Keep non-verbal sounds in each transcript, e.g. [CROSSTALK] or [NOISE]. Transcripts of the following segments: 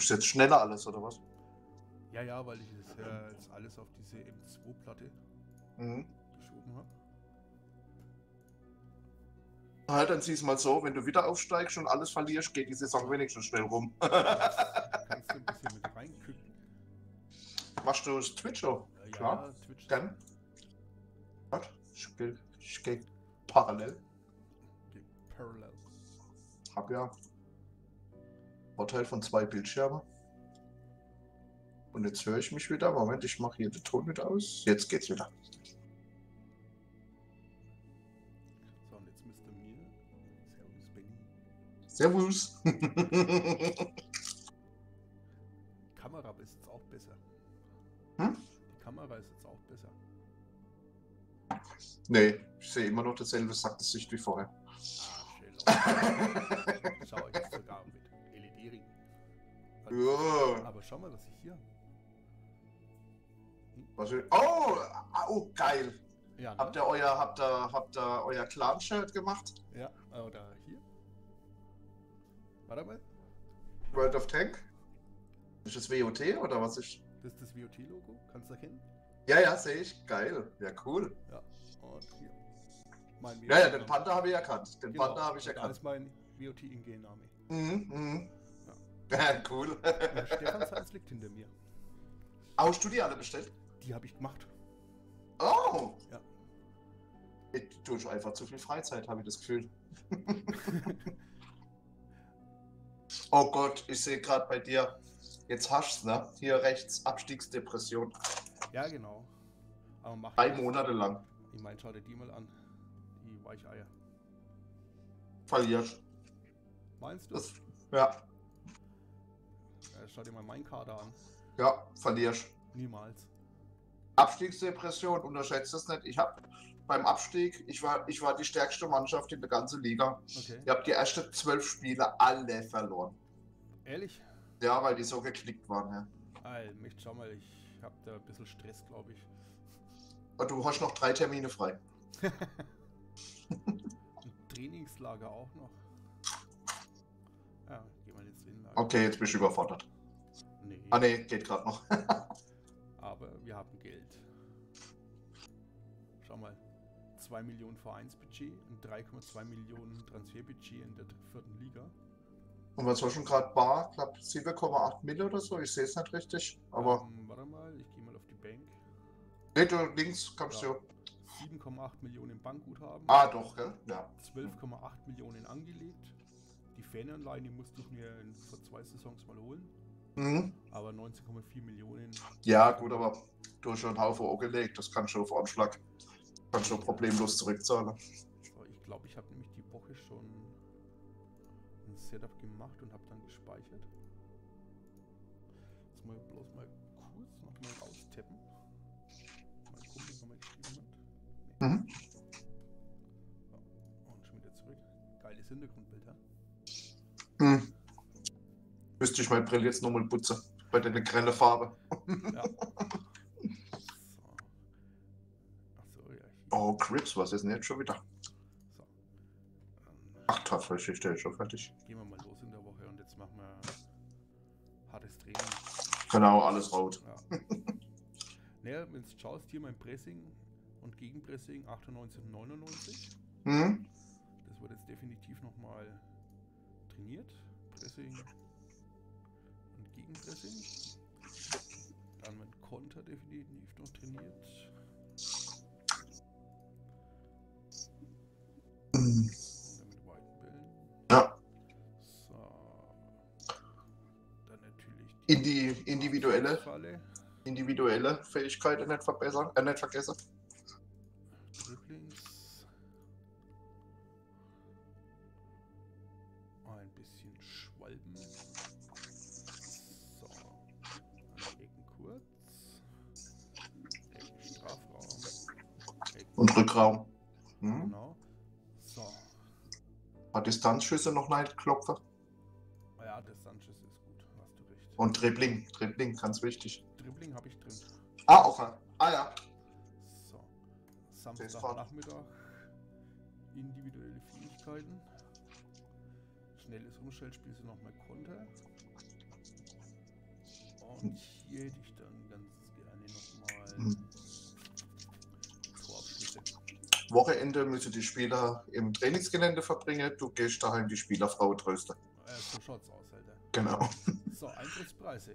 Ist jetzt schneller alles, oder was? Ja, ja, weil ich das ja jetzt alles auf diese M2-Platte Mhm. geschoben habe. Ah, dann sieh's mal so, wenn du wieder aufsteigst und alles verlierst, geht die Saison wenigstens schnell rum. Kannst du ein bisschen mit reinkücken? Machst du das Twitch auch? Ja, Klar. ja, Twitch. Dann? Was? Ich geh, ich geh parallel. Parallel. Hab ja Vorteil von zwei Bildschirmen. Und jetzt höre ich mich wieder. Moment, ich mache hier den Ton wieder aus. Jetzt geht's wieder. So, und jetzt müsste mir. Servus, Benny. Servus. Die Kamera ist jetzt auch besser. Hm? Die Kamera ist jetzt auch besser. nee, ich sehe immer noch dasselbe Sackgesicht wie vorher. Ah, schön. [LAUGHS] Schau, jetzt sogar mit. Ja. Aber schau mal, was ich hier. Was ich, oh, ah, oh, geil. Ja, ne? Habt ihr euer, habt ihr, habt ihr euer Clan-Shirt gemacht? Ja, oder hier. Warte mal. World of Tank? Ist das WOT oder was ist? Das ist das WOT-Logo. Kannst du erkennen? Ja, ja, sehe ich. Geil. Ja, cool. Ja. Und hier. Mein Ja, ja, den. Panther habe ich erkannt. Den Genau, Panther habe ich erkannt. ist mein WOT-Ingame-Name. Mhm, mhm. [LAUGHS] Cool. Der Stefan Sanz liegt hinter mir. Hast du die alle bestellt? Die habe ich gemacht. Oh! Ja. Du hast einfach zu viel Freizeit, habe ich das Gefühl. [LAUGHS] oh Gott, ich sehe gerade bei dir, jetzt hast du ne? Hier rechts Abstiegsdepression. Ja, genau. Aber mach Drei Monate lang. Ich meine, schau dir die mal an. Die Weicheier. Verlierst. Meinst du? Das, Ja, schau dir mal meinen Kader an. ja, verlierst. Niemals. Abstiegsdepression, unterschätzt das nicht. Ich habe beim Abstieg, ich war, ich war die stärkste Mannschaft in der ganzen Liga. Okay. Ich habe die ersten zwölf Spiele alle verloren. Ehrlich? Ja, weil die so geknickt waren. Ja. Mich schau mal, ich habe da ein bisschen Stress, glaube ich. Und du hast noch drei Termine frei. [LAUGHS] Trainingslager auch noch. Ja, geh mal ins. Okay, jetzt bist du überfordert. Ah nee, geht gerade noch. [LAUGHS] aber wir haben Geld. Schau mal. 2 Millionen Vereinsbudget und 3,2 Millionen Transferbudget in der vierten Liga. Und was war schon gerade bar? Ich glaube 7,8 Mille oder so. Ich sehe es nicht richtig. Aber Ähm, warte mal, ich gehe mal auf die Bank. nee, links kommst Ja. du. 7,8 Millionen Bankguthaben. Ah, doch, gell? Ja. 12,8 Millionen angelegt. Die Fananleihe musste ich mir vor zwei Saisons mal holen. Mhm. Aber 19,4 Millionen. Ja, gut, aber du hast schon einen Haufen angelegt. Das kannst du auf Anschlag. Kannst du problemlos zurückzahlen. So, ich glaube, ich habe nämlich die Woche schon ein Setup gemacht und habe dann gespeichert. Jetzt mal bloß mal kurz nochmal raustappen. Mein Kumpel nochmal geschrieben hat. Mhm. So, und schon wieder zurück. Geiles Hintergrundbild, ja? Mhm. Müsste ich meine Brille jetzt nochmal putzen. Bei der grelle Farbe. Ja. so. [LAUGHS] Ja. Oh, Crips, was ist denn jetzt schon wieder? So. Dann Ach, Tafelgeschichte ist schon fertig. gehen wir mal los in der Woche und jetzt machen wir hartes Training. Genau, alles rot. Ja. [LAUGHS] naja, wenn du schaust, hier mein Pressing und Gegenpressing 98 und 99. Mhm. Das wird jetzt definitiv nochmal trainiert. Pressing Gegenpressing. Dann mein Konter definitiv noch trainiert. Mhm. Mit weiten Bällen. Ja, So. Dann natürlich die in die individuelle, Falle, individuelle Fähigkeiten nicht verbessern, äh, nicht vergessen. Dribblings. Rückraum. Mhm. Genau. So. Ein paar Distanzschüsse noch nicht klopfen. Ah Ja, Sanchez ist gut. Hast du recht. Und Dribbling. Dribbling, ganz wichtig. Dribbling habe ich drin. Ah, auch. ein- Ah ja. So. Samstagnachmittag. Individuelle Fähigkeiten. Schnelles Umschaltspiel sind nochmal Konter. und hier hätte ich dann ganz gerne nochmal Mhm. Wochenende müssen die Spieler im Trainingsgelände verbringen. Du gehst daheim die Spielerfrau trösten. Äh, so schaut's aus, Alter. Genau. So, Eintrittspreise.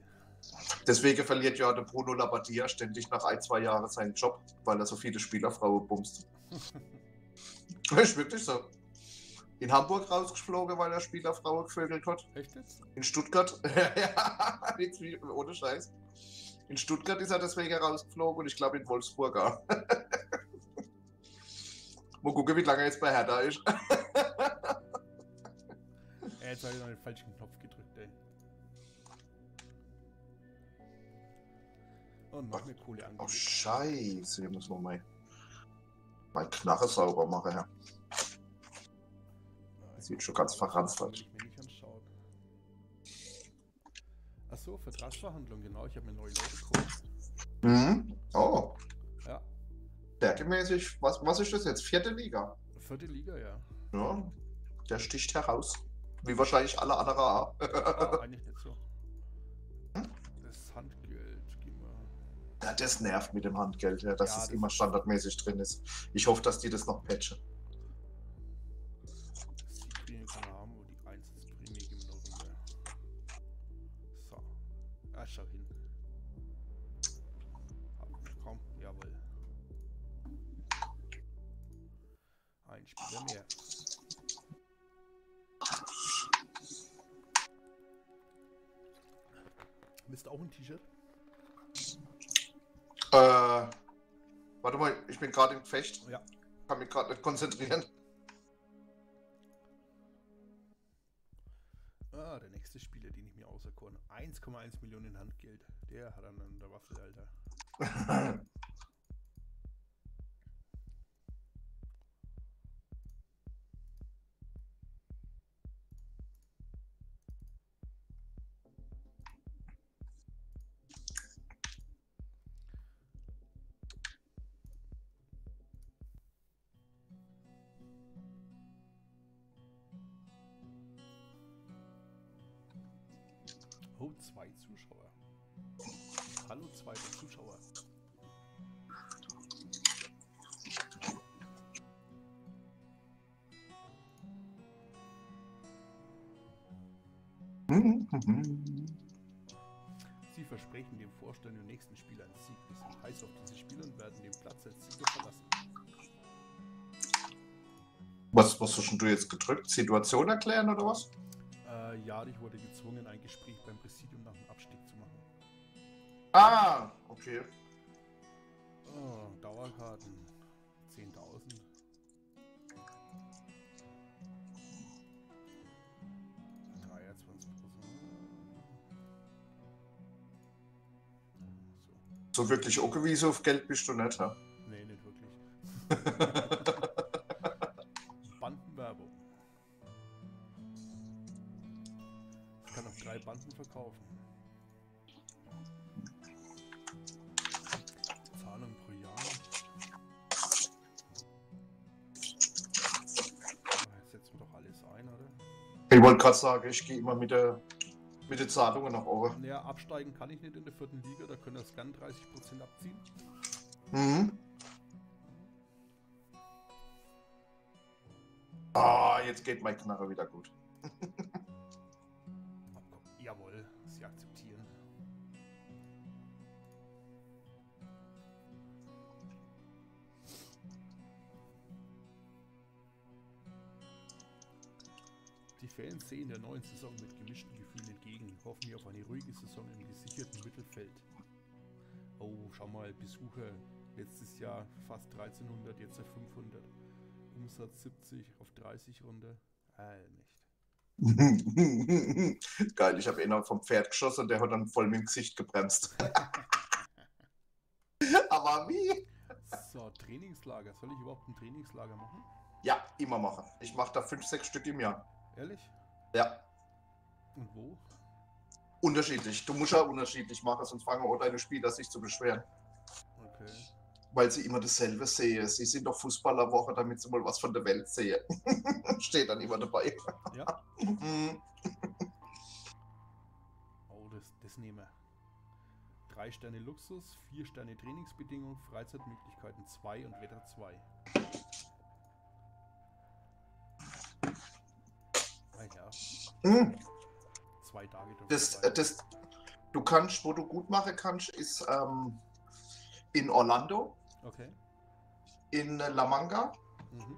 Deswegen verliert ja der Bruno Labbadia ständig nach ein, zwei Jahren seinen Job, weil er so viele Spielerfrauen bumst. [LAUGHS] ist wirklich so. In Hamburg rausgeflogen, weil er Spielerfrauen gevögelt hat. Echt jetzt? In Stuttgart, [LAUGHS] ja, ohne Scheiß. In Stuttgart ist er deswegen rausgeflogen und ich glaube in Wolfsburg auch. [LAUGHS] Mal gucken, wie lange er jetzt bei Hertha ist. [LAUGHS] Äh, jetzt habe ich noch den falschen Knopf gedrückt, ey. Und noch mehr Kohle Oh, angelegt. Scheiße, hier muss man mal mein Knarre sauber machen. Ja. Äh, sieht schon ganz verranzt aus. Achso, Vertragsverhandlung, genau. Ich habe mir neue Leute geholt. Mhm. Oh, Ja, stärkemäßig. Was, was ist das jetzt? Vierte Liga. vierte Liga, ja. Ja, der sticht heraus. Wie wahrscheinlich alle anderen auch. Ah, eigentlich nicht so. [LAUGHS] Hm? Das Handgeld. Ja, das nervt mit dem Handgeld, ja, dass Ja, es das immer standardmäßig drin ist. Ich hoffe, dass die das noch patchen. Äh, warte mal, ich bin gerade im Gefecht. Ja. Kann mich gerade nicht konzentrieren. Ah, der nächste Spieler, den ich mir auserkoren. 1,1 Millionen Handgeld. Der hat dann an der Waffel, Alter. [LAUGHS] du jetzt gedrückt? Situation erklären oder was? Äh, ja, ich wurde gezwungen, ein Gespräch beim Präsidium nach dem Abstieg zu machen. Ah, okay. Oh, Dauerkarten. 10.000. Dreier, 20 So. So wirklich angewiesen auf Geld bist du nicht, ha? Nee, nicht wirklich. [LAUGHS] kann noch drei Banden verkaufen. Zahlung pro Jahr. Oh, Jetzt setzen wir doch alles ein, oder? Ich wollte gerade sagen, ich gehe immer mit der, mit den Zahlungen nach oben. Naja, absteigen kann ich nicht in der vierten Liga, da können das gern 30% abziehen. Mhm. Ah, jetzt geht mein Knarre wieder gut. [LAUGHS] Fans sehen der neuen Saison mit gemischten Gefühlen entgegen, hoffen hier auf eine ruhige Saison im gesicherten Mittelfeld. Oh, schau mal, Besucher. Letztes Jahr fast 1300, jetzt auf 500. Umsatz 70 auf 30 runter. Äh, nicht. [LAUGHS] Geil, ich habe ihn vom Pferd geschossen und der hat dann voll mit dem Gesicht gebremst. [LAUGHS] Aber wie? So, Trainingslager. Soll ich überhaupt ein Trainingslager machen? Ja, immer machen. Ich mache da fünf, sechs Stück im Jahr. Ehrlich? Ja, Und wo? unterschiedlich. Du musst ja unterschiedlich machen, sonst fangen auch deine Spieler sich zu beschweren. Okay. Weil sie immer dasselbe sehen. Sie sind doch Fußballerwoche, damit sie mal was von der Welt sehen. [LAUGHS] Steht dann immer dabei. Ja. [LAUGHS] Mhm. Oh, das, das nehmen wir. 3 Sterne Luxus, 4 Sterne Trainingsbedingungen, Freizeitmöglichkeiten 2 und Wetter 2. Ah ja, Hm. zwei Tage Das, das, du kannst, wo du gut machen kannst, ist ähm, in Orlando, Okay. in La Manga Mhm.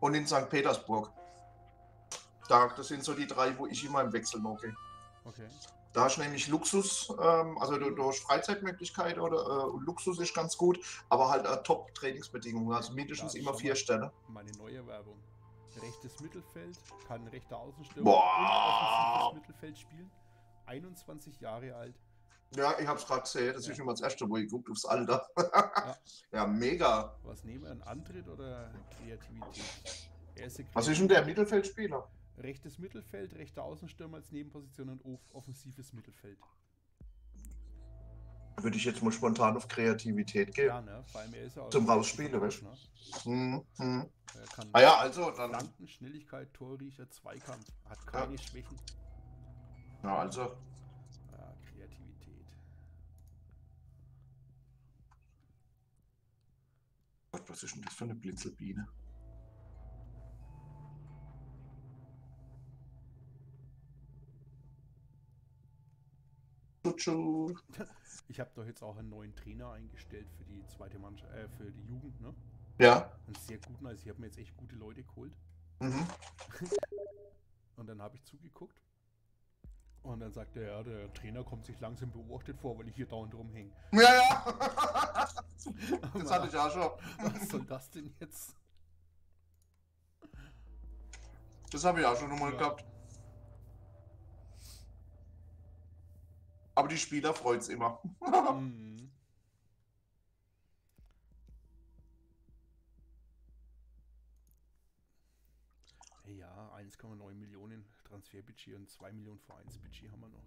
und in St. Petersburg. Da, das sind so die drei, wo ich immer im Wechsel noch gehe. Okay. Da hast du nämlich Luxus, ähm, also du, du hast Freizeitmöglichkeit oder äh, Luxus ist ganz gut, aber halt äh, Top-Trainingsbedingungen, also mindestens immer vier. Sterne. Meine neue Werbung. Rechtes Mittelfeld, kann rechter Außenstürmer Boah. und offensives Mittelfeld spielen. 21 Jahre alt. Ja, ich hab's gerade gesehen, das ist Ja. immer das erste, wo ich guckt aufs Alter. Ja. [LAUGHS] ja, mega. Was nehmen wir? Ein Antritt oder Kreativität? Erste Was ist denn der Mittelfeldspieler? Rechtes Mittelfeld, rechter Außenstürmer als Nebenposition und off- offensives Mittelfeld. Würde ich jetzt mal spontan auf Kreativität gehen. Ja, ne? Vor allem er ist ja auch Zum Rausspielerisch. Ne? Hm, hm. Ah ja, also dann. Flanken, Schnelligkeit, Torriecher, Zweikampf. Hat keine Schwächen. Ja, also. Ah, Kreativität. Gott, was ist denn das für eine Blitzelbiene? Tschu-tschu. Ich habe doch jetzt auch einen neuen Trainer eingestellt für die zweite Mannschaft, äh, für die Jugend, ne? Ja. Einen sehr guten, also ich habe mir jetzt echt gute Leute geholt. Mhm. [LAUGHS] Und dann habe ich zugeguckt. Und dann sagte er, ja, der Trainer kommt sich langsam beobachtet vor, weil ich hier dauernd rumhänge. Ja, ja. [LAUGHS] Das hatte ich auch schon. Was soll das denn jetzt? Das habe ich auch schon nochmal Ja. gehabt. Aber die Spieler freut es immer. Mhm. [LAUGHS] Ja, 1,9 Millionen Transferbudget und 2 Millionen Vereinsbudget haben wir noch.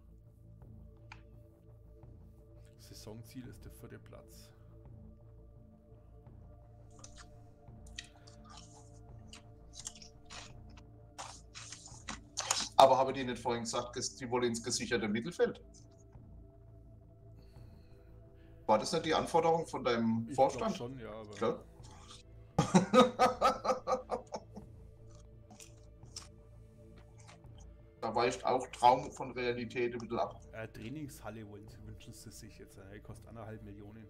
Saisonziel ist der vierte Platz. Aber habe die nicht vorhin gesagt, die wollen ins gesicherte Mittelfeld? War das nicht die Anforderung von deinem Ich Vorstand? schon, ja, aber Klar. [LAUGHS] da weicht auch Traum von Realität ein bisschen ab. äh, Trainingshalle wollen sie, wünschen sie sich jetzt. Äh, kostet anderthalb Millionen.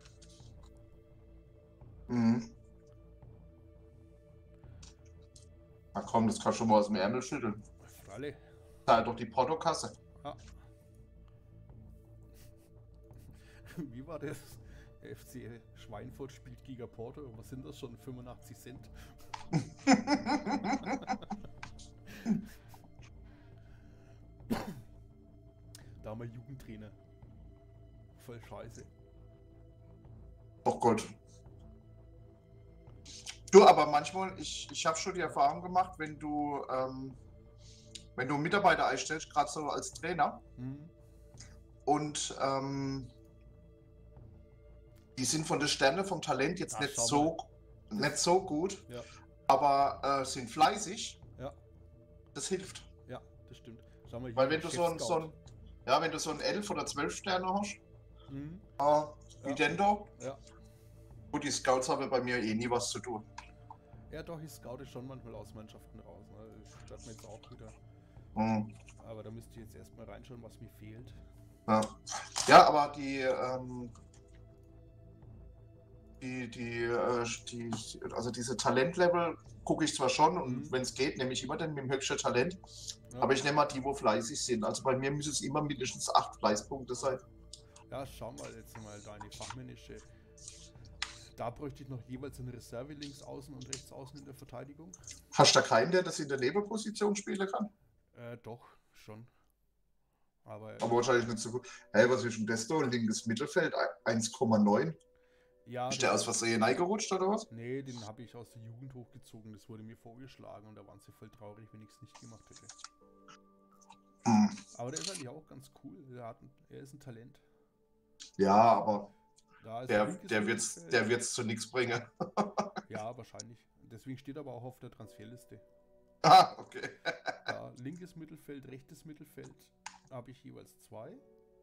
Mhm. Na komm, das kann schon mal aus dem Ärmel schütteln. Fralle. Zahl doch die Portokasse. Ah. [LAUGHS] Wie war das? FC Schweinfurt spielt Giga Porto. Was sind das schon? 85 Cent? [LAUGHS] da haben wir Jugendtrainer. Voll scheiße. Oh Gott. Du, aber manchmal, ich, ich habe schon die Erfahrung gemacht, wenn du, ähm, wenn du Mitarbeiter einstellst, gerade so als Trainer, Hm? und ähm, die sind von der Sterne, vom Talent jetzt Ach, nicht, so, nicht so gut, Ja. aber äh, sind fleißig, Ja. das hilft. Ja, das stimmt. Schau mal, Weil wenn du so ein, so ein, ja, wenn du so ein 11 oder 12 Sterne hast, Hm? äh, wie Ja. Dendo, Ja. gut, die Scouts haben bei mir eh nie was zu tun. ja, doch, ich scoute schon manchmal aus Mannschaften raus. Ne? Das stört mir jetzt auch wieder. Hm. Aber da müsst ihr jetzt erstmal reinschauen, was mir fehlt. Ja. ja, aber die, ähm, die, die, äh, die, also diese Talentlevel gucke ich zwar schon und Mhm. wenn es geht, nehme ich immer den mit dem höchsten Talent, Ja. aber ich nehme mal die, wo fleißig sind. Also bei mir müssen es immer mindestens acht Fleißpunkte sein. Ja, schau mal jetzt mal deine fachmännische. Da bräuchte ich noch jeweils eine Reserve links außen und rechts außen in der Verteidigung. Hast du da keinen, der das in der Nebenposition spielen kann? Äh, doch, schon. Aber, Aber wahrscheinlich nicht so gut. Hey, was ist denn das da? Linkes Mittelfeld, 1,9. Ja, Ist der aus Versehen reingerutscht oder was? Nee, den habe ich aus der Jugend hochgezogen. Das wurde mir vorgeschlagen und da waren sie voll traurig, wenn ich es nicht gemacht hätte. Hm. Aber der ist eigentlich auch ganz cool. Er, hat ein, er ist ein Talent. Ja, aber der, der wird es Mittelfeld. der wird's zu nichts bringen. [LAUGHS] Ja, wahrscheinlich. Deswegen steht er aber auch auf der Transferliste. ah, okay. Da linkes Mittelfeld, rechtes Mittelfeld habe ich jeweils zwei.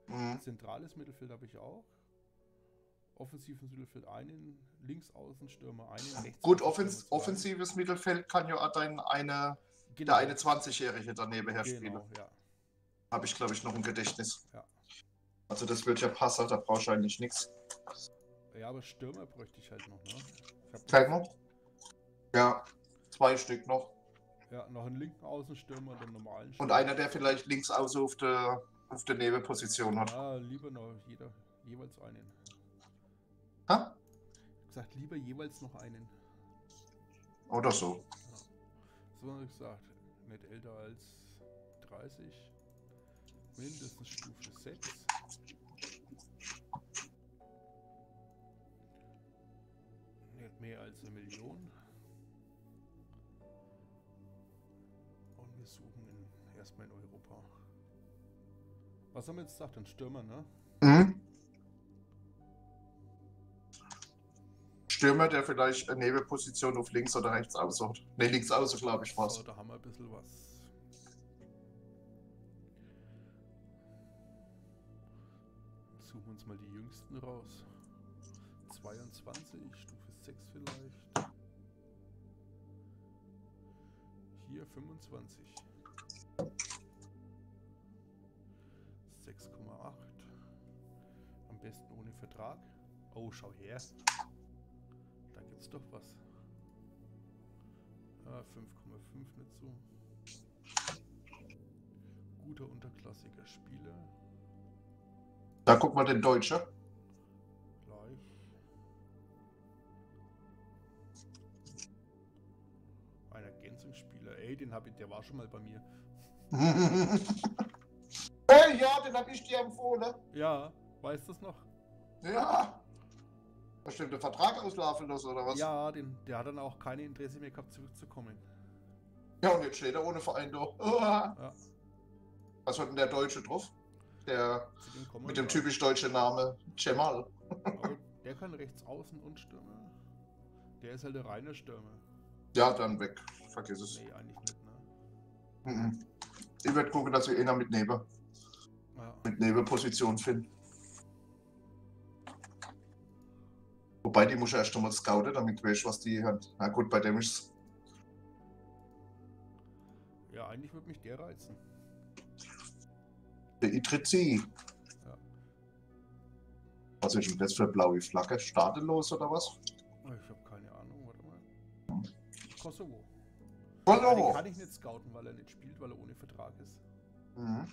Mhm. Zentrales Mittelfeld habe ich auch. Offensives Mittelfeld einen, links außen Stürmer einen, rechts Gut, offens offensives Mittelfeld kann ja auch dein eine, Genau, der eine 20-Jährige daneben herspielen. genau, ja. Habe ich, glaube ich, noch im Gedächtnis. Ja. Also das wird ja passen, da brauchst du eigentlich nichts. Ja, aber Stürmer bräuchte ich halt noch, ne? Zeig mal. Ja, zwei Stück noch. Ja, noch einen linken Außenstürmer und einen normalen Und Stürmer. einer, der vielleicht links außen auf der, auf der Nebenposition hat. Ja, lieber noch jeder, jeweils einen. Gesagt, lieber jeweils noch einen. Oder so. So habe ich gesagt, nicht älter als 30. Mindestens Stufe 6. Nicht mehr als eine Million. Und wir suchen in, erstmal in Europa. Was haben wir jetzt gesagt? Ein Stürmer, ne? Mhm. Stürmer, der vielleicht eine Nebenposition auf links oder rechts aussucht. Ne, links außen, glaube ich, war's. So, da haben wir ein bisschen was. Suchen uns mal die jüngsten raus. 22, Stufe 6 vielleicht. Hier 25. 6,8. Am besten ohne Vertrag. Oh, schau her. Da gibt's doch was. Ah, 5,5 nicht so. Guter unterklassiger Spieler. Da guck mal den Deutsche. Gleich. Ein Ergänzungsspieler. Ey, den hab ich, der war schon mal bei mir. [LAUGHS] hey, ja, den habe ich dir empfohlen. Ja, weißt du das noch? Ja. Bestimmt der Vertrag auslaufen lassen, oder was? Ja, den, der hat dann auch keine Interesse mehr gehabt, zurückzukommen. Ja, und jetzt steht er ohne Verein da. [LAUGHS] Ja, Was hat denn der Deutsche drauf? Der dem mit dem typisch deutschen Namen Cemal. [LAUGHS] Aber [LAUGHS] Der kann rechts außen und Stürmer. Der ist halt der reine Stürmer. Ja, dann weg. Vergiss es. Nee, eigentlich nicht, ne? Mhm. Ich werde gucken, dass wir einer mit Neben, Ja. mit Nebenposition finden. Wobei, die muss ich erst einmal scouten, damit weißt, was die hat. Na gut, bei dem ist ja, eigentlich würde mich der reizen. der Itrizi. Ja. Was ist denn das für eine blaue Flagge? Staatenlos oder was? Oh, Ich habe keine Ahnung, warte mal. Kosovo. Oh, Ja, den kann ich nicht scouten, weil er nicht spielt, weil er ohne Vertrag ist. Mhm.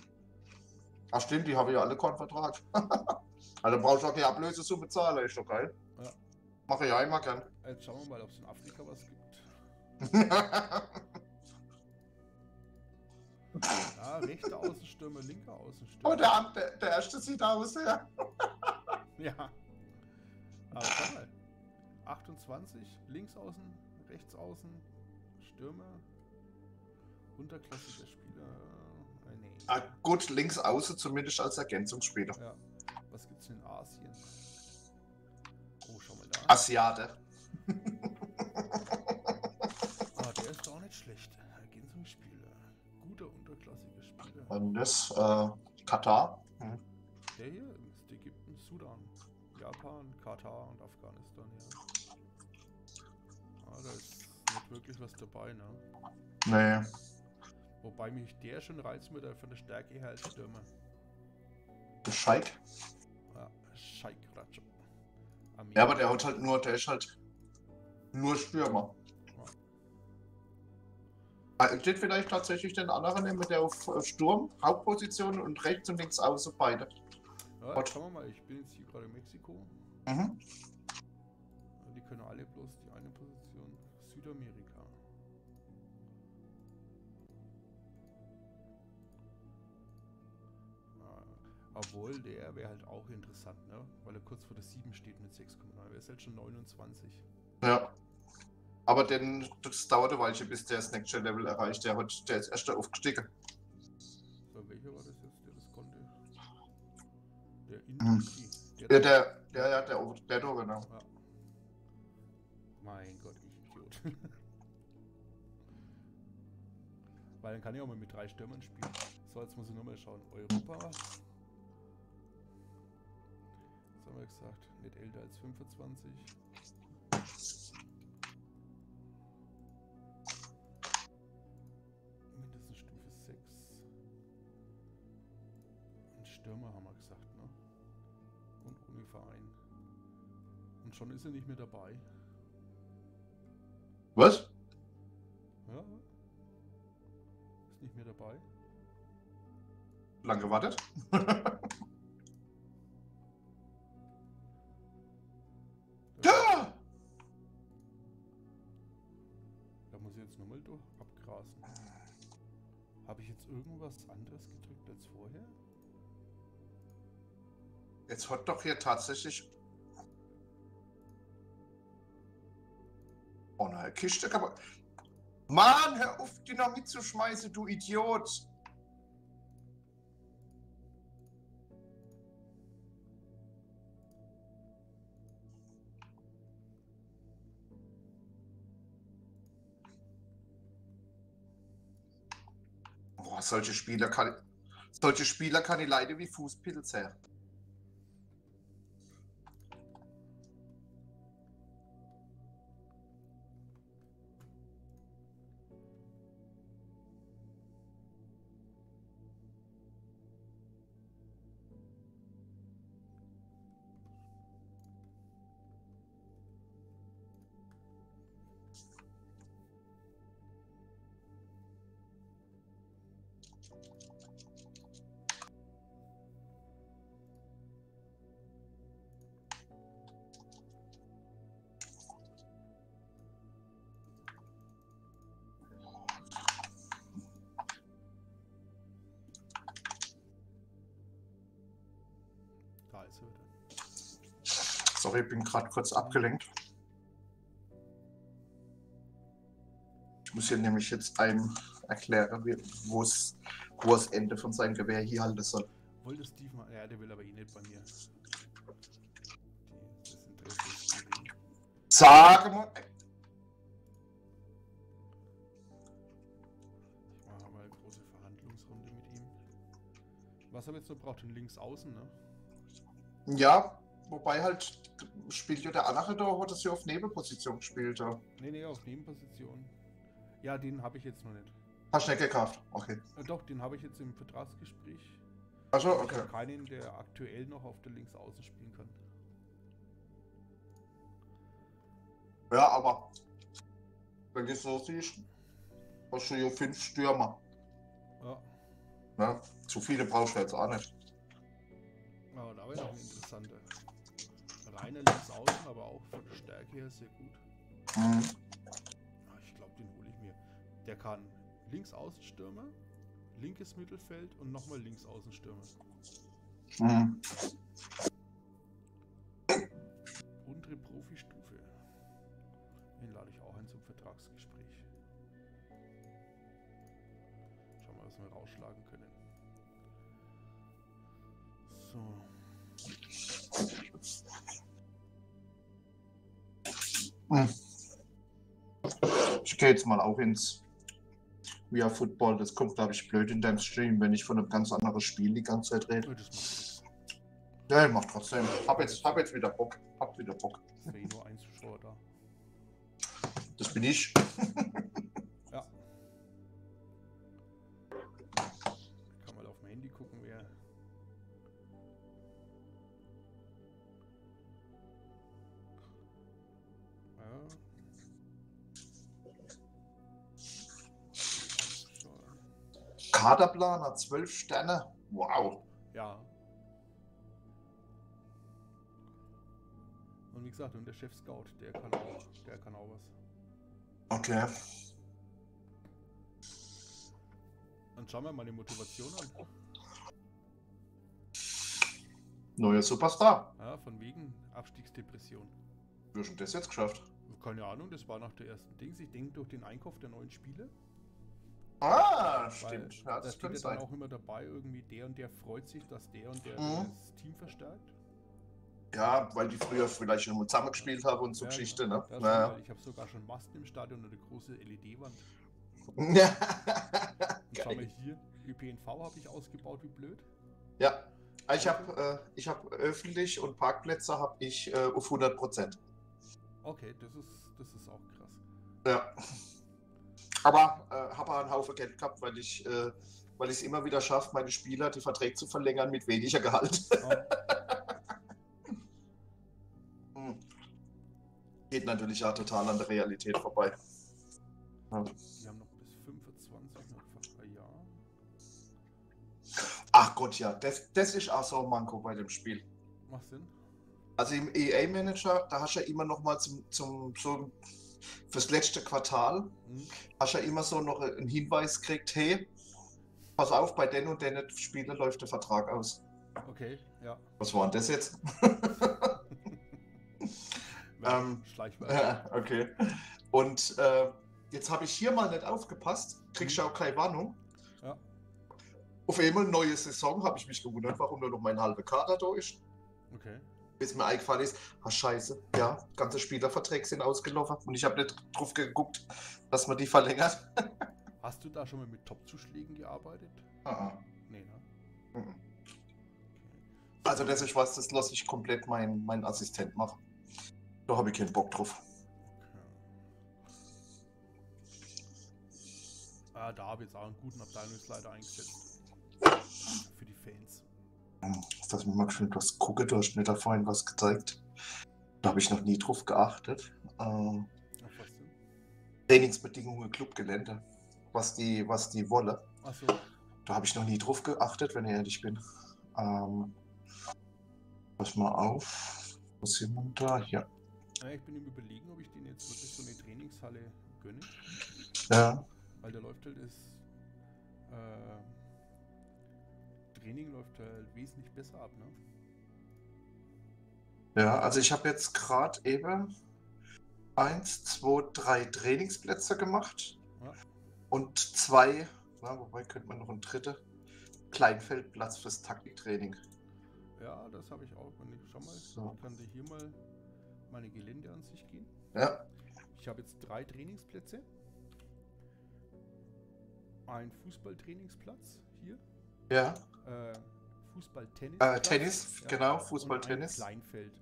Ach stimmt, die haben ja alle keinen Vertrag. [LAUGHS] also brauchst du auch keine Ablösesumme zahlen, ist doch geil. Ja. Mache ich ja immer gern. Jetzt schauen wir mal, ob es in Afrika was gibt. [LAUGHS] Ja, rechter Außenstürmer, linker Außenstürmer. oh, der, der, der erste sieht aus, ja. [LAUGHS] Ja. Aber schau mal. 28, links außen, rechts außen, Stürmer, unterklassiger Spieler. Äh, nee. Ah, gut, links außen zumindest als Ergänzungsspieler. Ja. Was gibt's in Asien? Asiate. [LAUGHS] Ah, der ist auch nicht schlecht. Ergänzungsspieler. Guter unterklassiger Spieler. Und das, äh, Katar. Mhm. Der hier ist Ägypten, Sudan, Japan, Katar und Afghanistan, ja. Ah, da ist nicht wirklich was dabei, ne? Nee. Wobei mich der schon reizt mit der, von der Stärke her als Stürmer. Bescheid. Ja, Scheik Rajo. Ja, aber der hat halt nur, der ist halt nur Stürmer. Ah, Steht vielleicht tatsächlich den anderen nehmen, der auf äh, Sturm, Hauptposition und rechts und links außen beide. Ja, schauen wir mal, ich bin jetzt hier gerade in Mexiko. Mhm. Die können alle bloß Obwohl, der wäre halt auch interessant, ne? Weil er kurz vor der 7 steht mit 6,9. Er ist halt schon 29. Ja. Aber denn, das dauert ein Weilchen, bis der das Next Level erreicht. Der, hat, der ist erst aufgestiegen. So, welcher war das jetzt, der das konnte? Der Hm. Inti. Ja, der, der, ja, der, der, der da, genau. Ja. Mein Gott, ich Idiot. [LAUGHS] Weil dann kann ich auch mal mit drei Stürmern spielen. So, jetzt muss ich nochmal schauen. Europa. Haben wir gesagt, nicht älter als 25. Mindestens Stufe 6. Ein Stürmer haben wir gesagt, ne? Und ohne Verein. Und schon ist er nicht mehr dabei. Was? Ja? Ist nicht mehr dabei. Lang gewartet? [LAUGHS] durch abgrasen. Habe ich jetzt irgendwas anderes gedrückt als vorher? Jetzt hat doch hier tatsächlich. Oh nein, Kiste man. Mann, hör auf, Dynamit zu schmeißen, du Idiot! Solche Spieler kann solche Spieler kann ich leider wie Fußpilz her. Wieder. Sorry, ich bin gerade kurz abgelenkt. Ich muss hier nämlich jetzt einem erklären, wo es wo das Ende von seinem Gewehr hier halten soll. Wollte Steve mal. Ja, der will aber eh nicht bei mir. Sag mal. Ich mache mal eine große Verhandlungsrunde mit ihm. Was haben wir jetzt noch braucht? Den links außen, ne? Ja, wobei halt spielt ja der andere da, hat das ja auf Nebenposition gespielt. Ja. Ne, ne, auf Nebenposition. Ja, den habe ich jetzt noch nicht. Hast du nicht gekauft? Okay. Äh, doch, den habe ich jetzt im Vertragsgespräch. Also, Ich okay. habe keinen, der aktuell noch auf der links außen spielen kann. Ja, aber wenn du so siehst, hast du ja fünf Stürmer. Ja, Ne? Zu viele brauchst du jetzt auch nicht. Aber da wäre noch ein interessanter. Reiner links außen, aber auch von der Stärke her sehr gut. Mhm. Ah, Ich glaube, den hole ich mir. Der kann links Außenstürmer, linkes Mittelfeld und nochmal links Außenstürmer. Mhm. Untere Profistufe. Den lade ich auch ein zum Vertragsgespräch. Schauen wir mal, was wir rausschlagen können. So. Mhm. Ich gehe jetzt mal auch ins Via Football. Das kommt, glaube ich, blöd in deinem Stream, wenn ich von einem ganz anderen Spiel die ganze Zeit rede. Ja, ich mach trotzdem. Hab jetzt, hab jetzt wieder Bock. Hab wieder Bock. Wäre nur ein Zuschauer da. Das bin ich. [LAUGHS] Kaderplaner, 12 Sterne. Wow. Ja. Und wie gesagt, und der Chef Scout, der kann auch, der kann auch was. Okay. Dann schauen wir mal die Motivation an. Neuer Superstar. Ja, von wegen Abstiegsdepression. Hast du das jetzt geschafft? Keine Ahnung, das war nach der ersten Dings. Ich denke durch den Einkauf der neuen Spiele. Ah, stimmt. Ja, da das steht ja dann sein. auch immer dabei, irgendwie der und der freut sich, dass der und der Mhm. das Team verstärkt. Ja, weil die früher vielleicht schon mal zusammengespielt haben und so Ja, Geschichte, ne? Das Naja. ich habe sogar schon Masten im Stadion und eine große LED-Wand. Ja. [LAUGHS] Schau mal hier, ÖPNV habe ich ausgebaut, wie blöd. ja. Ich habe äh, ich hab öffentlich und Parkplätze habe ich äh, auf 100 Prozent. Okay, das ist, das ist auch krass. Ja. Aber äh, habe einen Haufen Geld gehabt, weil ich äh, weil ich es immer wieder schaffe, meine Spieler die Verträge zu verlängern mit weniger Gehalt. Oh, [LAUGHS] Hm. Geht natürlich auch total an der Realität vorbei. Ja. die haben noch bis 25, noch ein Jahr. Ach Gott, ja, das, das ist auch so ein Manko bei dem Spiel. Macht Sinn? Also im EA-Manager, da hast du ja immer noch mal zum, zum so fürs letzte Quartal, Hm? hast du ja immer so noch einen Hinweis gekriegt, hey, pass auf, bei den und den Spielen läuft der Vertrag aus. Okay, ja. Was war denn das jetzt? [LAUGHS] Ähm, Schleichwerbung. [LAUGHS] Ja, okay. Und äh, jetzt habe ich hier mal nicht aufgepasst, kriegst du auch keine Warnung. Ja. Auf einmal neue Saison, habe ich mich gewundert, warum nur noch mein halber Kader da ist. Okay. Bis mir eingefallen ist, ah scheiße, ja, ganze Spielerverträge sind ausgelaufen und ich habe nicht drauf geguckt, dass man die verlängert. [LAUGHS] Hast du da schon mal mit Top-Zuschlägen gearbeitet? Ah, ah. Nee, ne? Mhm. Also das ist was, das lasse ich komplett meinen mein Assistent machen. Da habe ich keinen Bock drauf. Okay. Ah, da habe ich jetzt auch einen guten Abteilungsleiter eingesetzt. Für die Fans. Dass mir mal schön was gucke, du hast mir da vorhin was gezeigt. Da habe ich noch nie drauf geachtet. Ähm, Ach, was denn? Trainingsbedingungen Clubgelände. Was die, was die wolle. Achso, Da habe ich noch nie drauf geachtet, wenn ich ehrlich bin. Ähm, pass mal auf. Wo sind wir da? Ja. ja, ich bin im Überlegen, ob ich den jetzt wirklich so eine Trainingshalle gönne. Ja. Weil da läuft halt das äh, Training läuft halt wesentlich besser ab, ne? Ja, also ich habe jetzt gerade eben eins, zwei, drei Trainingsplätze gemacht. Ja. Und zwei, na, wobei könnte man noch ein dritte, Kleinfeldplatz fürs Taktiktraining. Ja, das habe ich auch. Ich schau mal, So. ich kann dir hier mal meine Geländeansicht gehen. Ja, Ich habe jetzt drei Trainingsplätze. Ein Fußballtrainingsplatz hier. ja. Äh, Fußball-Tennis. Äh, Tennis, genau, Fußball-Tennis. Kleinfeld.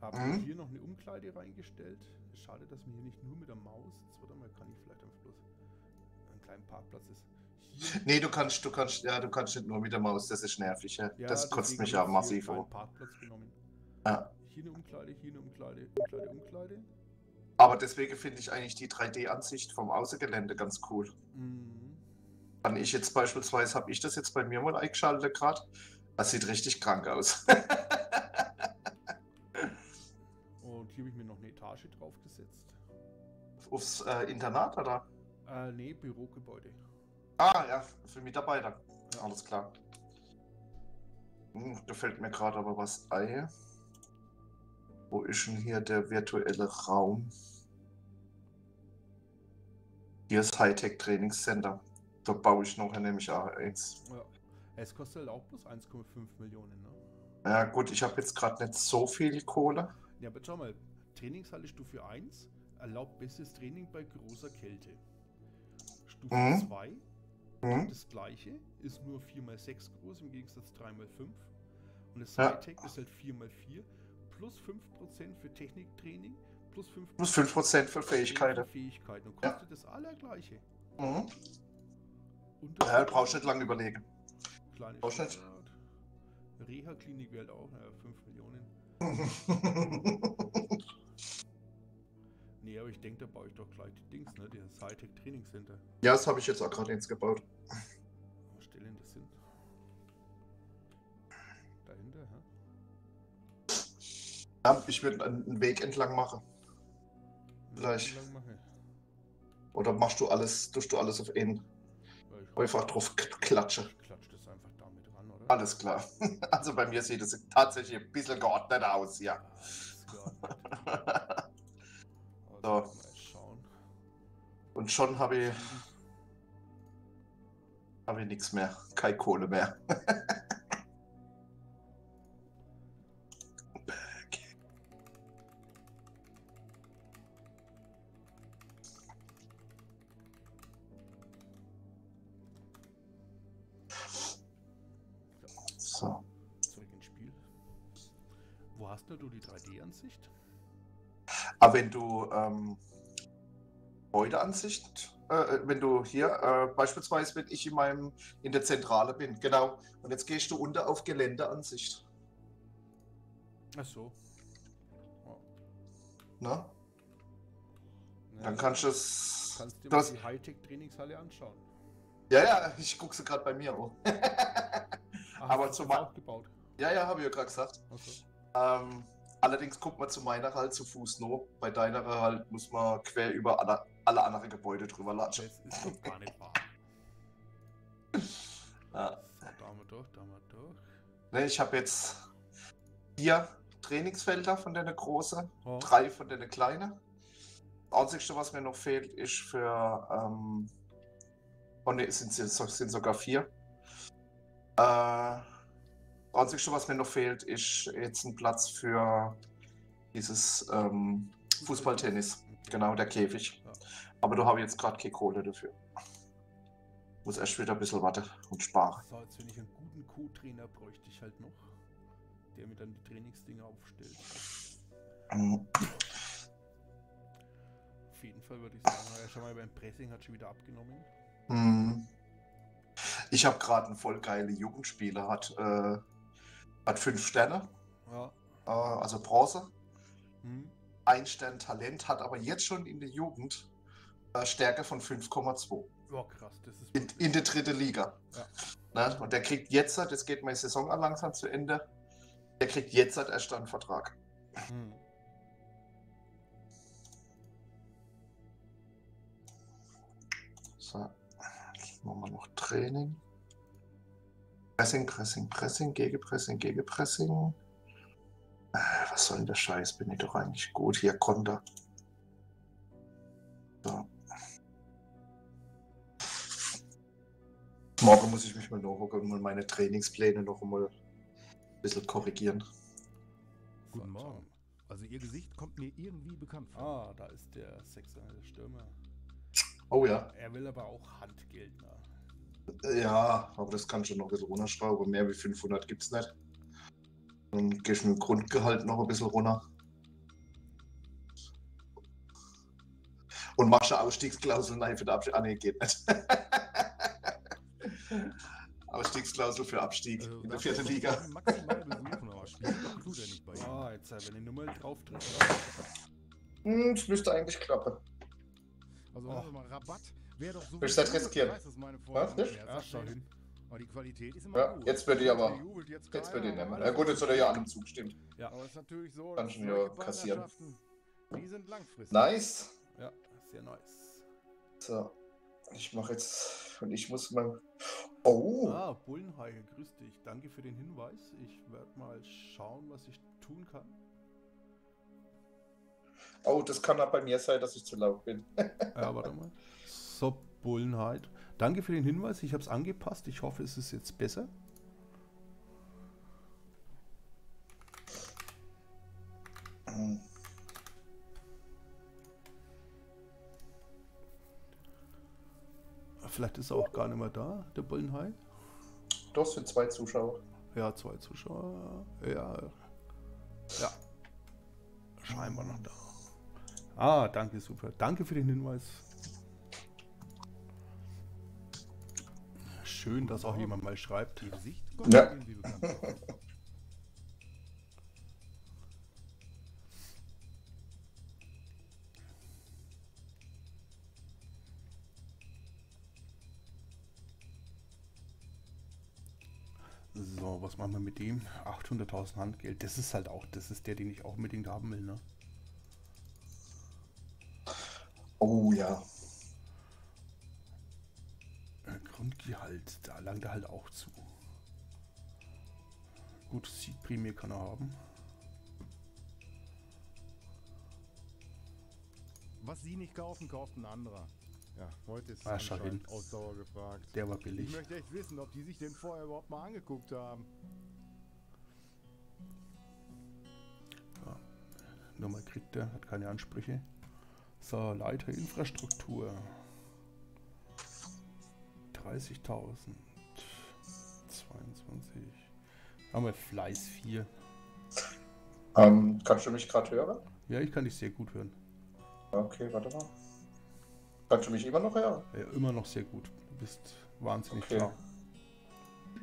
Habe Mhm. hier noch eine Umkleide reingestellt. Schade, dass mir hier nicht nur mit der Maus. Jetzt warte mal, kann ich vielleicht einfach bloß einen kleinen Parkplatz ist. Hier, Nee, du kannst, du kannst, ja, du kannst nicht nur mit der Maus, das ist nervig. Ja. Ja, das kotzt mich ja massiv an. Ja. Hier eine Umkleide, hier eine Umkleide, Umkleide, Umkleide. Aber deswegen finde ich eigentlich die 3D-Ansicht vom Außengelände ganz cool. Mhm. Kann ich jetzt beispielsweise, habe ich das jetzt bei mir mal eingeschaltet gerade. Das sieht richtig krank aus. [LAUGHS] Und hier habe ich mir noch eine Etage draufgesetzt. Aufs äh, Internat, oder? Äh, nee, Bürogebäude. Ah, ja, für Mitarbeiter. Alles klar. Hm, da fällt mir gerade aber was ein. Wo ist denn hier der virtuelle Raum? Hier ist Hightech Trainingscenter. Da baue ich noch nämlich auch eins. Ja. Es kostet halt auch bloß 1,5 Millionen, ne? Ja gut, ich habe jetzt gerade nicht so viel Kohle. Ja, aber schau mal, Trainingshalle Stufe 1 erlaubt bestes Training bei großer Kälte. Stufe Mhm. 2 Hm? das gleiche, ist nur 4x6 groß im Gegensatz 3x5. Und das Ja. Hightech ist halt 4x4 plus 5% für Techniktraining plus 5% Plus 5% für Fähigkeiten. Fähigkeiten. Und Ja. kostet das allergleiche. Mhm. Und Ja, brauchst nicht lange überlegen. Kleine brauchst nicht. Stadt. Reha-Klinik wäre halt auch, naja, 5 Millionen. [LAUGHS] Nee, aber ich denke, da baue ich doch gleich die Dings, ne? Das Hightech Training Center. ja, das habe ich jetzt auch gerade eins gebaut. Was stellen das sind? Dahinter, hä? Ja, ich würde einen Weg entlang machen. Mache? Oder machst du alles, tust du alles auf ihn? Einfach drauf klatsche. Ich klatsch das einfach damit ran, oder? Alles klar. [LAUGHS] Also bei mir sieht es tatsächlich ein bisschen geordnet aus ist geordnet. [LAUGHS] So. Also. Und schon habe ich, habe ich nichts mehr. Keine Kohle mehr. [LAUGHS] Aber wenn du ähm, Gebäudeansicht, äh, wenn du hier äh, beispielsweise, wenn ich in meinem in der Zentrale bin, genau, und jetzt gehst du unter auf Geländeansicht. Ach so. Ne? Ja, Dann kannst du es. kannst du dir das- die Hightech-Trainingshalle anschauen. Ja, ja, ich gucke sie gerade bei mir an. [LAUGHS] Ach, Aber hast du zum das Ma- auch gebaut. ja, ja, habe ich ja gerade gesagt. So. Ähm, allerdings guckt man zu meiner halt zu Fuß nur. Bei deiner halt muss man quer über alle, alle anderen Gebäude drüber latschen. Das ist doch gar nicht wahr. [LAUGHS] Ja. So, da wir durch, da wir durch. Ne, ich habe jetzt vier Trainingsfelder von der großen, Oh, drei von der kleinen. Das Einzige, was mir noch fehlt, ist für. Ähm, oh ne, es sind, sind sogar vier. Äh, das Einzige, was mir noch fehlt, ist jetzt ein Platz für dieses ähm, Fußballtennis. Genau, der Käfig. Ja. Aber da habe ich jetzt gerade keine Kohle dafür. Muss erst wieder ein bisschen warten und sparen. So, jetzt wenn ich einen guten Co-Trainer bräuchte ich halt noch, der mir dann die Trainingsdinger aufstellt. Mhm. Auf jeden Fall würde ich sagen, ja, schau mal, beim Pressing hat schon wieder abgenommen. Mhm. Ich habe gerade einen voll geile Jugendspieler, hat, äh, hat fünf Sterne, Ja. äh, also Bronze, Hm. ein Stern Talent, hat aber jetzt schon in der Jugend äh, Stärke von 5,2 Ja, krass, das ist in, in der dritten Liga. Ja. Ne? Und der kriegt jetzt, das geht meine Saison an langsam zu Ende, der kriegt jetzt erst einen Vertrag. Hm. So, jetzt machen wir noch Training. Pressing, Pressing, Pressing, Gegenpressing, Gegenpressing. Äh, was soll denn der Scheiß? Bin ich doch eigentlich gut. Hier, Konter. So. Morgen muss ich mich mal nachhocken und mal meine Trainingspläne noch einmal ein bisschen korrigieren. Guten Morgen. Also Ihr Gesicht kommt mir irgendwie bekannt vor. Ah, da ist der der Stürmer. Oh ja. Er will aber auch Handgeld. Ja, aber das kann schon noch ein bisschen runterschrauben. Mehr wie 500 gibt es nicht. Dann gehe ich mit dem Grundgehalt noch ein bisschen runter. Und machst eine Ausstiegsklausel nein für den Abstieg. Ah, nee, geht nicht. [LAUGHS] Ausstiegsklausel für Abstieg Also, in der vierten Liga. Maximal besuchen, aber spielt doch tut nicht bei Ihnen. Ah, jetzt, äh, wenn ich nur mal drauf drücke. Hm, das müsste eigentlich klappen. Also Oh. hören Sie mal, Rabatt wäre doch so Willst du das riskieren? Preis, das meine Was, Vorstellung nicht? Ja, schau ist. hin. Aber die Qualität ist immer Ja, gut. jetzt wird die aber- Jetzt, Jetzt keiner, wird ihn aber nehmen. Ja gut, jetzt er ja an dem Zug, stimmt. Ja, Aber es ist natürlich so, Kann schon ja kassieren. Die sind langfristig. Nice. ja, sehr nice. So. Ich mache jetzt. Und ich muss mal. Oh! Ah, Bullenhaie, grüß dich. Danke für den Hinweis. Ich werde mal schauen, was ich tun kann. Oh, das kann auch bei mir sein, dass ich zu laut bin. Ja, warte mal. [LAUGHS] So, Bullenheit. Danke für den Hinweis. Ich habe es angepasst. Ich hoffe, es ist jetzt besser. Vielleicht ist er auch gar nicht mehr da, der Bullenhai. Doch, sind zwei Zuschauer. Ja, zwei Zuschauer. Ja. Ja. Scheinbar noch da. Ah, danke, super. Danke für den Hinweis. Schön, dass auch jemand mal schreibt. Ihr Gesicht kommt Ja. So, was machen wir mit dem? 800.000 Handgeld. Das ist halt auch, das ist der, den ich auch unbedingt haben will, ne? Oh ja. Äh, Grundgehalt, da langt er halt auch zu. Gut, Siegprämie kann er haben. Was Sie nicht kaufen, kauft ein anderer. Ja, heute ist Ah, anscheinend. Ausdauer gefragt. Der war Ich billig. möchte echt wissen, ob die sich den vorher überhaupt mal angeguckt haben. Nummer kriegt er, hat keine Ansprüche. So, Leiter Infrastruktur. 30.000. 22. Haben wir Fleiß 4. Ähm, kannst du mich gerade hören? Ja, ich kann dich sehr gut hören. Okay, warte mal. Kannst du mich immer noch hören? Ja, immer noch sehr gut. Du bist wahnsinnig Okay. klar.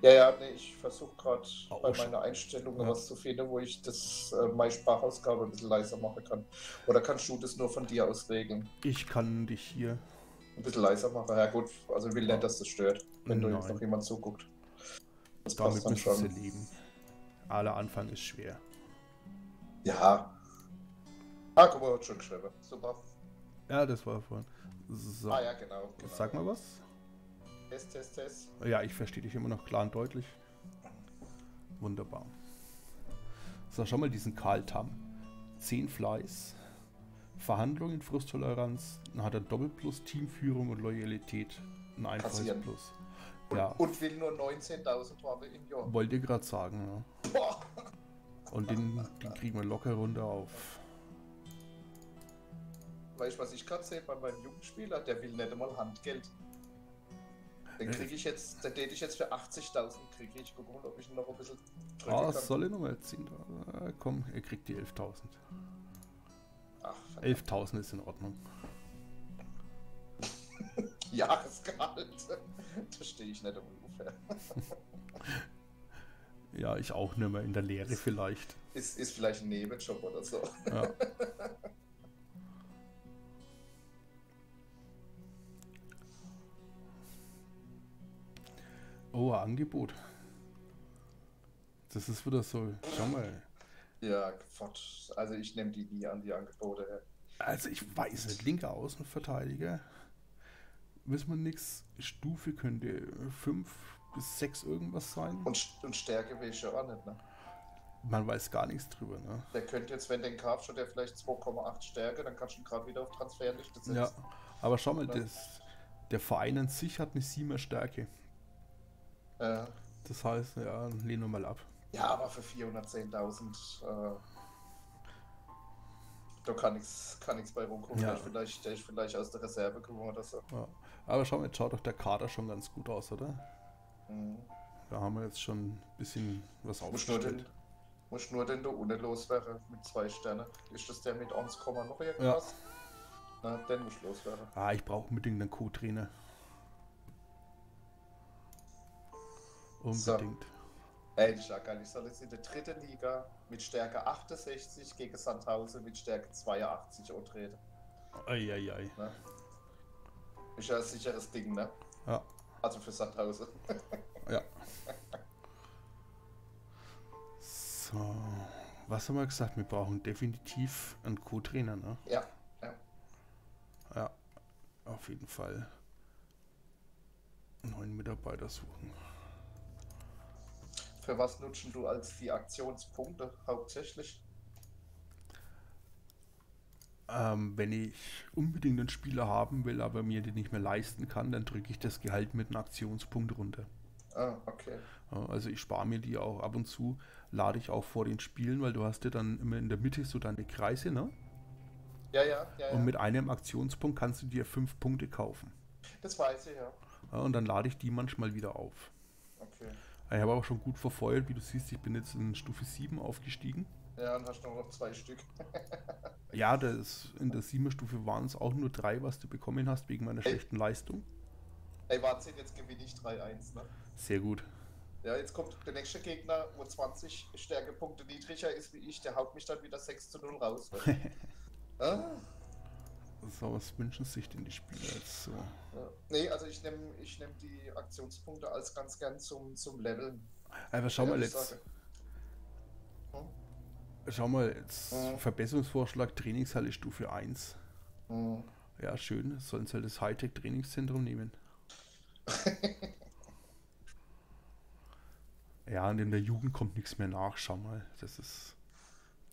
Ja, ja, nee, ich versuche gerade Auch bei meiner Einstellung Ja. was zu finden, wo ich das äh, meine Sprachausgabe ein bisschen leiser machen kann. Oder kannst du das nur von dir aus regeln? Ich kann dich hier. Ein bisschen leiser machen. Ja gut, also ich will nicht, dass das stört, wenn du jetzt Nein. noch jemand zuguckt. Das Damit passt dann schon. leben. Aller Anfang ist schwer. Ja. Ah, guck mal, hat schon geschrieben. Super. Ja, das war vorhin. So. Ah ja, genau. genau. Sag mal was. Test, Test, Test. Ja, ich verstehe dich immer noch klar und deutlich. Wunderbar. So, schau mal diesen Karl Tam. 10 Fleiß, Verhandlungen, Frusttoleranz, dann hat er Doppelplus, Teamführung und Loyalität. Ein einfaches. Plus. Und, Ja, und will nur 19.000 Waffen im Jahr. wollte ich gerade sagen. Ja. Und den, den kriegen wir locker runter auf. Weißt du, was ich gerade sehe bei meinem Jugendspieler? Der will nicht einmal Handgeld. Den Äh. kriege ich jetzt, den täte ich jetzt für 80.000 kriege ich. Guck mal, ob ich ihn noch ein bisschen drücken Ah, kann. soll ich nochmal 10? Ah, komm, er kriegt die 11.000. Ach, verdammt. 11.000 ist in Ordnung. [LAUGHS] Jahresgehalt. Da stehe ich nicht ungefähr. [LAUGHS] Ja, ich auch nicht mehr in der Lehre vielleicht. Ist, ist vielleicht ein Nebenjob oder so. Ja. [LAUGHS] Oh, Angebot. Das ist wieder so. Schau mal. Ja, fort. Also ich nehme die nie an, die Angebote. Also ich weiß nicht, linker Außenverteidiger. Wissen wir nichts. Stufe könnte 5 bis 6 irgendwas sein. Und, und Stärke will ich ja auch nicht. Ne? Man weiß gar nichts drüber, ne? Der könnte jetzt, wenn den kaufst, schon der vielleicht 2,8 Stärke, dann kannst du ihn gerade wieder auf Transferliste setzen. Ja. Aber schau mal, Ja. das, der Verein an sich hat eine 7er Stärke. Äh, Das heißt, ja, lehnen wir mal ab. Ja, aber für 410.000, äh, da kann nichts kann nix bei rumkommen. Ja. Der, ist vielleicht, ist vielleicht aus der Reserve gekommen oder so. Ja. Aber schau mal, jetzt schaut doch der Kader schon ganz gut aus, oder? Mhm. Da haben wir jetzt schon ein bisschen was aufgestellt. muss nur den da unten loswerden mit zwei Sternen. Ist das der mit 1, noch irgendwas? Na, den muss loswerden. Ah, ich brauche unbedingt einen Co-Trainer. So. Unbedingt. Ey, das ist ja geil. Ich soll jetzt in der dritten Liga mit Stärke 68 gegen Sandhausen mit Stärke 82 antreten. Eieiei. Ne? Ist ja ein sicheres Ding, ne? Ja, Also für Sandhausen. [LAUGHS] ja. So. Was haben wir gesagt? Wir brauchen definitiv einen Co-Trainer, ne? Ja, ja. Ja, auf jeden Fall. Neuen Mitarbeiter suchen. Für was nutzen du als die Aktionspunkte hauptsächlich? Ähm, wenn ich unbedingt einen Spieler haben will, aber mir den nicht mehr leisten kann, dann drücke ich das Gehalt mit einem Aktionspunkt runter. Ah, okay. Also ich spare mir die auch ab und zu, lade ich auch vor den Spielen, weil du hast ja dann immer in der Mitte so deine Kreise, ne? Ja, ja, ja. ja. Und mit einem Aktionspunkt kannst du dir fünf Punkte kaufen. das weiß ich, ja. Ja, und dann lade ich die manchmal wieder auf. Okay. Ich habe auch schon gut verfeuert, wie du siehst, ich bin jetzt in Stufe 7 aufgestiegen. Ja, dann hast du noch zwei Stück. [LAUGHS] Ja, das, in der 7 Stufe waren es auch nur drei, was du bekommen hast wegen meiner Ey. schlechten Leistung. Ey, Wahnsinn, jetzt gewinne ich 3-1, ne? Sehr gut. Ja, jetzt kommt der nächste Gegner, wo 20 Stärkepunkte niedriger ist wie ich, der haut mich dann wieder 6 zu 0 raus. Ne? [LAUGHS] ah, So, was wünschen sich denn die Spieler jetzt so? ja. Nee, also ich nehme ich nehm die Aktionspunkte als ganz gern zum, zum Leveln. Aber schau mal jetzt. Hm? Schau mal jetzt. Mhm. Verbesserungsvorschlag Trainingshalle Stufe 1. Hm. Ja, schön. Sollen sie halt das Hightech-Trainingszentrum nehmen. [LAUGHS] ja, und in der Jugend kommt nichts mehr nach. Schau mal. Das ist.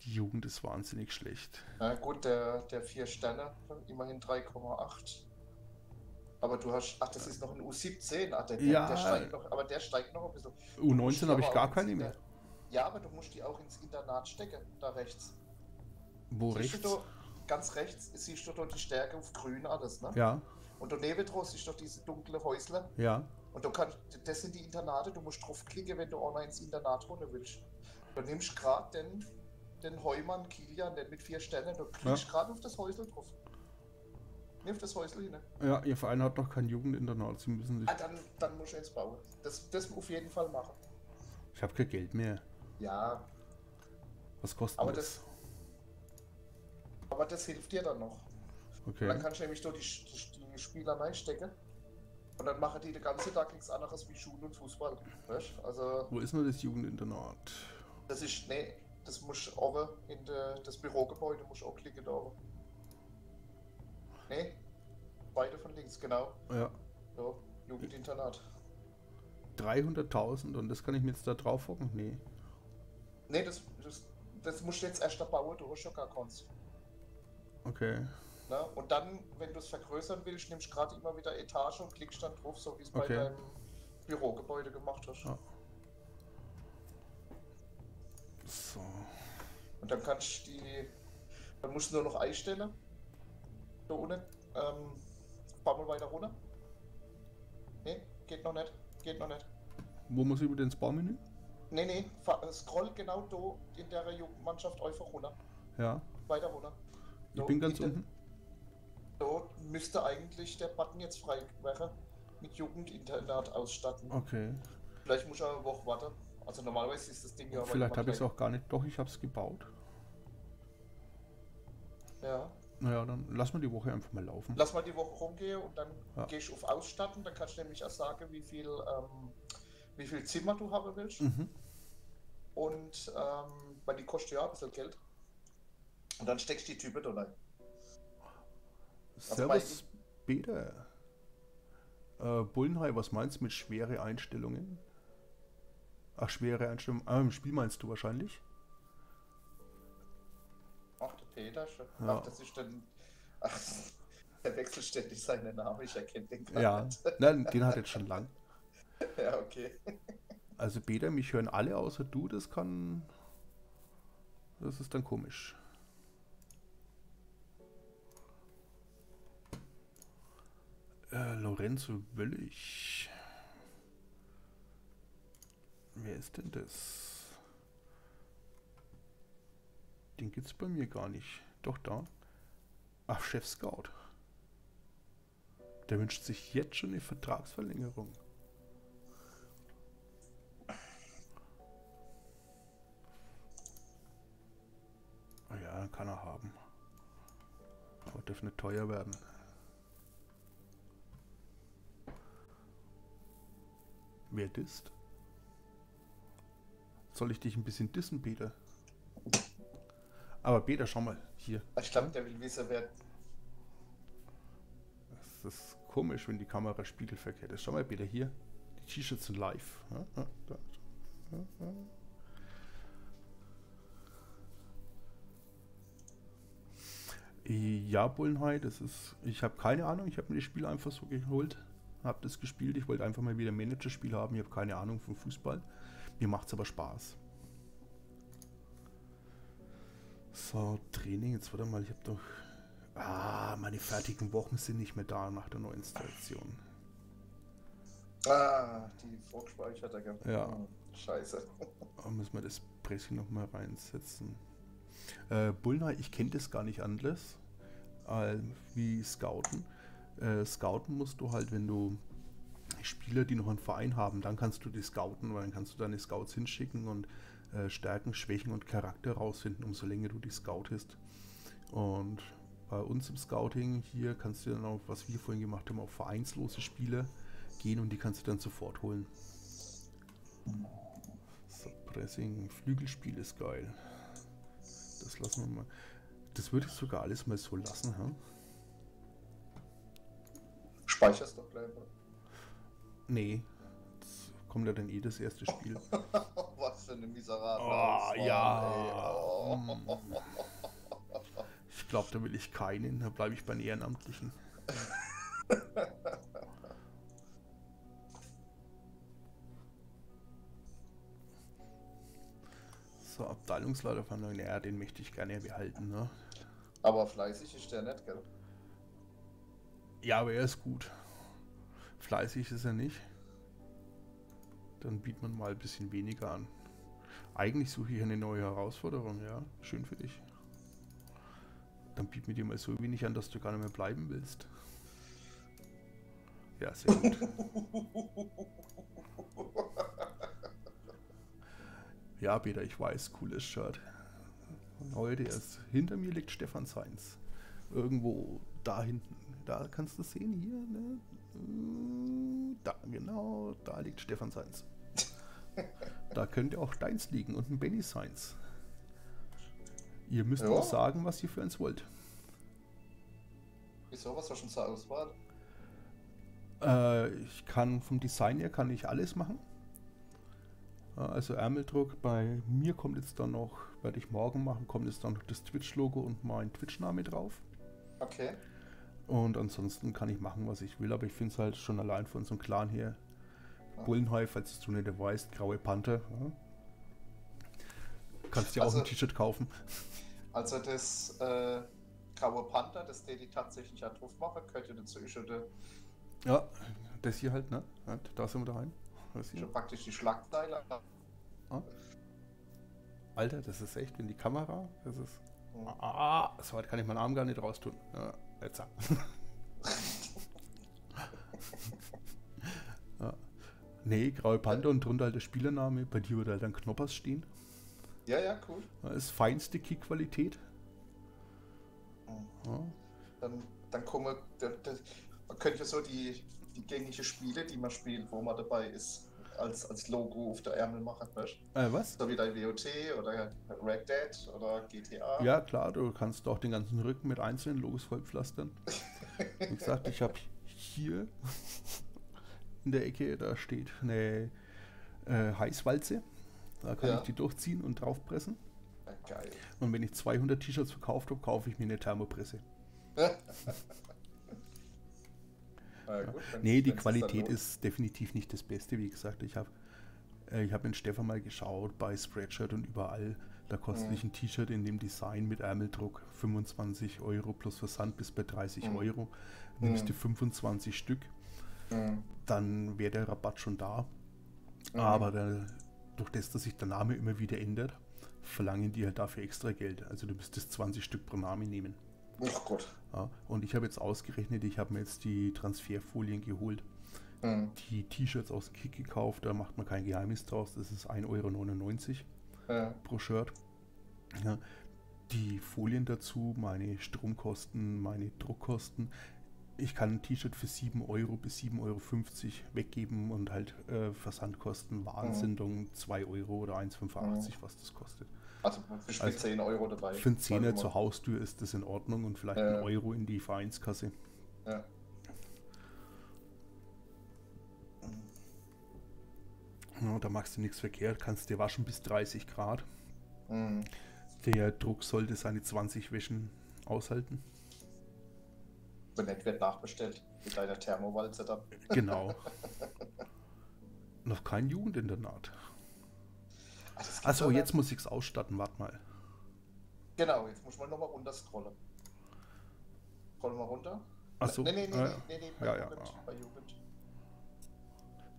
Die Jugend ist wahnsinnig schlecht. Na gut, der, der 4 Sterne, immerhin 3,8. Aber du hast, ach, das ist noch ein U17, ach, der, Ja. der steigt noch, aber der steigt noch ein bisschen. U19 habe ich gar keine mehr. Ja, aber du musst die auch ins Internat stecken, da rechts. Wo Siehst rechts? Du ganz rechts siehst du dort die Stärke auf grün alles, ne? Ja, Und daneben drauf siehst du doch diese dunkle Häusle. ja. Und du kannst, das sind die Internate, du musst draufklicken, wenn du online ins Internat runter willst. Du nimmst gerade den den Heumann Kilian, den mit vier Sternen, du klickst gerade auf das Häusel drauf. Auf das Häusel hin. Ja, ihr Verein hat noch kein Jugendinternat, sie müssen sich. Ah, dann, dann muss ich eins bauen. Das, das auf jeden Fall machen. Ich habe kein Geld mehr. Ja, Was kostet aber das? das. Aber das hilft dir dann noch. Okay. Dann kannst du nämlich durch die, die, die Spieler reinstecken. Und dann machen die den ganzen Tag nichts anderes wie Schule und Fußball. Weißt? Also, Wo ist nur das Jugendinternat? das ist. Nee, das muss oben in de, das Bürogebäude muss auch klicken da oben. Nee, beide von links, genau. Ja. So, Jugendinternat. 300.000 und das kann ich mir jetzt da drauf hocken? Nee. Nee, das, das, das musst du jetzt erst da bauen, du hast ja gar keins. Okay. Ne? Und dann, wenn du es vergrößern willst, nimmst du gerade immer wieder Etage und klickst dann drauf, so wie es bei Okay. deinem Bürogebäude gemacht hast. Ja. So. Und dann kannst du die. Dann musst du nur noch einstellen. Da unten. Ähm, fahr mal weiter runter. Nee, geht noch nicht. Geht noch nicht. Wo muss ich über den Spa-Menü? Nee, fahr, scroll genau da in der Jugendmannschaft einfach runter. Ja. Weiter runter. Ich Da bin ganz unten. Da müsste eigentlich der Button jetzt frei werden. Mit Jugendinternat ausstatten. Okay. Vielleicht muss ich eine Woche warten. Also normalerweise ist das Ding ja Vielleicht habe ich es auch gar nicht. Doch, ich habe es gebaut. Ja. Naja, dann lass mal die Woche einfach mal laufen. Lass mal die Woche rumgehen und dann Ja. gehst du auf Ausstatten. Dann kannst du nämlich auch sagen, wie viel, ähm, wie viel Zimmer du haben willst. Mhm. Und ähm, weil die kostet ja ein bisschen Geld. Und dann steckst du die Typen da rein. Also Servus, Peter. Äh, Bullenhai, was meinst du mit schwere Einstellungen? Ach, schwere Einstellungen. Ah, im Spiel meinst du wahrscheinlich? Ach, der Peter schon. Ja. Ach, das ist dann. Ach, der wechselt ständig seinen Namen. Ich erkenne den gar Ja. nicht. [LAUGHS] Nein, den hat jetzt schon lang. [LAUGHS] ja, okay. Also Peter, mich hören alle außer du, das kann. Das ist dann komisch. Äh, Lorenzo Wöllig. Wer ist denn das? Den gibt's bei mir gar nicht. Doch da. Ach, Chef Scout. Der wünscht sich jetzt schon eine Vertragsverlängerung. Ah ja, kann er haben. Aber darf nicht teuer werden. Wer disst? Soll ich dich ein bisschen dissen, Peter? Aber Peter, schau mal, hier. Ich glaube, der will wissen, wer. Das ist komisch, wenn die Kamera spiegelverkehrt ist. Schau mal, Peter, hier. Die T-Shirts sind live. Ja, Bullenhai, das ist. Ich habe keine Ahnung, ich habe mir das Spiel einfach so geholt. Habe das gespielt. Ich wollte einfach mal wieder ein Managerspiel haben. Ich habe keine Ahnung vom Fußball. Mir macht es aber Spaß. So, Training, jetzt warte mal, ich habe doch. Ah, meine fertigen Wochen sind nicht mehr da nach der neuen Installation. Ah, die vorgespeicherte. gell? Ja. Hm, Scheiße. [LAUGHS] Da müssen wir das Pressing nochmal reinsetzen. Äh, Bullnei, ich kenne das gar nicht anders äh, wie Scouten. Äh, scouten musst du halt, wenn du Spieler, die noch einen Verein haben, dann kannst du die scouten, weil dann kannst du deine Scouts hinschicken und äh, Stärken, Schwächen und Charakter rausfinden, umso länger du die scoutest. Und bei uns im Scouting hier kannst du dann auch, was wir vorhin gemacht haben, auf vereinslose Spieler gehen und die kannst du dann sofort holen. So, Pressing, Flügelspiel ist geil. Das lassen wir mal. Das würde ich sogar alles mal so lassen, ha? Speicherst doch gleich. mal. Nee. Das kommt ja dann eh das erste Spiel. [LAUGHS] Was für eine miserable Oh, Auswahl, ja. Oh. Ich glaube, da will ich keinen. Da bleibe ich bei den Ehrenamtlichen. [LAUGHS] So, Abteilungsleiter von ja, den möchte ich gerne behalten, ne? Aber fleißig ist der nicht, gell? Ja, aber er ist gut. Fleißig ist er nicht. Dann bietet man mal ein bisschen weniger an. Eigentlich suche ich eine neue Herausforderung, ja. Schön für dich. Dann biet mir dir mal so wenig an, dass du gar nicht mehr bleiben willst. Ja, sehr gut. ja, Peter, ich weiß, cooles Shirt. Heute erst hinter mir liegt Stefan Seins. Irgendwo da hinten. Da kannst du sehen, hier, ne? Da, genau, da liegt Stefan Seins. da könnte auch deins liegen und ein Benny Seins. Ihr müsst Ja. auch sagen, was ihr für eins wollt. Wieso, was war schon zur Auswahl? Äh, ich kann vom Design her kann ich alles machen. Äh, Also Ärmeldruck, bei mir kommt jetzt dann noch, werde ich morgen machen, kommt jetzt dann noch das Twitch-Logo und mein Twitch-Name drauf. Okay. Und ansonsten kann ich machen, was ich will, aber ich finde es halt schon allein von unserem Clan hier. Bullenhai, falls du nicht weißt, graue Panther. Ja. Kannst dir auch Also- ein T-Shirt kaufen. Also das äh, graue Panther, das der die tatsächlich ja drauf machen, könnte dazu schon, der, Ja, das hier halt, ne? Da sind wir daheim. Das hier. schon praktisch die Schlagteile. Alter, das ist echt, wenn die Kamera, das ist. Ah, so weit kann ich meinen Arm gar nicht raustun. Ja, jetzt. [LAUGHS] ja. Nee, graue Panther und drunter halt der Spielername. Bei dir würde halt dann Knoppers stehen. Ja, ja, cool. Das ist feinste Kick-Qualität. Ja. Dann, dann kommen, da, da, man könnte ja so die, die gängige Spiele, die man spielt, wo man dabei ist, als, als Logo auf der Ärmel machen, weißt Äh, was? So wie dein WOT oder Red Dead oder GTA. Ja, klar, du kannst auch den ganzen Rücken mit einzelnen Logos vollpflastern. [LAUGHS] Wie gesagt, ich habe hier in der Ecke, da steht eine äh, Heißwalze. Da kann Ja. ich die durchziehen und draufpressen. Ja, geil. Und wenn ich 200 T-Shirts verkauft habe, kaufe ich mir eine Thermopresse. [LAUGHS] Gut, wenn- Nee, die Qualität ist definitiv nicht das Beste. Wie gesagt, ich habe äh, ich hab mit Stefan mal geschaut bei Spreadshirt und überall. Da kostet Mhm. sich ein T-Shirt in dem Design mit Ärmeldruck 25 Euro plus Versand bis bei 30 Mhm. Euro. Nimmst Mhm. du 25 Stück, Mhm. dann wäre der Rabatt schon da. Mhm. Aber der, durch das, dass sich der Name immer wieder ändert, verlangen die halt dafür extra Geld. Also du müsstest 20 Stück pro Name nehmen. Ach Gott. Ja, und ich habe jetzt ausgerechnet, ich habe mir jetzt die Transferfolien geholt, Mhm. die T-Shirts aus dem Kick gekauft, da macht man kein Geheimnis draus, das ist 1,99 Euro Ja. pro Shirt. Ja, die Folien dazu, meine Stromkosten, meine Druckkosten. Ich kann ein T-Shirt für 7 Euro bis 7,50 Euro weggeben und halt äh, Versandkosten, Warensendung 2 Euro oder 1,85, was das kostet. Also bist du mit Also, 10 Euro dabei. Für einen Zehner zur Haustür ist das in Ordnung und vielleicht Ja. ein Euro in die Vereinskasse. Ja. Ja, da machst du nichts verkehrt, kannst dir waschen bis 30 Grad. Mhm. Der Druck sollte seine 20 Wäschen aushalten. Wenn nicht, wird nachbestellt. Mit deiner Thermowalze dann. Genau. [LAUGHS] Noch kein Jugendinternat. Ah, das gibt's Achso, jetzt muss ich's ausstatten, warte mal. Genau, jetzt muss man nochmal runter scrollen. Scrollen wir runter. Achso, Nee, nee, nee, äh, nee, nee, bei ja, ja, Jugend. ja. Bei Jugend.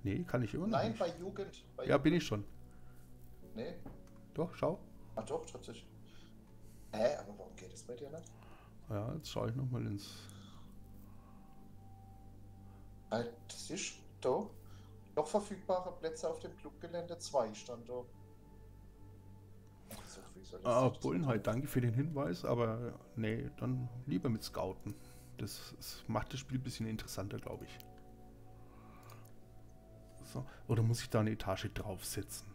nee, kann ich immer noch Nein, nicht. bei Jugend. Bei Ja, bin ich schon. Nee. Doch, schau. Ach doch, tatsächlich. Hä, aber warum geht es bei dir nicht? Ja, jetzt schaue ich nochmal ins. Halt, das ist da. Noch verfügbare Plätze auf dem Clubgelände 2 stand da. Ah, Bullenheit, danke für den Hinweis, aber nee, dann lieber mit Scouten. Das, das macht das Spiel ein bisschen interessanter, glaube ich. So. Oder muss ich da eine Etage draufsetzen?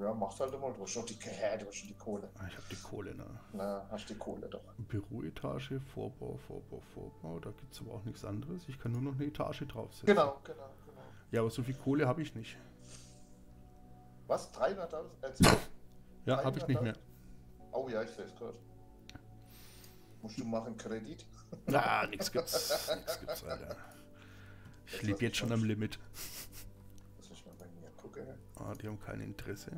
Ja, mach's halt immer. Du hast schon die, hä, du hast schon die Kohle. Ah, ich habe die Kohle, ne? Na, hast die Kohle doch. Büroetage, Vorbau, Vorbau, Vorbau. Da gibt es aber auch nichts anderes. Ich kann nur noch eine Etage draufsetzen. Genau, genau, genau. Ja, aber so viel Kohle habe ich nicht. Was? 300.000? Ja, habe ich nicht mehr. Oh ja, ich sehe es gerade. Musst du machen Kredit? Ah, nichts gibt's. Nix gibt's, Alter. Ich lebe jetzt schon am Limit. Lass mich mal bei mir gucken. Ah, die haben kein Interesse.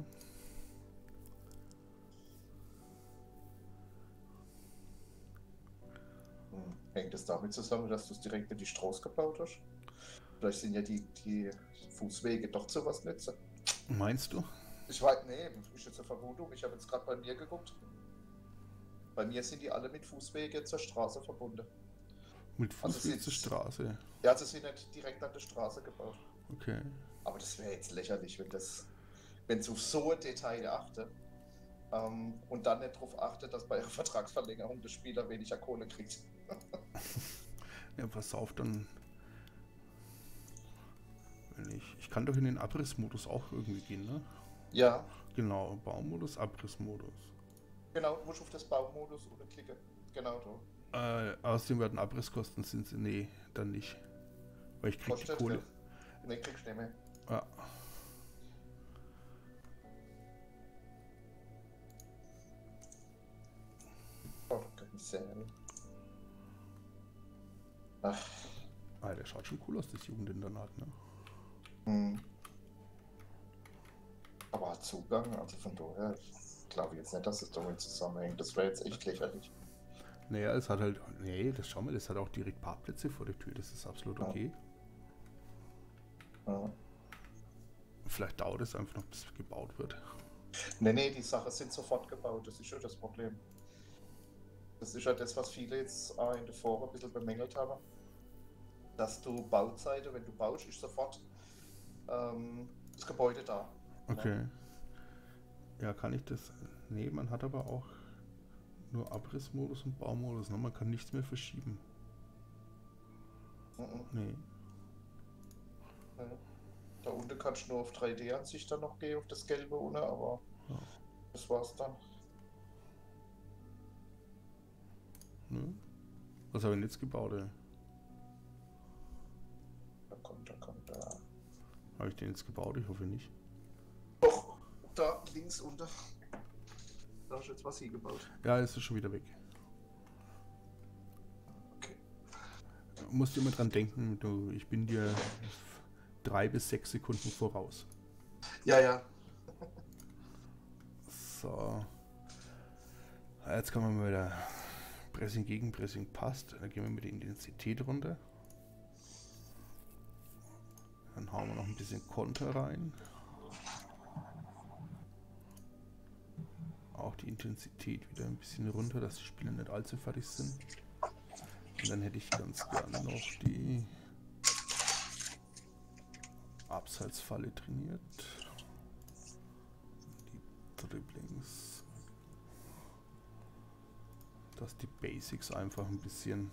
Hm. Hängt es damit zusammen, dass du es direkt in die Straße gebaut hast? Vielleicht sind ja die, die Fußwege doch zu was nützen. Meinst du? Ich weiß, nee, ist jetzt eine Vermutung. Ich habe jetzt gerade bei mir geguckt. Bei mir sind die alle mit Fußwege zur Straße verbunden. Mit Also Fußweg sie- zur Straße. Ja, also sie sind nicht direkt an der Straße gebaut. Okay. Aber das wäre jetzt lächerlich, wenn das, wenn es auf so ein Detail achte ähm, und dann nicht darauf achtet, dass bei ihrer [LAUGHS] Vertragsverlängerung der Spieler weniger Kohle kriegt. [LAUGHS] Ja, pass auf, dann. Wenn ich. Ich kann doch in den Abrissmodus auch irgendwie gehen, ne? Ja, Genau, Baumodus, Abrissmodus. genau, musst auf das Baumodus oder klicken. Genau, du. Äh, außerdem werden Abrisskosten sind sie. Nee, dann nicht. Weil ich krieg die Kostet Kohle. Ne, kriegst du nicht mehr. Ja. Oh, Gesell. Ach, Ah, der schaut schon cool aus, das Jugendinternat, ne? hm. Aber hat Zugang, also von daher, ich glaube jetzt nicht, dass es damit zusammenhängt. Das wäre jetzt echt lächerlich. Naja, es hat halt. Nee, das schau mal, das hat auch direkt Parkplätze vor der Tür, das ist absolut Ja. okay. Ja. Vielleicht dauert es einfach noch, bis gebaut wird. Nee, nee, die Sachen sind sofort gebaut, das ist schon das Problem. Das ist ja das, was viele jetzt auch in der Foren ein bisschen bemängelt haben. Dass du Bauzeiten, wenn du baust, ist sofort ähm, das Gebäude da. Okay. Ja, kann ich das. Nee, man hat aber auch nur Abrissmodus und Baumodus. Ne? Man kann nichts mehr verschieben. Mhm. Nee. Ja. Da unten kannst du nur auf 3D-Ansicht dann noch gehen, auf das Gelbe ohne, aber Ja. das war's dann. Ne? Was habe ich denn jetzt gebaut, ey? Da kommt, da kommt, da. Habe ich den jetzt gebaut? Ich hoffe nicht. Da links unter. Da ist jetzt was hier gebaut. Ja, es ist schon wieder weg. Okay. Du musst immer dran denken, du, ich bin dir drei bis sechs Sekunden voraus. Ja, ja. So. Jetzt man mal wieder Pressing gegen Pressing passt. Dann gehen wir mit der Intensität runter. Dann hauen wir noch ein bisschen Konter rein. Auch die Intensität wieder ein bisschen runter, dass die Spieler nicht allzu fertig sind. Und dann hätte ich ganz gerne noch die Abseitsfalle trainiert. Die Dribblings. Dass die Basics einfach ein bisschen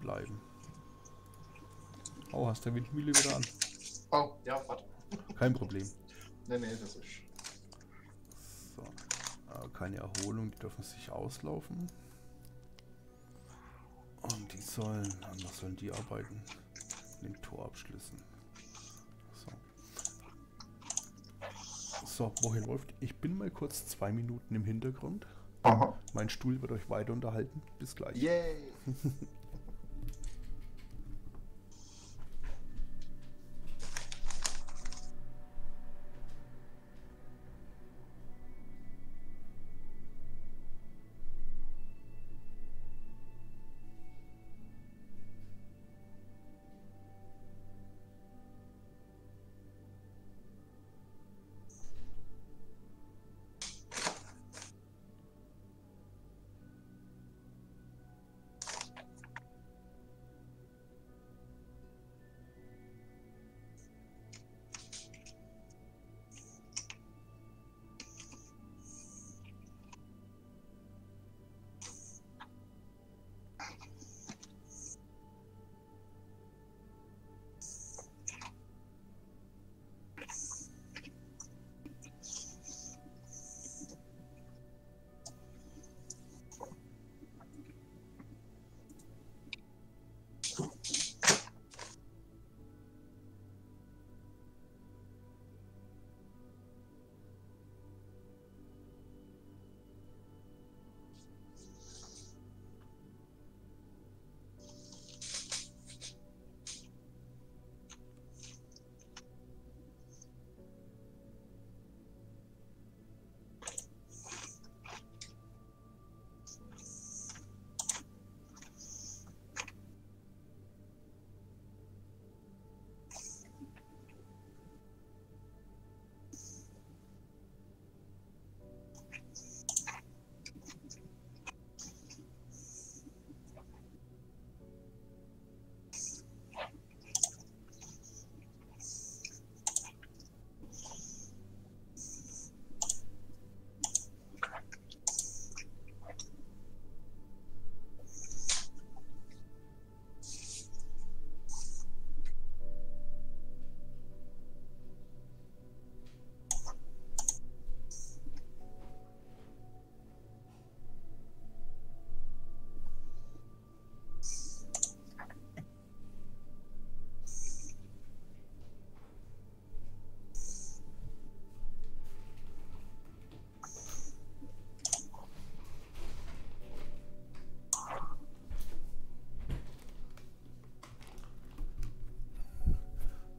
bleiben. Oh, hast der Windmühle wieder an? Oh, ja, warte. Kein Problem. Nee, nee, das ist. Äh, keine Erholung, die dürfen sich auslaufen. Und die sollen, an was sollen die arbeiten? Den Torabschlüssen. So. So, wohin läuft? Ich bin mal kurz zwei Minuten im Hintergrund. Aha. Mein Stuhl wird euch weiter unterhalten. Bis gleich. Yay! [LAUGHS]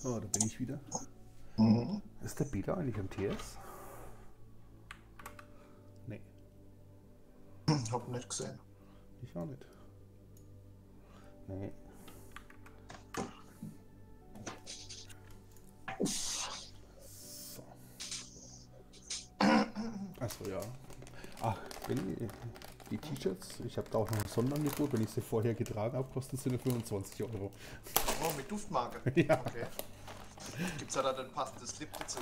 Oh, da bin ich wieder. Mhm. Ist der Beta eigentlich am TS? Nee, Hab nicht gesehen. ich auch nicht. Nee. So. Achso, ja. Ach, Benni, die T-Shirts, ich habe da auch noch ein Sonderangebot. Wenn ich sie vorher getragen habe, kosten sie nur 25 Euro. Duftmarke. [LAUGHS] Ja. Okay. Gibt's da dann ein passendes Slip dazu?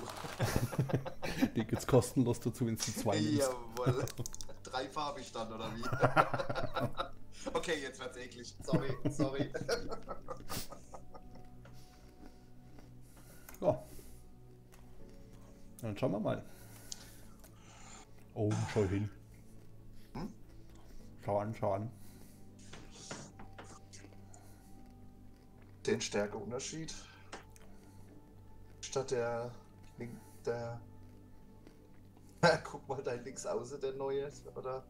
[LAUGHS] Die gibt es kostenlos dazu, wenn du zwei nimmst. Jawohl. Dreifarbig dann, oder wie? [LAUGHS] okay, jetzt wird's eklig. Sorry, sorry. Ja. Dann schauen wir mal. Oh, schau hin. Hm? Schau an, schau an. Den Stärkeunterschied. Statt der Link, der. [LAUGHS] Guck mal, dein links außen, der neue, oder?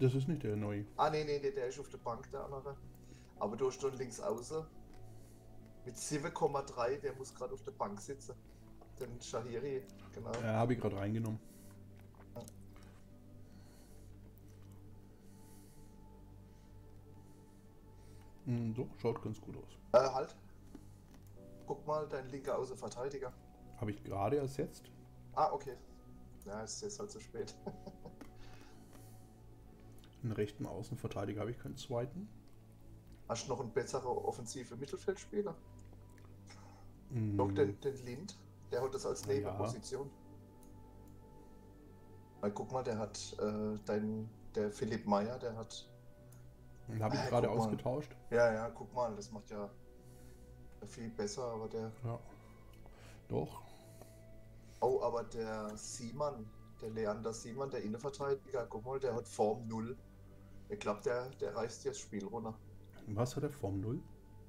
Das ist nicht der neue. Ah, nee, nee, nee, der ist auf der Bank, der andere. Aber du hast schon links außen. Mit 7,3, der muss gerade auf der Bank sitzen. Den Shahiri, genau. Ja, habe ich gerade reingenommen. Hm, doch, schaut ganz gut aus. Äh, halt. Guck mal, dein linker Außenverteidiger. Habe ich gerade ersetzt. Ah, okay. Ja, ist jetzt halt zu spät. [LAUGHS] Einen rechten Außenverteidiger habe ich keinen zweiten. Hast du noch einen besseren offensive Mittelfeldspieler? Hm, Doch, den, den Lind. Der hat das als Ja. Nebenposition. Weil guck mal, der hat äh, dein, der Philipp Meyer, der hat. Den habe ich Ah, gerade mal. ausgetauscht. Ja, ja, guck mal, das macht ja viel besser, aber der. Ja. Doch. Oh, aber der Siemann, der Leander Siemann, der Innenverteidiger, guck mal, der hat Form 0. Ich glaube, der, der reißt jetzt Spiel runter. Was hat er? Form 0?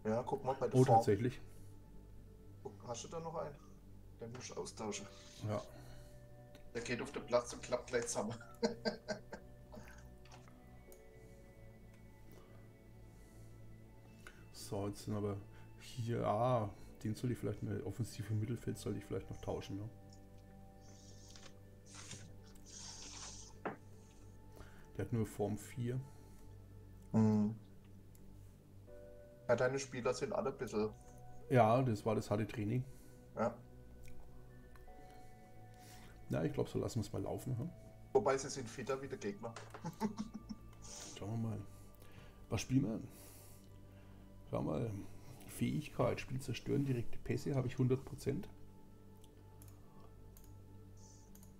Ja, guck mal bei der Oh, Form. tatsächlich. Hast du da noch einen? Den musst du austauschen. Ja. Der geht auf den Platz und klappt gleich zusammen. [LAUGHS] Sind aber hier, ah, den soll ich vielleicht eine offensive Mittelfeld soll ich vielleicht noch tauschen, ne? Der hat nur Form 4. Mhm. Ja, deine Spieler sind alle ein bisschen. Ja, das war das harte Training. Ja. Na, ich glaube, so lassen wir es mal laufen. Hm? Wobei sie sind fitter wie der Gegner. Schauen wir mal. Was spielen wir? Schau mal. Fähigkeit, Spiel zerstören, direkte Pässe habe ich 100%.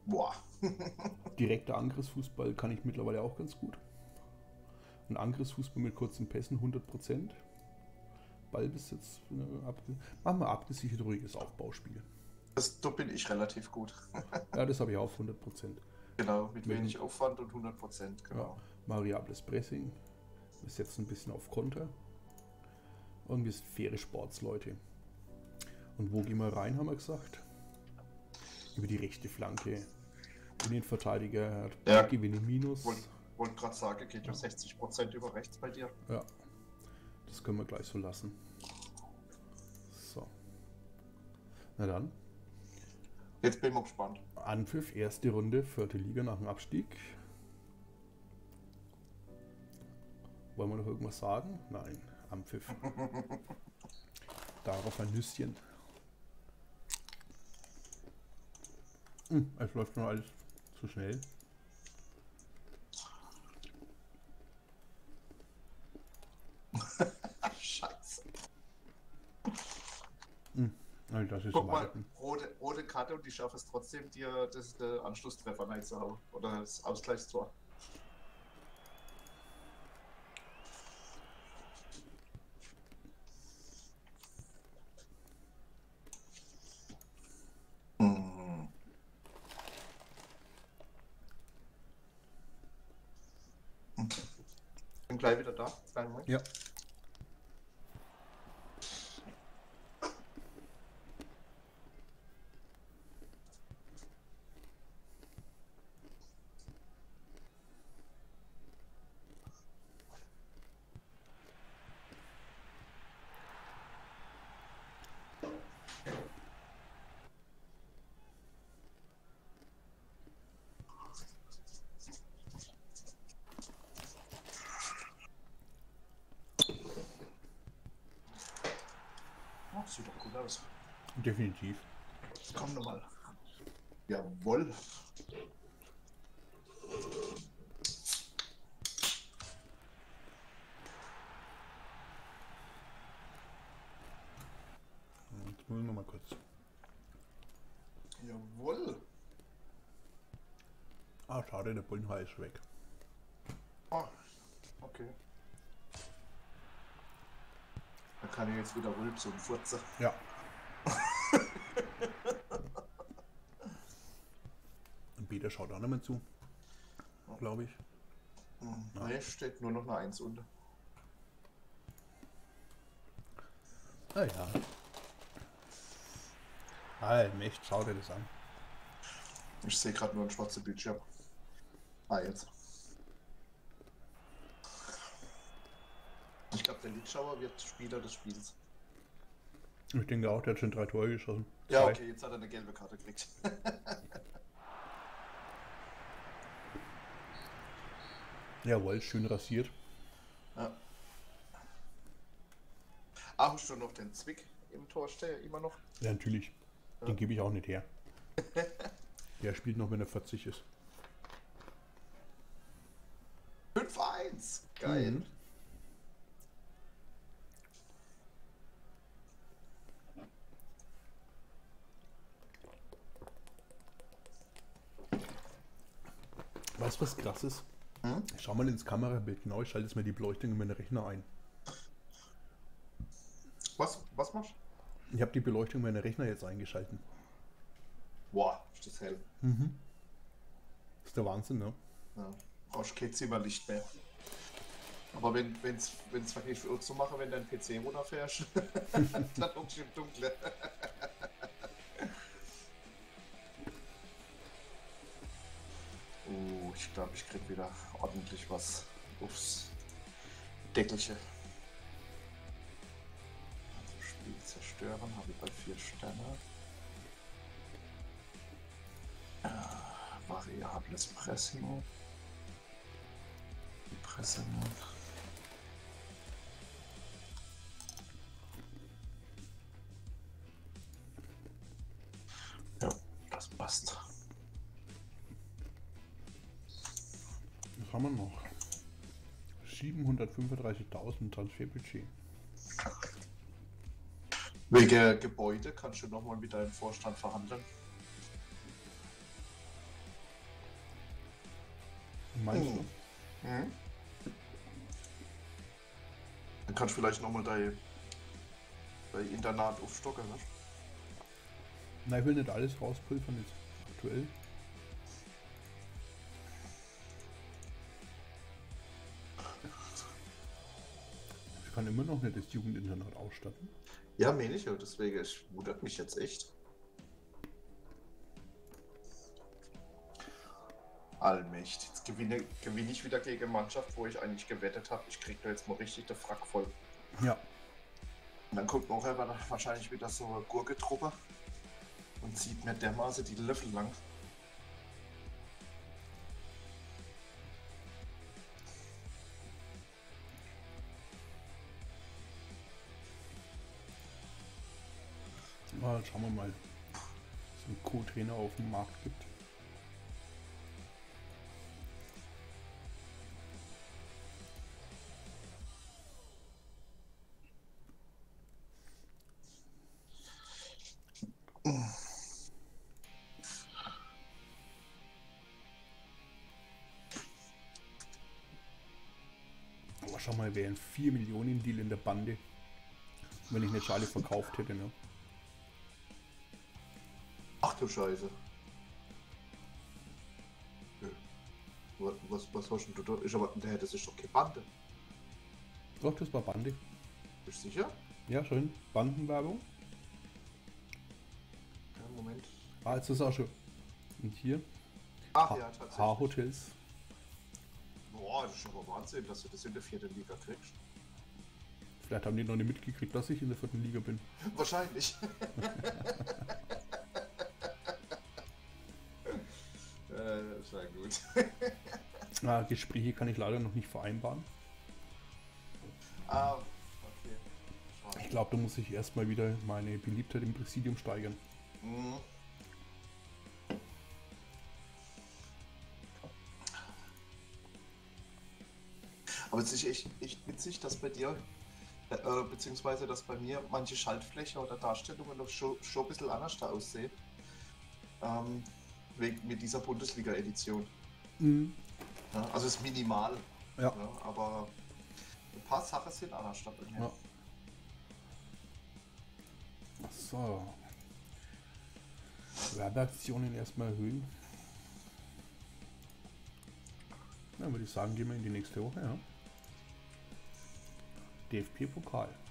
Boah. [LAUGHS] Direkter Angriffsfußball kann ich mittlerweile auch ganz gut. Und Angriffsfußball mit kurzen Pässen 100%. Ballbesitz, ne, machen wir abgesichert ruhiges Aufbauspiel. Das, da bin ich relativ gut. [LAUGHS] Ja, das habe ich auch auf 100%. Genau, mit Wenn- wenig Aufwand und 100 Prozent. Genau. Ja. Variables Pressing. Wir setzen ein bisschen auf Konter. Sind faire Sportsleute. Und wo gehen wir rein, haben wir gesagt? Über die rechte Flanke. Innenverteidiger hat Ja. Gewinne Minus. Wollte wollt gerade sagen, geht ja 60 Prozent über rechts bei dir. Ja, das können wir gleich so lassen. So. Na dann, Jetzt bin ich mal gespannt. Anpfiff, erste Runde, vierte Liga nach dem Abstieg. Wollen wir noch irgendwas sagen? Nein, Anpfiff. Darauf ein Nüsschen. Hm, es läuft nur alles zu schnell. [LAUGHS] Scheiße. Also das ist Guck mal, rote, rote Karte und die schaffe es trotzdem, dir das der Anschlusstreffer reinzuhauen. Oder das Ausgleichstor. Mhm. Bin gleich wieder da. Kleinen Moment. Ja. Geld aus. Definitiv. Komm nochmal. Jawohl. Jetzt muss ich noch mal kurz. Jawohl. Ah, schade, der Bullenhai ist weg. Ah, okay. Da kann ich jetzt wieder rülpsen und furzen. Ja. [LAUGHS] Und Peter schaut auch nicht mehr zu. Glaube ich. Hm, Nee, steht nur noch eine Eins unter. Ah ja. Ah, schau dir das an. Ich sehe gerade nur einen schwarzen Bildschirm. Ah, jetzt. Ich glaube, der Litschauer wird Spieler des Spiels. Ich denke auch, der hat schon drei Tore geschossen. Ja, Zwei. okay, jetzt hat er eine gelbe Karte gekriegt. [LAUGHS] Jawohl, schön rasiert. ja. Ah, hast du noch den Zwick im Tor stehen? Immer noch? Ja, natürlich. Den gebe ich auch nicht her. [LAUGHS] Der spielt noch, wenn er 40 ist. 5-1! Geil. Mhm. Weißt du, was krass ist? Hm? Schau mal ins Kamerabild genau, ich schalte jetzt mal die Beleuchtung in meinen Rechner ein. Was? Was machst du? Ich habe die Beleuchtung in meinen Rechner jetzt eingeschalten. Boah, ist das hell. Mhm. Das ist der Wahnsinn, ne? Ja. Brauchst kein Zimmerlicht mehr. Aber wenn wenn's, wenn's wirklich für uns zu machen, wenn dein PC runterfährst, [LAUGHS] dann guckst du im Dunkeln. Oh, ich glaube, ich krieg wieder ordentlich was aufs Deckelchen. Also Spiel zerstören habe ich bei vier Sterne. Äh, variables Pressing. Die Pressing. Ja, das passt. Was haben wir noch? 735.000 Transferbudget. Wegen Gebäude kannst du nochmal mit deinem Vorstand verhandeln. Meinst du? Mhm. Dann kannst du vielleicht nochmal dein, dein Internat aufstocken. Ne? Nein, ich will nicht alles rauspulvern jetzt aktuell. Ich kann immer noch nicht das Jugendinternat ausstatten. Ja, meine ich ja, deswegen es wundert mich jetzt echt. Allmächtig. Jetzt gewinne, gewinne ich wieder gegen Mannschaft, wo ich eigentlich gewettet habe. Ich krieg da jetzt mal richtig den Frack voll. Ja. Und dann kommt noch aber wahrscheinlich wieder so eine Gurketruppe und zieht mir dermaßen die Löffel lang. Mal schauen wir mal, was es einen Co-Trainer auf dem Markt gibt. Mal, wäre ein 4 Millionen Deal in der Bande, wenn ich nicht alle verkauft hätte, ne? Ach du Scheiße. Was, was, was hast du da? Ich aber, der das ist doch keine Bande. Doch, das war Bande. Bist du sicher? Ja, schön. Bandenwerbung. Ja, Moment. Ah, jetzt ist auch schon. Und hier, Ach Ha- ja, tatsächlich. Haarhotels. Boah, das ist aber Wahnsinn, dass du das in der vierten Liga kriegst. Vielleicht haben die noch nicht mitgekriegt, dass ich in der vierten Liga bin. [LAUGHS] Wahrscheinlich. [LAUGHS] äh, das war gut. [LAUGHS] Ah, Gespräche kann ich leider noch nicht vereinbaren. ah, okay. Ich Schade. glaube, da muss ich erstmal wieder meine Beliebtheit im Präsidium steigern. Mhm. Aber es ist echt, echt witzig, dass bei dir, äh, äh, beziehungsweise dass bei mir manche Schaltfläche oder Darstellungen noch schon, schon ein bisschen anders da aussehen. Ähm, wegen, mit dieser Bundesliga-Edition. Mhm. Ja, also es ist minimal, Ja. ja, aber ein paar Sachen sind anders da bei mir. Ja. So. Werbeaktionen erstmal erhöhen. Dann würde ich sagen, gehen wir in die nächste Woche, ja. DFB-Pokal. Ähm,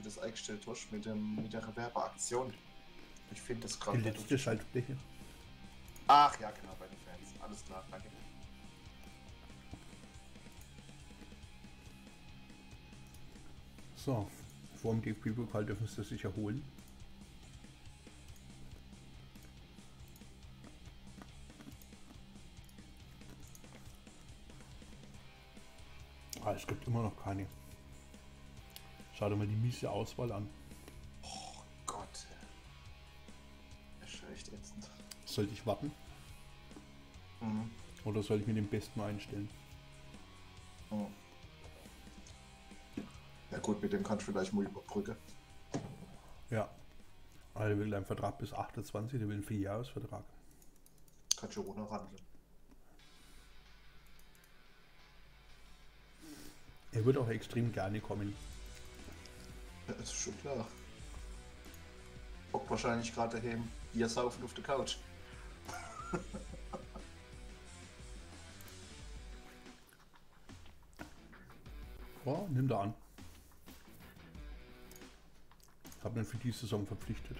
du das eingestellt hast mit, dem, mit der Werbeaktion? Ich finde das Die gerade. letzte Schaltfläche. Ach ja, genau, bei den Fans. Alles klar, danke. So, vor dem DFB-Pokal dürfen sie sich erholen. Ah, es gibt immer noch keine. Schau dir mal die miese Auswahl an. Oh Gott. Das ist echt ätzend. Sollte ich warten Mhm. oder soll ich mir den besten einstellen? Mhm. Ja gut, mit dem kannst du vielleicht mal überbrücken. Ja. Aber der will einen Vertrag bis 28, der will einen Vierjahresvertrag. Kannst du runterhandeln. Er wird auch extrem gerne kommen. Ja, ist schon klar. Bock wahrscheinlich gerade daheim Bier saufen auf der Couch. [LAUGHS] Ja, nimm da an. Hab ihn für die Saison verpflichtet.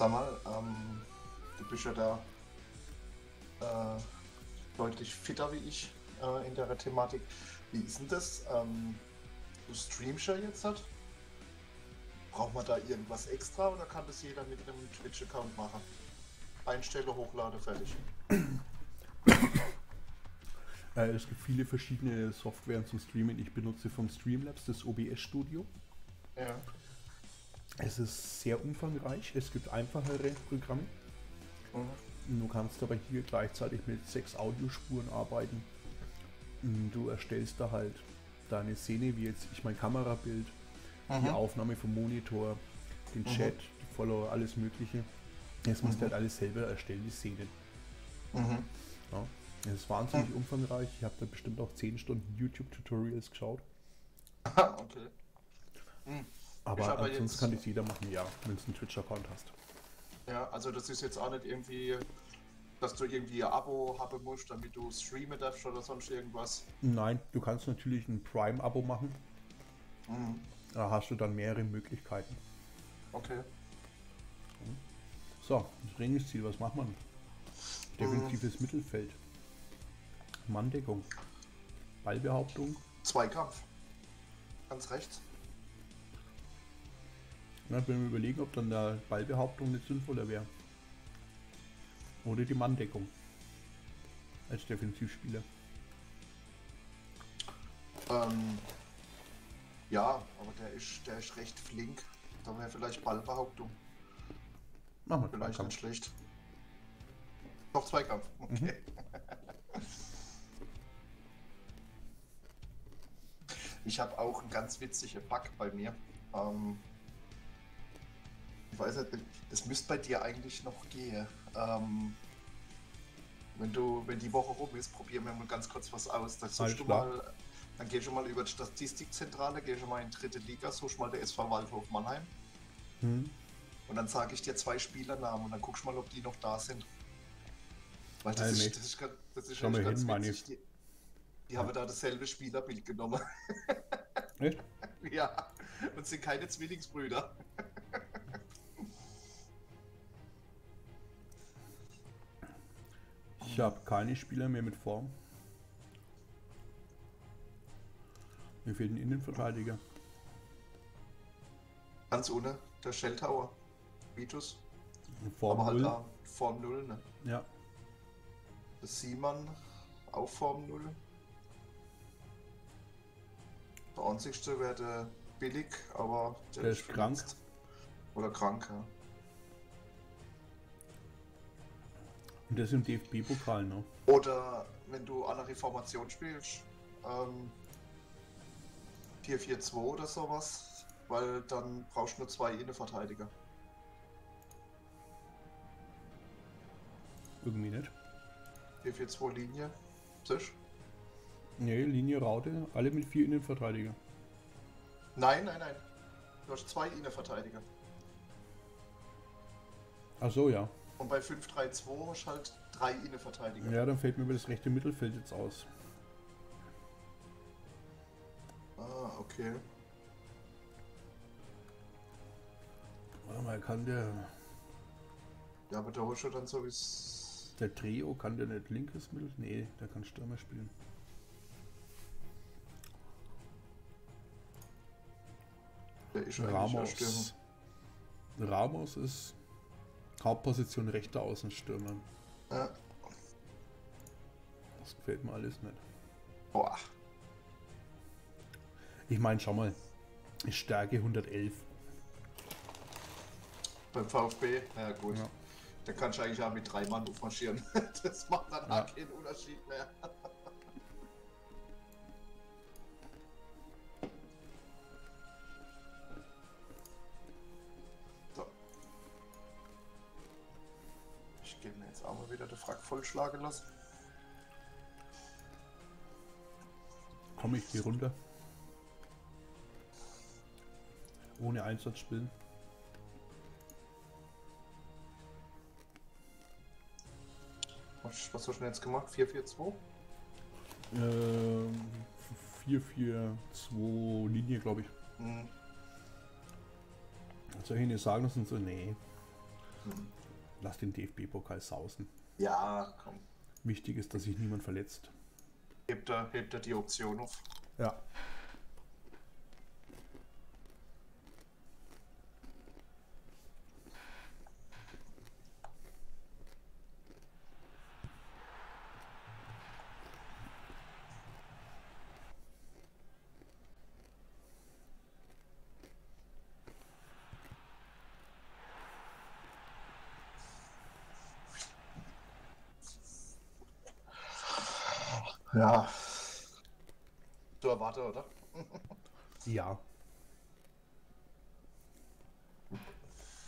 Sag mal, ähm, du bist ja da äh, deutlich fitter wie ich äh, in der Thematik. Wie ist denn das? Ähm, du streamst ja jetzt hat? Braucht man da irgendwas extra oder kann das jeder mit einem Twitch-Account machen? Einstelle, hochlade, fertig. [COUGHS] Äh, es gibt viele verschiedene Softwaren zum Streamen. Ich benutze von Streamlabs das OBS Studio. Ja. Es ist sehr umfangreich. Es gibt einfachere Programme. Mhm. Du kannst aber hier gleichzeitig mit sechs Audiospuren arbeiten. Du erstellst da halt deine Szene, wie jetzt ich mein Kamerabild, die Mhm. Aufnahme vom Monitor, den Chat, die Follower, alles Mögliche. Jetzt musst du halt alles selber erstellen, die Szenen. Mhm. Ja. Es ist wahnsinnig umfangreich. Ich habe da bestimmt auch 10 Stunden YouTube-Tutorials geschaut. Aha, [LAUGHS] okay. Mhm. Aber, aber ansonsten jetzt- kann ich jeder machen, ja, wenn du einen Twitch-Account hast. Ja, also das ist jetzt auch nicht irgendwie, dass du irgendwie ein Abo haben musst, damit du streamen darfst oder sonst irgendwas. Nein, du kannst natürlich ein Prime-Abo machen. Mhm. Da hast du dann mehrere Möglichkeiten. Okay. So, das Trainingsziel, was macht man? Defensives Mittelfeld. Manndeckung. Ballbehauptung. Zweikampf. Ganz rechts. Na, wenn wir überlegen, ob dann der Ballbehauptung nicht sinnvoller wäre. Oder die Manndeckung. Als Defensivspieler. Ähm, ja, aber der ist, der ist recht flink. Da wäre vielleicht Ballbehauptung. Machen wir Vielleicht Zweikampf. nicht schlecht. Doch Zweikampf. Okay. [LAUGHS] Ich habe auch einen ganz witzigen Bug bei mir. Ähm, ich weiß nicht, das müsste bei dir eigentlich noch gehen. Ähm, wenn du, wenn die Woche rum ist, probieren wir mal ganz kurz was aus. Da suchst du mal, dann gehst du mal über die Statistikzentrale, gehst du mal in dritte Liga, suchst mal der SV Waldhof Mannheim Hm. Und dann sage ich dir zwei Spielernamen und dann guckst du mal, ob die noch da sind. Weil das, Also ist, das ist, ganz- das ist Schau echt mal ganz hin, witzig. Die, die haben da dasselbe Spielerbild genommen. Echt? [LAUGHS] ja, und sind keine Zwillingsbrüder. Habe keine Spieler mehr mit Form. Mir fehlt ein Innenverteidiger. Ganz ohne der Shelltower. Vitus. Form aber halt 0. da Form 0, ne? Ja. Der Siemann auch Form 0. Der einzigste wäre der billig, aber Der ist krank. verletzt. Oder krank, ja. Und das im DFB-Pokal, ne? Oder wenn du andere Formation spielst, ähm, 4-4-2 oder sowas, weil dann brauchst du nur zwei Innenverteidiger. Irgendwie nicht. 4-4-2 Linie. Sisch? Nee, Linie Raute, alle mit vier Innenverteidiger. Nein, nein, nein. Du hast zwei Innenverteidiger. Ach so, ja. Und bei 5-3-2 hast du halt drei Innenverteidiger. Ja, dann fällt mir über das rechte Mittelfeld jetzt aus. Ah, okay. Warte mal, kann der, Ja, aber holst du dann so wie der Trio, kann der nicht linkes Mittel? Nee, der kann Stürmer spielen. Der ist. Ramos. Ramos ist Hauptposition rechter Außenstürmer. Ja. Das gefällt mir alles nicht. Boah. Ich meine, schau mal. Stärke 111. Beim VfB, ja gut. Ja. Da kannst du eigentlich auch mit drei Mann marschieren. [LAUGHS] Das macht dann Ja. auch keinen Unterschied mehr. Vollschlagen lassen. Komm, ich gehe runter. Ohne Einsatz spielen. Was, was hast du denn jetzt gemacht? 4-4-2? Ähm, 4-4-2 Linie, glaube ich. Hm. Soll ich Ihnen sagen lassen? So, nee. Hm. Lass den DFB-Pokal sausen. Ja, komm. Wichtig ist, dass sich niemand verletzt. Hebt er, hebt er die Option auf. Ja. Ja. Erwarte, oder? Ja.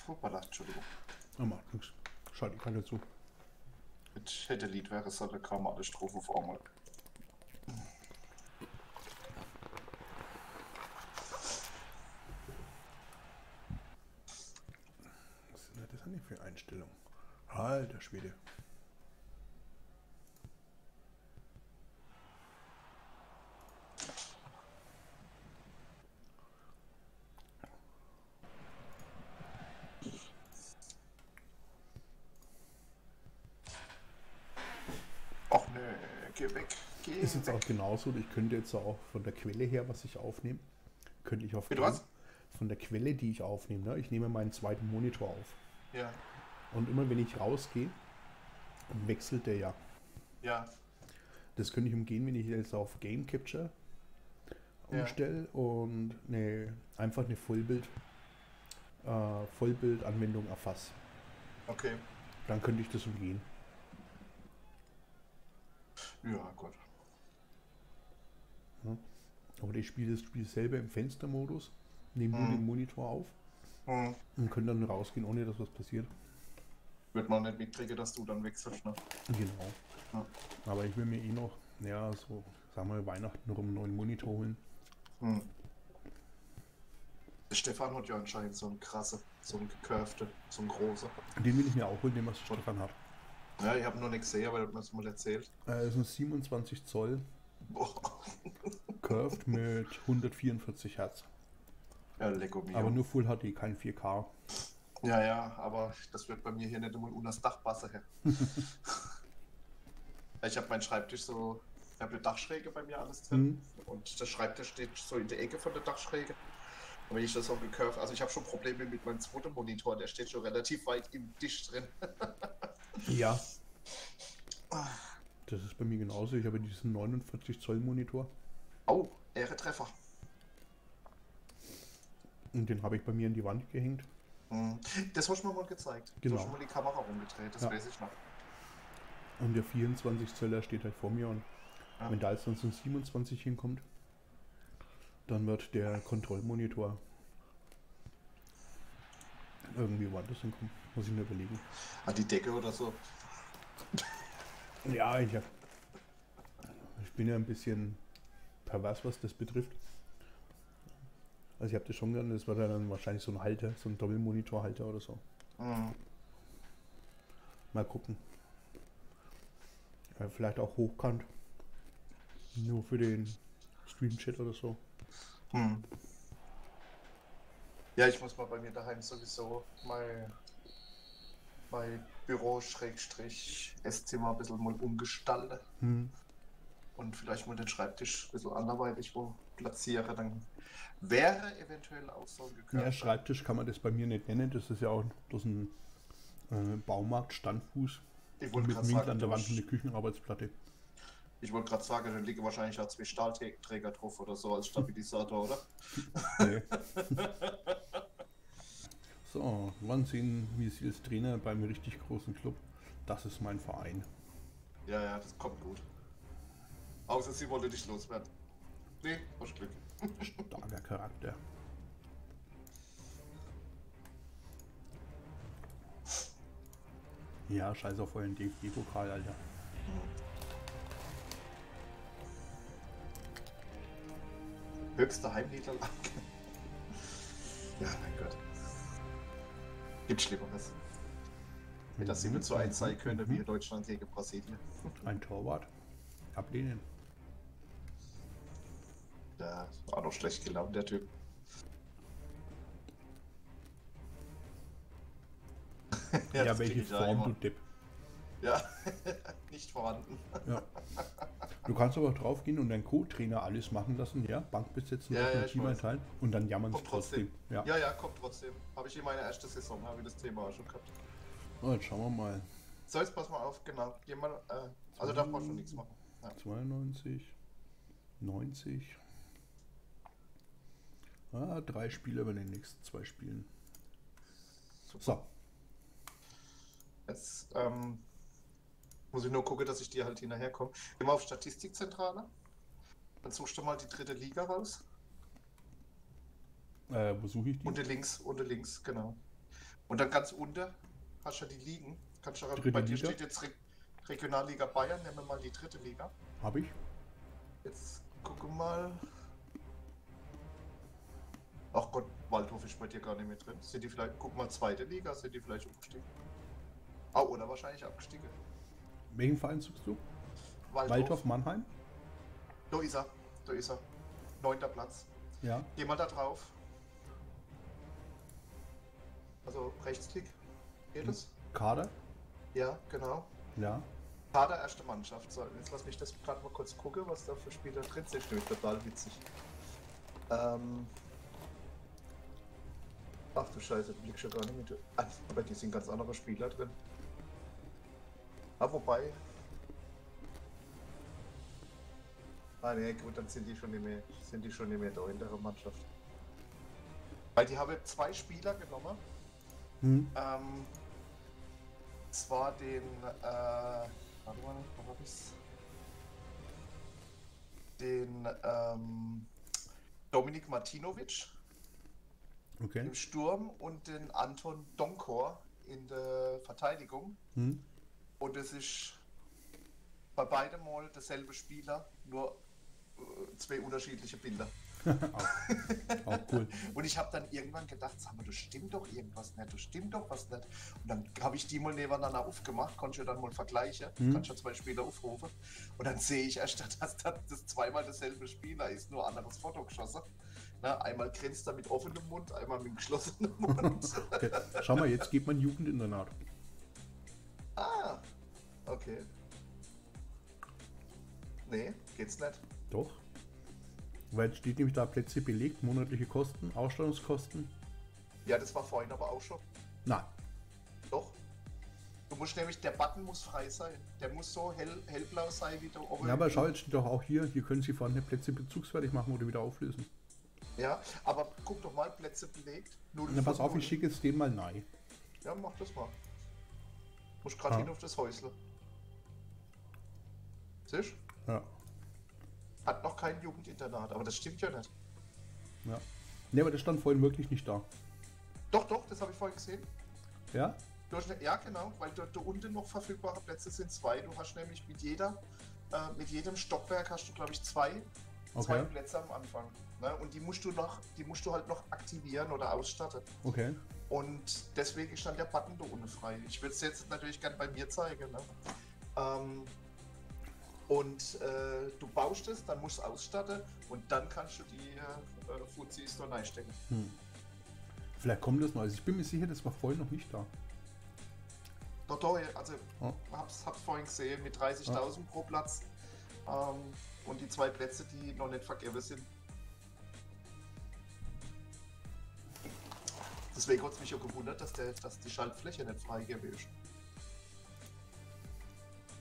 Hoppala, Entschuldigung. Er macht nichts. Schaut keiner zu. Mit hätte Lied wäre es halt kaum alle Strophe auf einmal. Was ist denn das eigentlich für Einstellung? Alter Schwede. Ach nee, geh weg. Geh Ist jetzt weg. auch genauso. Ich könnte jetzt auch von der Quelle her, was ich aufnehme, könnte ich auf Bitte was? von der Quelle, die ich aufnehme. Ne? Ich nehme meinen zweiten Monitor auf. Ja, Und immer wenn ich rausgehe, wechselt der ja. ja. Das könnte ich umgehen, wenn ich jetzt auf Game Capture Ja. umstelle und eine, einfach eine Vollbild, äh, Vollbildanwendung erfasse. Okay. Dann könnte ich das umgehen. Ja, gut. Oder ich spiele das Spiel selber im Fenstermodus, nehme nur Mhm. den Monitor auf Hm. und kann dann rausgehen, ohne dass was passiert. Wird man nicht mitkriegen, dass du dann wechselst, ne? Genau. Ja. Aber ich will mir eh noch, ja, so, sagen wir Weihnachten noch einen neuen Monitor holen. Hm. Der Stefan hat ja anscheinend so einen krasse, so einen gecurvte, so einen großen. Den will ich mir auch holen, den was Stefan hat. Ja, ich habe noch nicht gesehen, aber er hat mir das mal erzählt. Äh, ist ein 27 Zoll Boah. [LAUGHS] Curved mit 144 Hertz. Ja, Lego. Aber nur Full HD, kein 4K. Ja, ja, aber das wird bei mir hier nicht einmal unter das Dach passen. [LAUGHS] ich habe meinen Schreibtisch so, ich habe eine Dachschräge bei mir alles drin. Mhm. Und der Schreibtisch steht so in der Ecke von der Dachschräge. Und wenn ich das so gecurved, also ich habe schon Probleme mit meinem zweiten Monitor, der steht schon relativ weit im Tisch drin. [LAUGHS] Ja. Das ist bei mir genauso. Ich habe diesen 49 Zoll Monitor Oh, Ehre Treffer. und den habe ich bei mir in die Wand gehängt. Mhm. Das hast du mir mal gezeigt. Genau. Du hast schon mal die Kamera rumgedreht, das Ja. weiß ich noch. Und der 24 Zöller steht halt vor mir und Ja. wenn da jetzt dann so ein 27 hinkommt, dann wird der Kontrollmonitor irgendwie woanders hinkommen. Muss ich mir überlegen. An die Decke oder so. Ja, ich, hab, ich bin ja ein bisschen pervers, was das betrifft. Also ich habe das schon gern, das ja dann wahrscheinlich so ein Halter, so ein Doppelmonitorhalter oder so. Mhm. Mal gucken. Ja, vielleicht auch hochkant. Nur für den Stream-Chat oder so. Hm. Ja, ich muss mal bei mir daheim sowieso mein, mein Büro-Esszimmer ein bisschen mal umgestalten Hm. Und vielleicht mal den Schreibtisch ein bisschen anderweitig wo platziere. Dann wäre eventuell auch so ein Ja. Schreibtisch kann man das bei mir nicht nennen. Das ist ja auch das ein äh, Baumarkt-Standfuß. Ich wollte gerade sagen, an der Wand eine Küchenarbeitsplatte. ich wollte gerade sagen, da liegen wahrscheinlich auch zwei Stahlträger drauf oder so als Stabilisator, oder? Nee. [LAUGHS] so, wann sehen wir Sie als Trainer beim richtig großen Club? Das ist mein Verein. Ja, ja, das kommt gut. Außer sie wollte dich loswerden. Nee, hast Glück. Starker Charakter. Ja, scheiß auf euren DFB-Pokal, Alter. Höchste Heimniederlage. Ja, mein Gott. Gibt Schlimmeres. Wenn das 7 zu 1 sein könnte, wie Deutschland gegen Brasilien. Ein Torwart. Ablehnen. Der war doch schlecht gelaunt, der Typ. [LAUGHS] Ja, das welche ja Form, du Depp. Ja, [LAUGHS] nicht vorhanden. Ja. Du kannst aber drauf gehen und deinen Co-Trainer alles machen lassen, ja? Bank besetzen, Ja, ja, Team einteilen und dann jammern sie trotzdem. trotzdem. Ja. Ja, ja, kommt trotzdem. Habe ich in meiner ersten Saison, habe ich das Thema schon gehabt. Oh, jetzt schauen wir mal. So, jetzt pass mal auf, genau. Mal, äh, also darf man schon nichts machen. Ja. 92, 90. Ah, drei Spiele bei den nächsten zwei Spielen. Super. So, Jetzt ähm, muss ich nur gucken, dass ich dir halt hinterherkomme. Geh mal auf Statistikzentrale. Dann suchst du mal die dritte Liga raus. äh, wo suche ich die? Unten links, unten links, genau. Und dann ganz unten hast du ja die Ligen. Kannst du, Dritte bei dir Liga? steht jetzt Re Regionalliga Bayern. Nehmen wir mal die dritte Liga. Habe ich? Jetzt gucke mal. Ach Gott, Waldhof ist bei dir gar nicht mehr drin. Sind die vielleicht, guck mal, zweite Liga, sind die vielleicht umgestiegen? Ah, oder wahrscheinlich abgestiegen. Welchen Verein suchst du? Waldhof Mannheim? Da ist er, da ist er. Neunter Platz. Ja. Geh mal da drauf. Also Rechtsklick. Geht es? Kader? Ja, genau. Ja. Kader erste Mannschaft. So, jetzt lass mich das gerade mal kurz gucken, was da für Spieler drin sind. Stimmt, total witzig. Ähm. Ach du Scheiße, du blickst schon gar nicht mit. Ah, aber die sind ganz andere Spieler drin. Ah, wobei. Ah ne, gut, dann sind die schon nicht mehr, sind die schon nicht mehr da in der Mannschaft. Weil die haben zwei Spieler genommen. Hm. Ähm, zwar den, äh, warte mal, wo hab ich's? Den, ähm, Dominik Martinovic Okay. im Sturm und den Anton Donkor in der Verteidigung. Hm. Und es ist bei beidem mal derselbe Spieler, nur äh, zwei unterschiedliche Bilder. auch, [LAUGHS] auch Cool. [LAUGHS] Und ich habe dann irgendwann gedacht, sag mal, das stimmt doch irgendwas nicht, das stimmt doch was nicht. Und dann habe ich die mal nebeneinander aufgemacht, konnte ich dann mal vergleichen, Mhm. kann ich ja zwei Spiele aufrufen. Und dann sehe ich erst, [LAUGHS] dass das, das zweimal dasselbe Spieler ist, nur anderes Foto geschossen. Na, einmal grinst er mit offenem Mund, einmal mit geschlossenem Mund. [LAUGHS] Okay. Schau mal, jetzt geht man Jugendinternat. ah, okay. Nee, geht's nicht. Doch. Weil jetzt steht nämlich da Plätze belegt, monatliche Kosten, Ausstattungskosten. Ja, das war vorhin aber auch schon. Nein. Doch. Du musst nämlich, der Button muss frei sein. Der muss so hell, hellblau sein wie der Ja, aber schau, jetzt steht doch auch hier, hier können Sie vorhandene Plätze bezugsfertig machen oder wieder auflösen. Ja, aber guck doch mal, Plätze belegt. Na, pass auf, ich schicke jetzt den mal nein. Ja, mach das mal. Muss gerade Ah. hin auf das Häusle. Siehst Ja. Hat noch kein Jugendinternat, aber das stimmt ja nicht. ja. Ne, aber das stand vorhin wirklich nicht da. Doch, doch, das habe ich vorhin gesehen. Ja? Du hast, ne- ja, genau, weil da, da unten noch verfügbare Plätze sind zwei. Du hast nämlich mit jeder, äh, mit jedem Stockwerk hast du, glaube ich, zwei, zwei Okay. Plätze am Anfang. Ne? Und die musst du noch, die musst du halt noch aktivieren oder ausstatten. Okay. Und deswegen stand der Button da unten frei. Ich würde es jetzt natürlich gern bei mir zeigen. Ne? Ähm, und äh, du baust es, dann musst du ausstatten und dann kannst du die äh, äh, Fuzis da reinstecken. Hm. Vielleicht kommt das noch. Also ich bin mir sicher, das war vorhin noch nicht da. Doch, doch, also Ja. hab's, hab's vorhin gesehen mit 30.000 pro Platz. Ähm, und die zwei Plätze, die noch nicht vergeben sind. Deswegen hat es mich auch gewundert, dass, der, dass die Schaltfläche nicht freigegeben ist.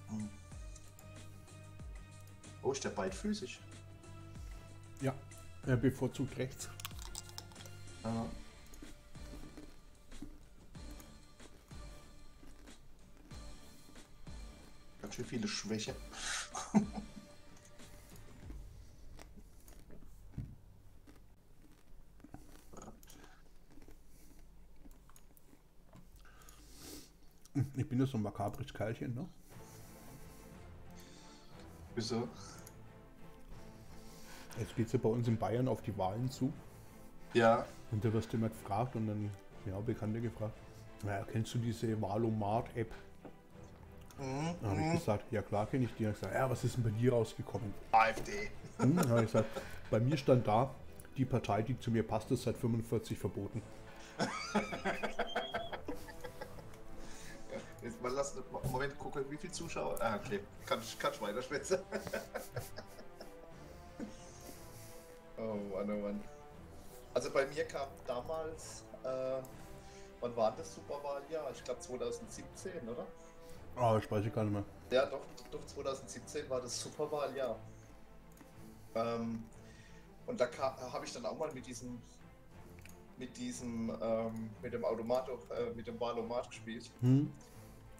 Hm. Oh, ist der beidfüßig? Ja. Er bevorzugt rechts. Ja. Ganz schön viele Schwäche. [LAUGHS] Ich bin ja so ein makabres Kerlchen, ne? Wieso? Jetzt geht es ja bei uns in Bayern auf die Wahlen zu. Ja, Und da wirst du immer gefragt und dann, ja, Bekannte gefragt. Naja, kennst du diese Wahlomat-App? mhm. Dann habe ich gesagt, ja klar kenne ich die. Dann gesagt, ja, was ist denn bei dir rausgekommen? AfD. Hm, dann habe ich gesagt, bei mir stand da, die Partei, die zu mir passt, ist seit 45 verboten. [LAUGHS] Jetzt mal lassen, Moment gucken, wie viele Zuschauer. Ah, okay. Kann ich, kann ich weiter schwätzen. oh Mann, oh Mann. Also bei mir kam damals, äh, wann war das Superwahljahr? Ich glaube 2017, oder? Ah, ich weiß ich gar nicht mehr. Ja, doch, doch 2017 war das Superwahljahr. Ähm, und da habe ich dann auch mal mit diesem, mit diesem, ähm, mit dem Automat, äh, mit dem Wahlomat gespielt. Hm?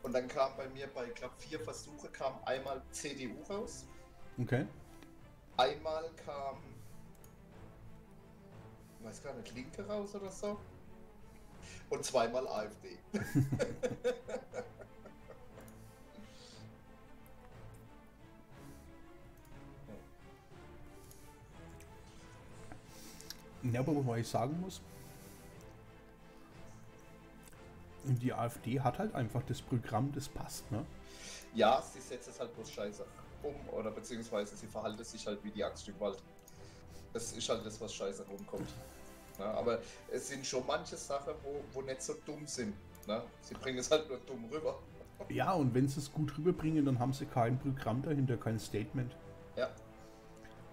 Und dann kam bei mir bei, glaube vier Versuche kam einmal CDU raus, Okay. einmal kam, ich weiß gar nicht, Linke raus oder so. Und zweimal AfD. [LAUGHS] Ja, aber was ich sagen muss, die AfD hat halt einfach das Programm, das passt, ne? Ja, sie setzt es halt bloß scheiße um oder beziehungsweise sie verhalten sich halt wie die Axt im Wald. Das ist halt das, was scheiße rumkommt. Na, aber es sind schon manche Sachen, wo, wo nicht so dumm sind. Na? Sie bringen es halt nur dumm rüber. Ja, und wenn sie es gut rüberbringen, dann haben sie kein Programm dahinter, kein Statement. Ja,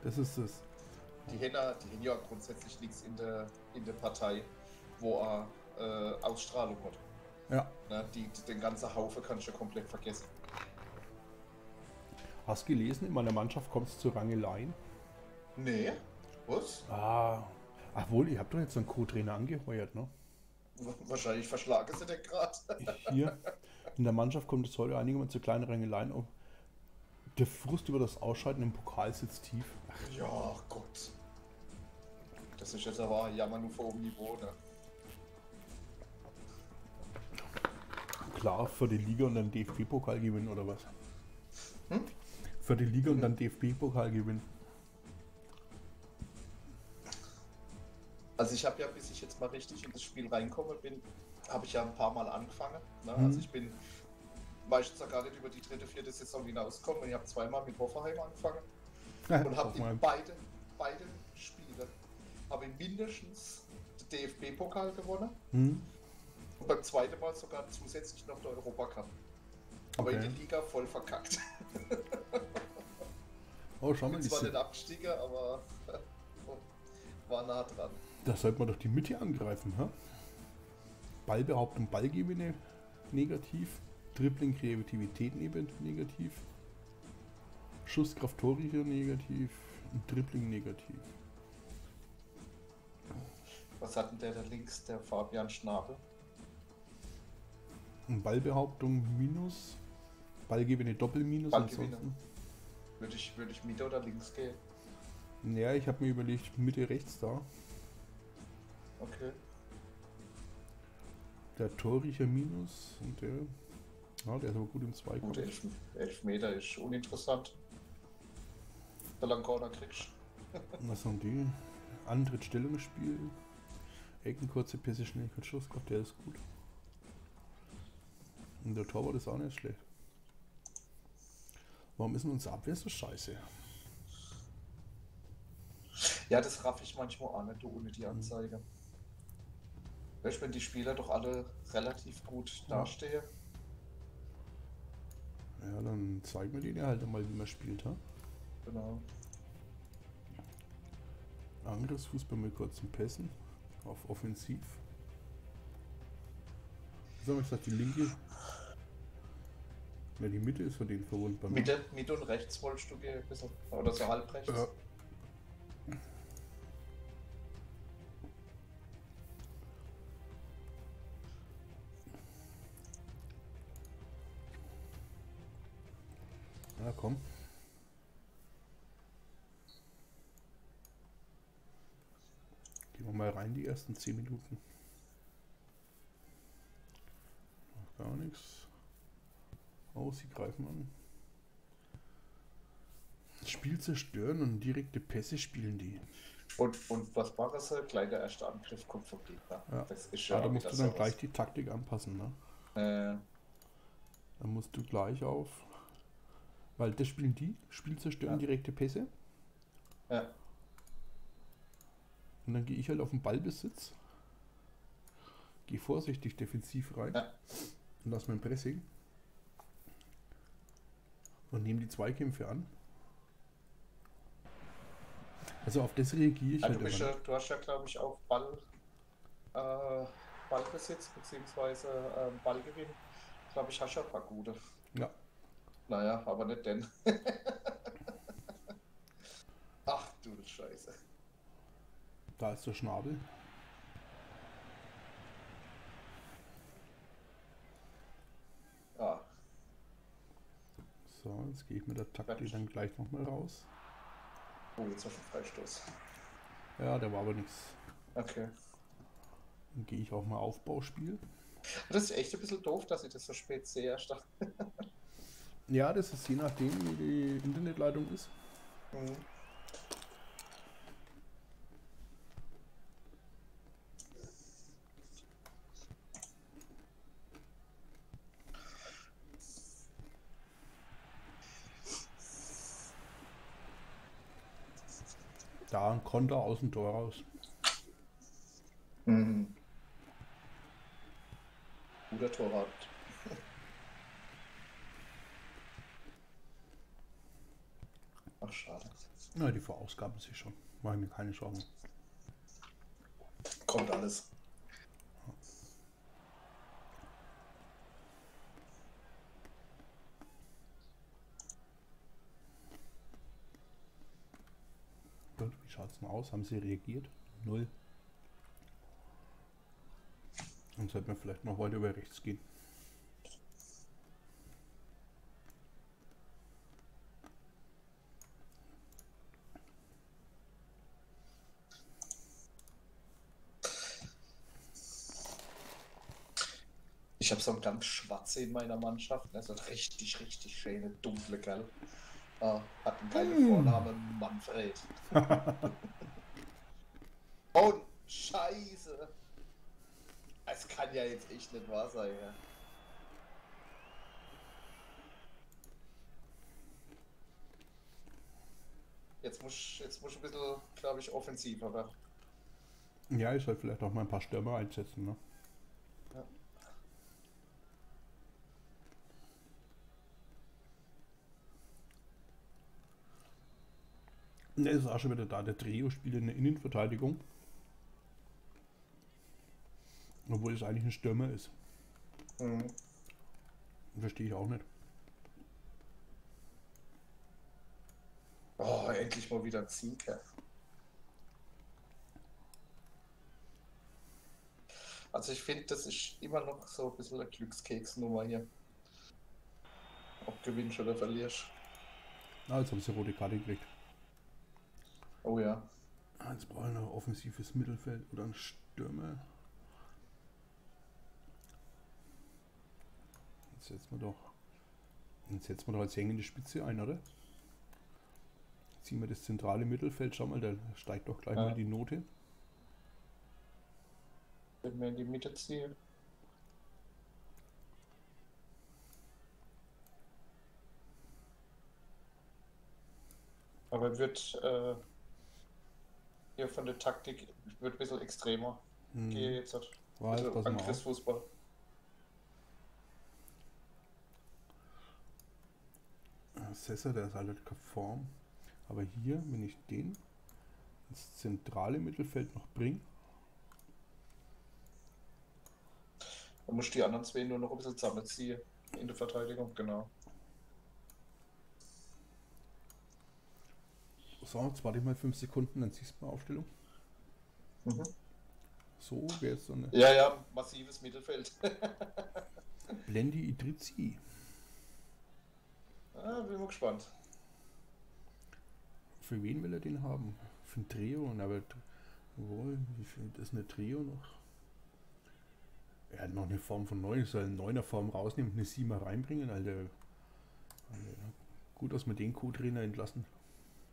Das ist es. die Henna, die haben ja grundsätzlich nichts in der, in der Partei, wo er äh, Ausstrahlung hat. Ja. Na, die, den ganzen Haufen kann ich ja komplett vergessen. Hast gelesen, in meiner Mannschaft kommt es zu Rangeleien. Nee, was? Ah. Ach wohl, ihr habt doch jetzt einen Co-Trainer angeheuert, ne? Wahrscheinlich verschlagen sie den gerade. Hier. [LAUGHS] In der Mannschaft kommt es heute einigermaßen zu kleinen Rangeleien auf. Der Frust über das Ausschalten im Pokal sitzt tief. Ja, Gott. Das ist jetzt aber Jammer nur vor hohem Niveau, ne? Klar, für die Liga und dann DFB-Pokal gewinnen oder was? Hm? Für die Liga und dann DFB-Pokal gewinnen. Also ich habe ja, bis ich jetzt mal richtig in das Spiel reinkomme bin, habe ich ja ein paar Mal angefangen. Ne? Mhm. Also ich bin meistens gar nicht über die dritte, vierte Saison hinausgekommen. Ich habe zweimal mit Hoffenheim angefangen und habe in beiden, beiden Spielen habe mindestens den DFB-Pokal gewonnen Hm? Und beim zweiten Mal sogar zusätzlich noch der Europacup. Aber in Okay. der Liga voll verkackt. [LAUGHS] Oh, schau mal, Bin die zwar nicht abgestiegen, aber [LAUGHS] war nah dran. da sollte man doch die Mitte angreifen, ha? Ballbehauptung, Ballgewinne negativ, Dribbling, Kreativität negativ, Schusskraft, Torrichter negativ und Dribbling negativ. Was hat denn der da links, der Fabian Schnabel? Ballbehauptung minus, Ballgewinne Doppelminus. Ballgewinne. ansonsten- Würde ich, würde ich Mitte oder links gehen? Ja, ich habe mir überlegt, Mitte rechts da. Okay. Der Torrichter minus und der. Ja, der ist aber gut im Zweikampf. Gut, elf, elf Meter ist uninteressant. Solange Corner kriegst. [LAUGHS] Was haben die? Antritt, Stellungsspiel. Ecken, kurze Pässe, Schnelligkeit, Schusskraft, der ist gut. Und der Torwart ist auch nicht schlecht. Warum ist denn unsere Abwehr so scheiße? Ja, das raff ich manchmal auch nicht, ohne die Anzeige. Weißt wenn die Spieler doch alle relativ gut Ja. dastehen. Ja, dann zeigen wir denen halt mal, wie man spielt. Ha? Genau. Angriffsfußball mit kurzen Pässen. Auf Offensiv. Was haben wir gesagt, die linke? Ja, die Mitte ist von denen verwundbar. ne? Mitte, Mitte und rechts wolltest du ein bisschen. Oder so halb rechts. Ja. Ja, komm. Gehen wir mal rein, die ersten 10 Minuten. Noch gar nichts. Oh, sie greifen an. Spiel zerstören und direkte Pässe spielen die. Und, und was machen sie? Gleich der erste Angriff kommt vom Gegner. Ja. Das ist Ja, ja da musst du dann gleich die Taktik anpassen, ne? Äh, Da musst du gleich auf. Weil das spielen die, Spiel zerstören, Ja. direkte Pässe. ja. Und dann gehe ich halt auf den Ballbesitz. Gehe vorsichtig defensiv rein. Ja. Und lass mein Pressing. Und nehme die Zweikämpfe an. Also auf das reagiere ich Ah, halt du, ja, du hast ja, glaube ich, auch Ball, äh, Ballbesitz bzw. Äh, Ballgewinn. Glaube ich, hast ja ein paar gute. Ja. Naja, aber nicht denn. [LAUGHS] Ach du Scheiße. Da ist der Schnabel. Ah, So, jetzt gehe ich mit der Taktik Fertig. dann gleich nochmal raus. oh, jetzt du einen Freistoß. Ja, der war aber nichts. Okay. Dann gehe ich auch mal Aufbauspiel. Das ist echt ein bisschen doof, dass ich das so spät sehe. Ja, das ist je nachdem, wie die Internetleitung ist. Mhm. Ein Konter aus dem Tor raus. Mhm. Guter Torwart. Ach, schade. Na, die verausgaben sich schon. Mache ich mir keine Sorgen. Kommt alles. Denn aus? Haben sie reagiert? Null. Dann sollten wir vielleicht noch weiter über rechts gehen. Ich habe so einen ganz schwarze in meiner Mannschaft. Ne? So ein richtig, richtig schöne, dunkle Kerl. Ah, hat einen geilen Hm. Vornamen Manfred. Und [LAUGHS] Scheiße. Es kann ja jetzt echt nicht wahr sein, ja. Jetzt muss, jetzt muss ich ein bisschen, glaube ich, offensiver werden. Ja, ich soll vielleicht auch mal ein paar Stürmer einsetzen, ne? Ne, ist auch schon wieder da. Der Trio spielt in der Innenverteidigung. Obwohl es eigentlich ein Stürmer ist. Mhm. Verstehe ich auch nicht. Oh, endlich mal wieder ein ja. Also ich finde, das ist immer noch so ein bisschen eine Glückskeksnummer hier. Ob gewinnst oder verlierst. Ah, jetzt haben sie rote Karte gekriegt. Oh ja. Jetzt brauchen wir noch offensives Mittelfeld oder einen Stürmer. Jetzt setzen wir doch. Jetzt setzen wir doch als hängende Spitze ein, oder? Ziehen wir das zentrale Mittelfeld, schau mal, da steigt doch gleich Ja. mal die Note. Wenn wir in die Mitte ziehen. Aber wird äh, hier von der Taktik wird ein bisschen extremer. Hm. Gehe jetzt halt. Jetzt, Also. Angriffsfußball. Sessa, der ist halt keine Form. Aber hier, wenn ich den ins zentrale Mittelfeld noch bringe, Man muss die anderen zwei nur noch ein bisschen zusammenziehen in der Verteidigung, genau. So, jetzt warte ich mal 5 Sekunden, dann siehst du mal Aufstellung. Mhm. So wäre jetzt so eine Ja, ja, massives Mittelfeld. [LAUGHS] Blendi Idrizi. ah, bin mal gespannt. Für wen will er den haben? Für ein Trio? Aber wohl, wie viel ist eine Trio noch? Er hat noch eine Form von 9, soll eine 9er Form rausnehmen, eine 7er reinbringen, Alter. Alter. Gut, dass wir den Co-Trainer entlassen.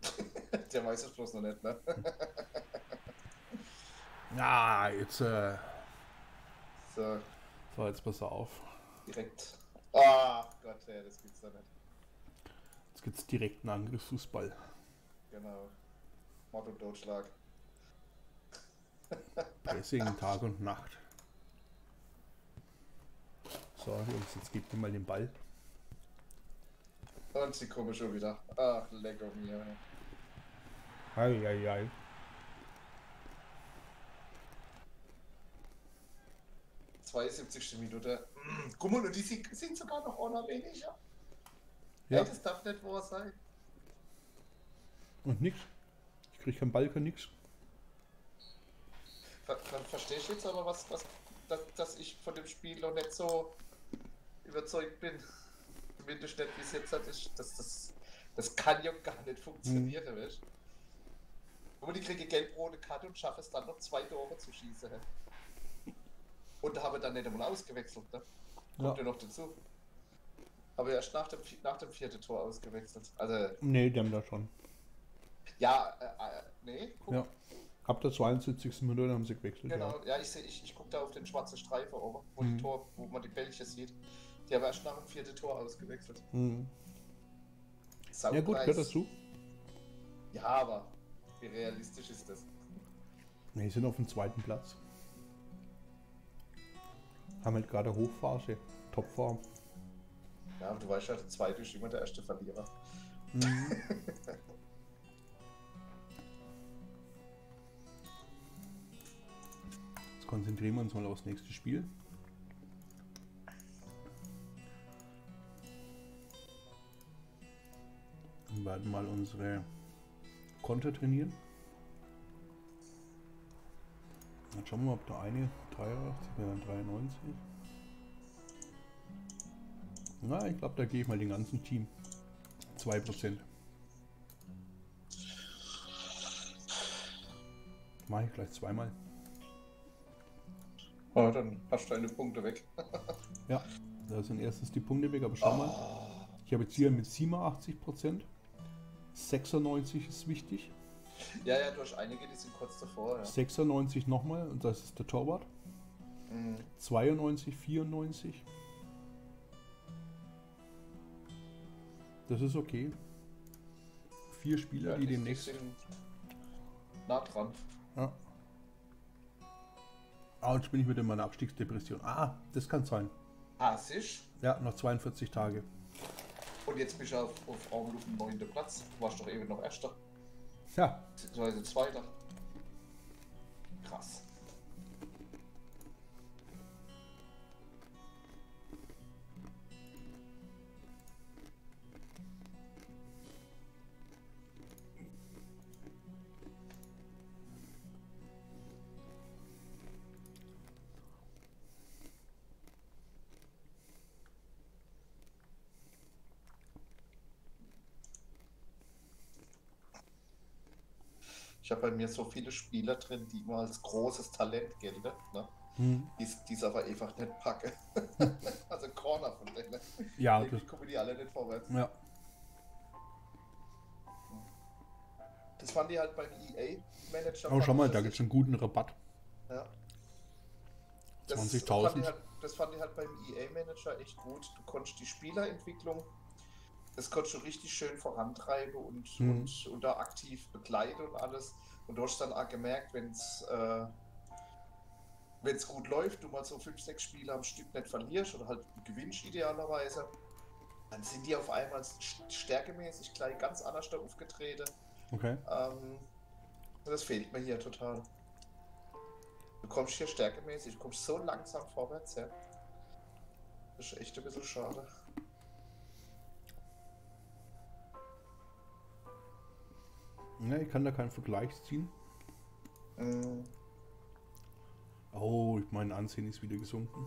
[LAUGHS] Der weiß es bloß noch nicht, ne? [LAUGHS] Ja, jetzt, äh, So, so, jetzt pass auf. direkt. Ah, Gott, ey, das gibt's doch nicht. Jetzt gibt's direkt einen Angriffsfußball. Genau. Mord und Totschlag. Pressing [LAUGHS] Tag und Nacht. So, Jungs, jetzt gebt mir mal den Ball. Und sie kommen schon wieder. Ach, lecker mir. Ei, ei, ei. ey. 72. Minute. Mm, Guck mal, und die sind, sogar noch einer weniger. Ja. Ey, das darf nicht wahr sein. Und nix. Ich krieg keinen Ball, kein nix. Ver ver verstehe ich jetzt aber, was, was dass, dass ich von dem Spiel noch nicht so überzeugt bin. Zumindest nicht, wie es jetzt hat. Ich, das, das, das kann ja gar nicht funktionieren, Mhm. weißt du? Aber die kriege gelb-rote Karte und schaffe es dann noch zwei Tore zu schießen. Und da habe ich dann nicht einmal ausgewechselt, ne? Kommt Ja. ja noch dazu. Aber erst nach dem, nach dem vierten Tor ausgewechselt. Also, Nee, die haben da schon. ja, äh, äh, nee, guck, Ja. Ab der 72. Minute haben sie gewechselt. Genau, ja, ich, seh- ich, ich gucke da auf den schwarzen Streifen oben, wo, Mhm. die Tor, wo man die Bällchen sieht. Die haben erst nach dem vierten Tor ausgewechselt. Ja, mhm. Ja gut, gehört dazu. Ja, aber wie realistisch ist das? Nee, sind auf dem zweiten Platz. Haben halt gerade Hochphase. Topform. Ja, aber du weißt ja, der zweite ist immer der erste Verlierer. Mhm. [LAUGHS] Jetzt konzentrieren wir uns mal aufs nächste Spiel. Wir werden mal unsere Konter trainieren. Dann schauen wir mal, ob der eine 83 wäre dann 93. Na, ich glaube, da gehe ich mal den ganzen Team. 2%. Mache ich gleich zweimal. Oh, dann hast du deine Punkte weg. [LAUGHS] Ja, da sind erstens die Punkte weg, aber schau mal. Oh, Ich habe jetzt hier mit 87%. 96 ist wichtig. Ja, ja, durch einige, die sind kurz davor. Ja. 96 nochmal, und das ist der Torwart. Mhm. 92, 94. Das ist okay. Vier Spieler, Ja, die demnächst. sind nah dran. Ja. Ah, jetzt bin ich wieder in meiner Abstiegsdepression. Ah, das kann sein. Ah, siehst Ja, noch 42 Tage. Und jetzt bist du auf, auf Raumluft 9. Platz. Du warst doch eben noch Erster. Ja, Beziehungsweise Zweiter. Krass. Ich habe bei mir so viele Spieler drin, die immer als großes Talent gelten, ne? hm. die es aber einfach nicht packe. [LAUGHS] also Corner von denen. ja, das, Irgendwie kommen die alle nicht vorwärts. ja. Das fand ich halt beim EA-Manager. Oh, schau mal, das da gibt es einen guten Rabatt. Ja. Das 20.000. fand ich Halt, das fand ich halt beim EA-Manager echt gut. Du konntest die Spielerentwicklung, das konntest du richtig schön vorantreiben und, Mhm. und, und da aktiv begleiten und alles. Und du hast dann auch gemerkt, wenn es äh, wenn's gut läuft, du mal so fünf, sechs Spiele am Stück nicht verlierst oder halt gewinnst idealerweise, dann sind die auf einmal st- stärkemäßig gleich ganz anders da aufgetreten. Okay. Ähm, das fehlt mir hier total. Du kommst hier stärkemäßig, du kommst so langsam vorwärts, ja. Das ist echt ein bisschen schade. Ja, ich kann da keinen Vergleich ziehen. Mm, Oh, mein Ansehen ist wieder gesunken.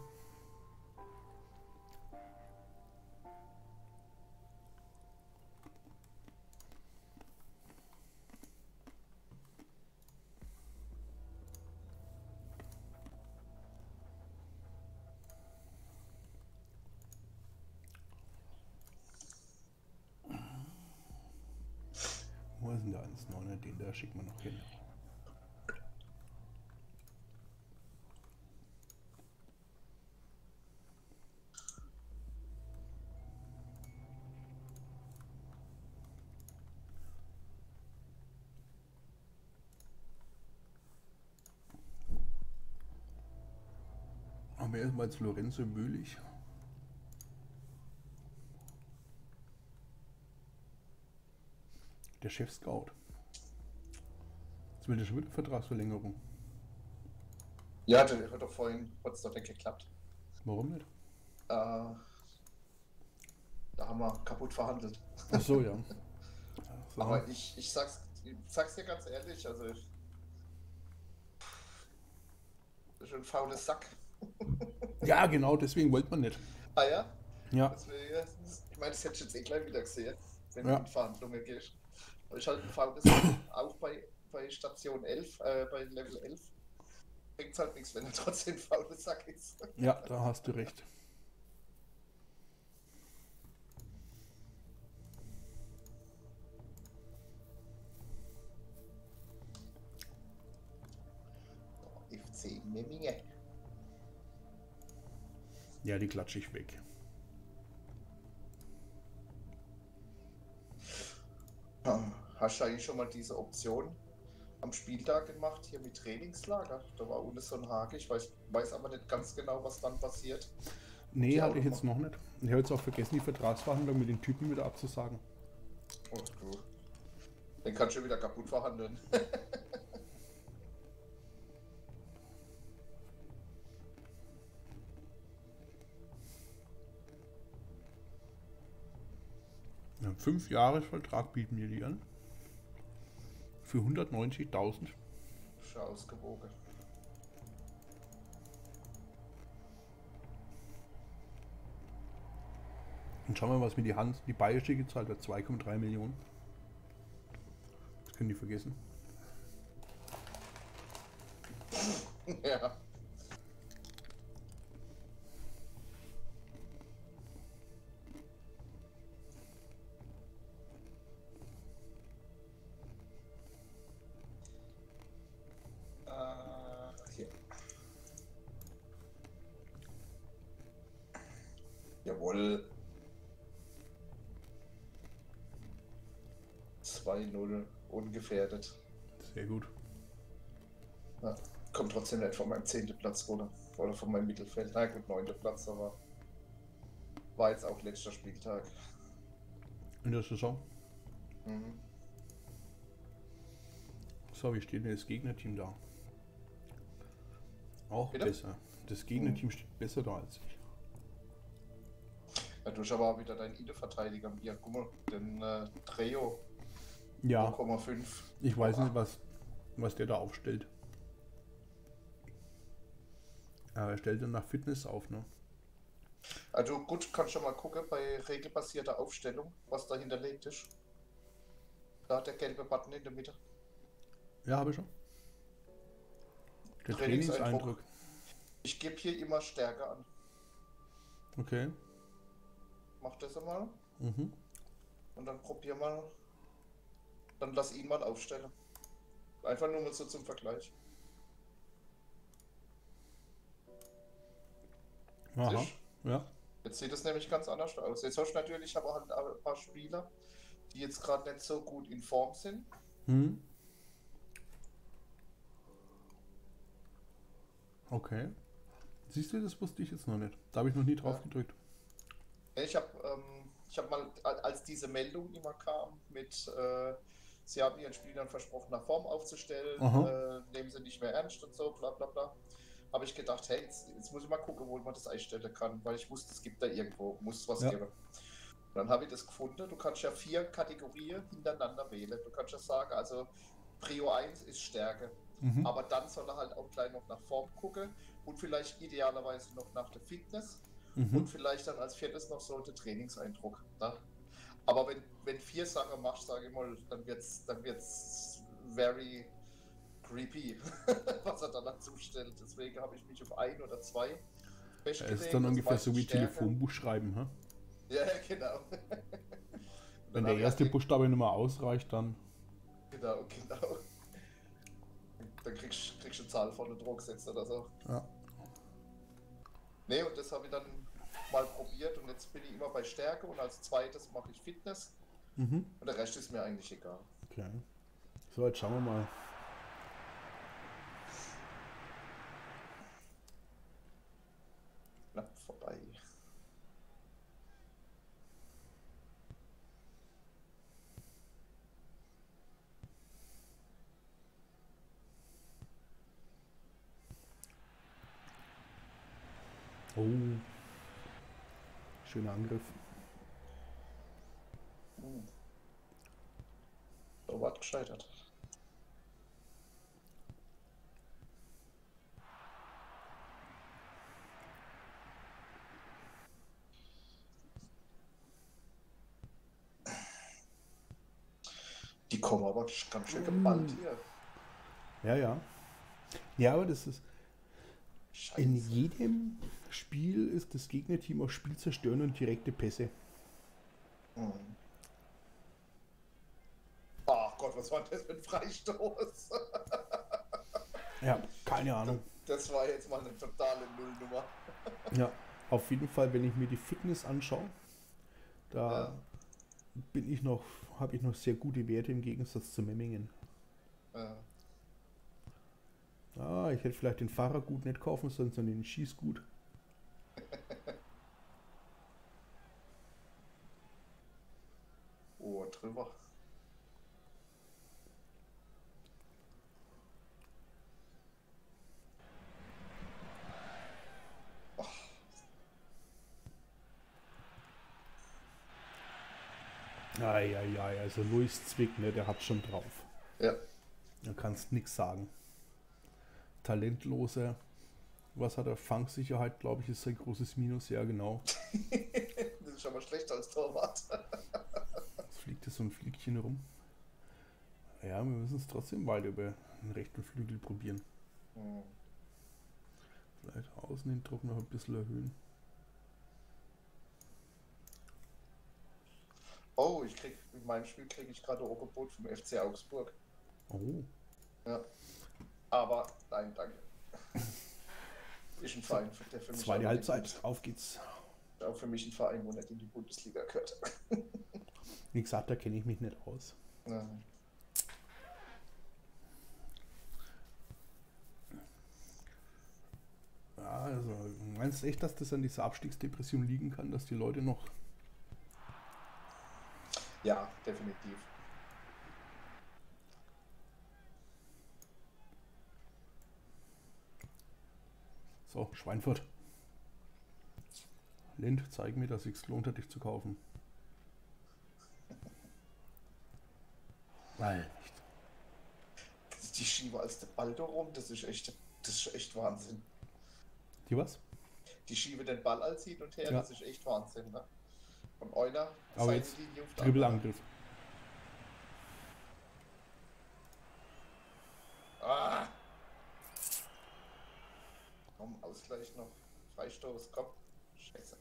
Aber erstmal jetzt Lorenzo Möhlich. Der Chef-Scout. Jetzt will der schon wieder Vertragsverlängerung. Ja, der hat doch vorhin kurz doch nicht geklappt. Warum nicht? Äh, da haben wir kaputt verhandelt. Ach so, ja. [LAUGHS] So. Aber ich, ich, sag's, ich sag's dir ganz ehrlich, also. Das ist ein faules Sack. [LAUGHS] Ja, genau, deswegen wollte man nicht. Ah ja? Ja, Deswegen, ich meine, das hätte ich jetzt eh gleich wieder gesehen, wenn Ja. du in Verhandlungen gehst. Aber ich halt ein faules [COUGHS] Sack, auch bei, bei Station 11, äh, bei Level 11. Bringt halt nichts, wenn er trotzdem ein faules Sack ist. ja, da hast du recht. FC Memmingen. Ja, die klatsche ich weg. Hast du eigentlich schon mal diese Option am Spieltag gemacht, hier mit Trainingslager? Da war ohne so ein Hake. Ich weiß, weiß aber nicht ganz genau, was dann passiert. Nee, hatte ich jetzt noch nicht. Ich habe jetzt auch vergessen, die Vertragsverhandlung mit den Typen wieder abzusagen. Oh, du. Den kannst du wieder kaputt verhandeln. [LAUGHS] fünf Jahre Vertrag bieten mir die an. Für 190.000. Schon ausgewogen. Und schauen wir mal, was mir die Hand, die Bayerische gezahlt hat. 2,3 Millionen. Das können die vergessen. [LAUGHS] ja. Ungefährdet. Sehr gut. Ja, kommt trotzdem nicht von meinem 10. Platz runter. Oder von meinem Mittelfeld. Na gut, 9. Platz, aber war jetzt auch letzter Spieltag. In der Saison. Mhm. So, wie steht denn das Gegnerteam da? Auch Bitte? besser. Das Gegnerteam steht besser da als ich. Ja, du hast aber auch wieder deinen Innenverteidiger hier. Guck mal, den äh, Treo Ja, 0,5. ich weiß nicht, was, was der da aufstellt. Aber er stellt dann nach Fitness auf, ne? Also gut, kannst schon mal gucken bei regelbasierter Aufstellung, was da hinterlegt ist. Da der gelbe Button in der Mitte. Ja, habe ich schon. Der Trainingseindruck. Trainingseindruck. Ich gebe hier immer Stärke an. Okay. Mach das einmal Mhm. und dann probier mal. Dann lass ihn mal aufstellen. Einfach nur mal so zum Vergleich. Aha. Ja. Jetzt sieht es nämlich ganz anders aus. Jetzt hast du natürlich aber halt ein paar Spieler, die jetzt gerade nicht so gut in Form sind. Hm. Okay. Siehst du, das wusste ich jetzt noch nicht. Da habe ich noch nie drauf Ja. gedrückt. Ich habe ähm, ich hab mal, al- als diese Meldung immer kam, mit äh, Sie haben Ihren Spielern versprochen, nach Form aufzustellen, äh, nehmen Sie nicht mehr ernst und so, bla bla bla. Habe ich gedacht, hey, jetzt, jetzt muss ich mal gucken, wo man das einstellen kann, weil ich wusste, es gibt da irgendwo, muss es was Ja. geben. Und dann habe ich das gefunden. Du kannst ja vier Kategorien hintereinander wählen. Du kannst ja sagen, also Prio 1 ist Stärke. Mhm. Aber dann soll er halt auch gleich noch nach Form gucken und vielleicht idealerweise noch nach der Fitness und Mhm. vielleicht dann als viertes noch so der Trainingseindruck. Ne? Aber wenn, wenn vier Sachen machst, sage ich mal, dann wird's, dann wird's very creepy, [LAUGHS] was er dann dazu stellt. Deswegen habe ich mich auf ein oder zwei festgelegt. ist dann ungefähr so wie Stärke. Telefonbuch schreiben. Hä? Ja, [LAUGHS] genau. [LAUGHS] Wenn der erste halt- Buchstabe nicht mehr ausreicht, dann. Genau, genau. Dann kriegst, kriegst du eine Zahl vorne Druck gesetzt oder so. Ja. Nee, und das habe ich dann mal probiert und jetzt bin ich immer bei Stärke und als zweites mache ich Fitness Mhm. und der Rest ist mir eigentlich egal. Okay. So, jetzt schauen wir mal. Knapp vorbei. Oh. Schöner Angriff. Hm. So was gescheitert. Die kommen aber ganz schön geballt hier. Ja, ja. Ja, aber das ist. In Scheiße. jedem Spiel ist das Gegnerteam auf Spiel zerstören und direkte Pässe. Hm. Ach Gott, was war das für ein Freistoß? [LAUGHS] Ja, keine Ahnung. Das war jetzt mal eine totale Nullnummer. Ja, auf jeden Fall, wenn ich mir die Fitness anschaue, da Ja. bin ich noch, habe ich noch sehr gute Werte im Gegensatz zu Memmingen. Ja. Ah, ich hätte vielleicht den Fahrer gut nicht kaufen sollen, sondern den Schießgut. [LAUGHS] Oh, drüber. Eieiei, also Luis Zwick, ne, der hat schon drauf. Ja. Da kannst nix sagen. Talentloser. Was hat er? Fangsicherheit, glaube ich, ist sein großes Minus. Ja, genau. [LAUGHS] das ist schon mal schlechter als Torwart. Jetzt fliegt hier so ein Fliegchen rum. Ja, wir müssen es trotzdem weiter über den rechten Flügel probieren. Hm. Vielleicht außen den Druck noch ein bisschen erhöhen. Oh, ich krieg in meinem Spiel kriege ich gerade Angebot vom FC Augsburg. Oh, Ja. Aber nein, danke. [LAUGHS] Ist ein Verein, der für mich Zweite auch Halbzeit, auf geht's. Auch für mich ein Verein, wo nicht in die Bundesliga gehört. [LAUGHS] Wie gesagt, da kenne ich mich nicht aus. Ja. Ja, also meinst du echt, dass das an dieser Abstiegsdepression liegen kann, dass die Leute noch. ja, definitiv. So, Schweinfurt. Lind, zeig mir, dass es lohnt dich zu kaufen. Weil nicht. Die schieben als der Ball da rum, das ist echt, das ist echt Wahnsinn. Die was? Die schieben den Ball als hin und her, Ja. das ist echt Wahnsinn. Ne? Und einer, Aber jetzt Seitenlinie auf der Dribbelangriff. Ah! Komm, Ausgleich noch. Freistoß, komm. Scheiße.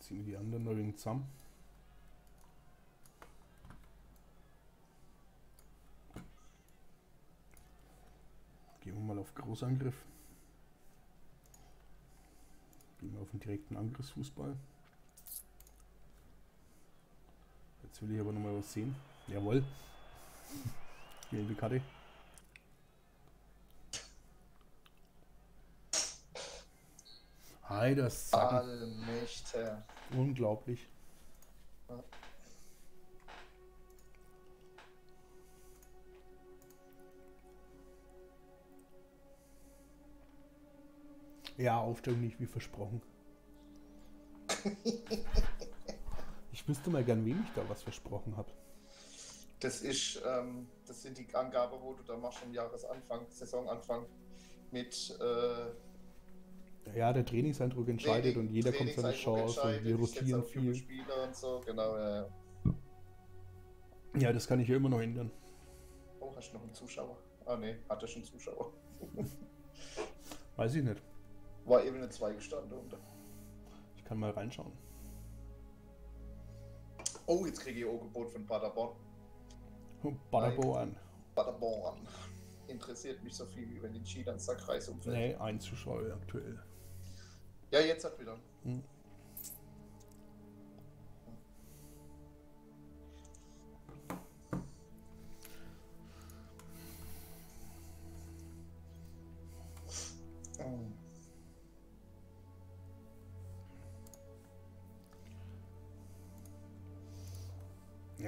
Ziehen wir die anderen noch wegen zusammen. Gehen wir mal auf Großangriff. Wir auf den direkten Angriffsfußball. Jetzt will ich aber noch mal was sehen. Jawohl. Gelbe Karte. Hi, das Zacken. Allmächter. Unglaublich. Ja. Ja, Aufstellung nicht wie versprochen. [LAUGHS] ich wüsste mal gern, wem ich da was versprochen habe. Das ist, ähm, das sind die Angaben, wo du da machst am Jahresanfang, Saisonanfang mit äh, Ja, der Trainingseindruck entscheidet Training- und jeder kommt seine Chance und wir rotieren viel. Spieler und so, genau. Äh, Ja, das kann ich ja immer noch ändern. oh, hast du noch einen Zuschauer? Ah ne, hatte schon einen Zuschauer. Weiß ich nicht. War eben eine 2 gestanden unter. Ich kann mal reinschauen. Oh, jetzt kriege ich Angebot von Paderborn. Badabo an. Paderborn. Interessiert mich so viel wie wenn den Ski dann Sackkreis umfällt. Nee, ein Zuschauer aktuell. Ja, jetzt hat wieder. Hm.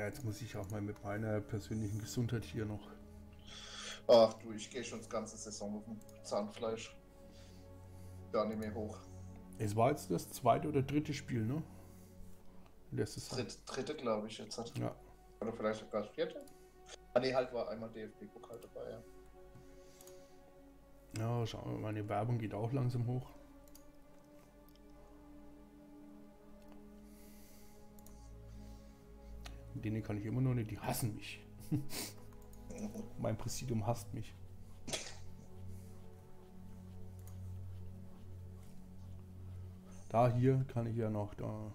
Jetzt muss ich auch mal mit meiner persönlichen Gesundheit hier noch. Ach du, ich gehe schon das ganze Saison auf dem Zahnfleisch. Gar nicht mehr hoch. Es war jetzt das zweite oder dritte Spiel, ne? Letztes Jahr. Dritt, dritte, glaube ich, jetzt hat. Ja. Oder vielleicht sogar das vierte. Ah ne, halt war einmal DFB-Pokal dabei, ja. Ja, schauen wir, meine Werbung geht auch langsam hoch. Denen kann ich immer noch nicht, die hassen mich. [LAUGHS] mein Präsidium hasst mich. Da hier kann ich ja noch da.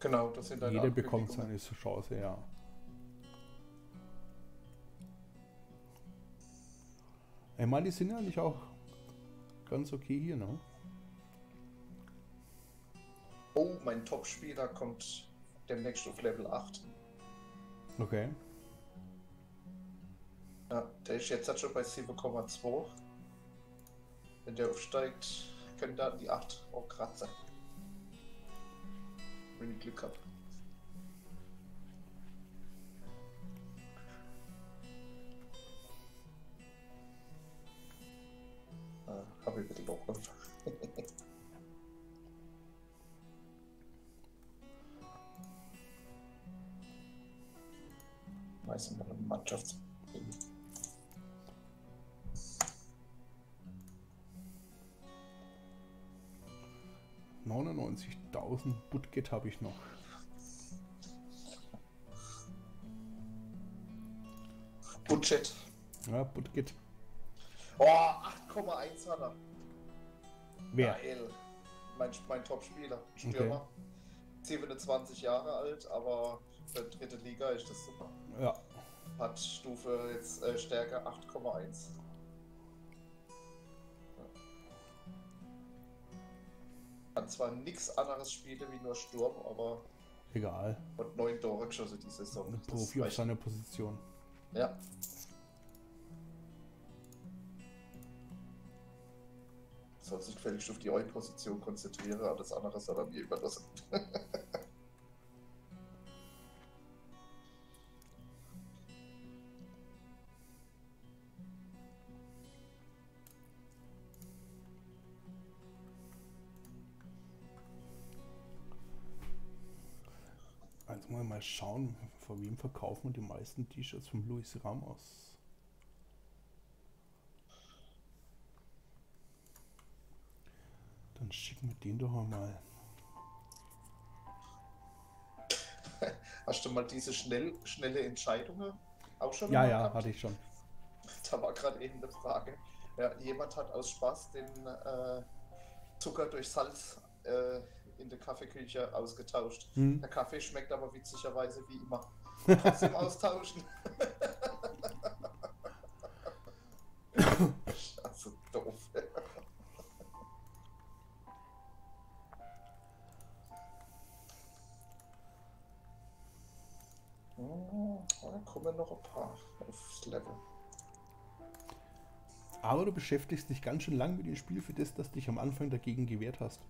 Genau, das sind deine Jeder bekommt seine Chance, ja. Ich meine, die sind ja eigentlich auch ganz okay hier, ne? Oh, mein Top-Spieler kommt demnächst auf Level 8. Okay. Ja, der ist jetzt schon bei 7,2. Wenn der aufsteigt, können da die 8 auch kratzen. Wenn ich Glück habe. Ah, habe ich ein bisschen Loch. Meistens 99.000 Budget habe ich noch. Budget. Ja, Budget. Boah, 8,1 hat er. Wer? Geil. Mein, mein Top-Spieler, Stürmer. 27 Jahre alt, aber für die dritte Liga ist das super. Ja. Hat Stufe jetzt äh, Stärke 8,1. Hat zwar nichts anderes spiele wie nur Sturm, aber Egal. hat neun Tore geschossen die Saison. Ein Profi auf seiner Position. Ja. Soll sich gefälligst auf die Eu-Position konzentrieren, alles andere soll er mir überlassen. [LAUGHS] mal, schauen, von wem verkaufen wir die meisten T-Shirts von Luis Ramos. Dann schicken wir den doch mal. Hast du mal diese schnell, schnelle Entscheidungen auch schon Ja, ja, gehabt? hatte ich schon. Da war gerade eben eine Frage. Ja, jemand hat aus Spaß den äh, Zucker durch Salz äh, in der Kaffeeküche ausgetauscht. Hm. Der Kaffee schmeckt aber witzigerweise wie immer. [LAUGHS] Trotzdem austauschen. [LAUGHS] Scheiße, doof. Oh, Da kommen noch ein paar aufs Level. Aber du beschäftigst dich ganz schön lang mit dem Spiel für das, dass du dich am Anfang dagegen gewehrt hast.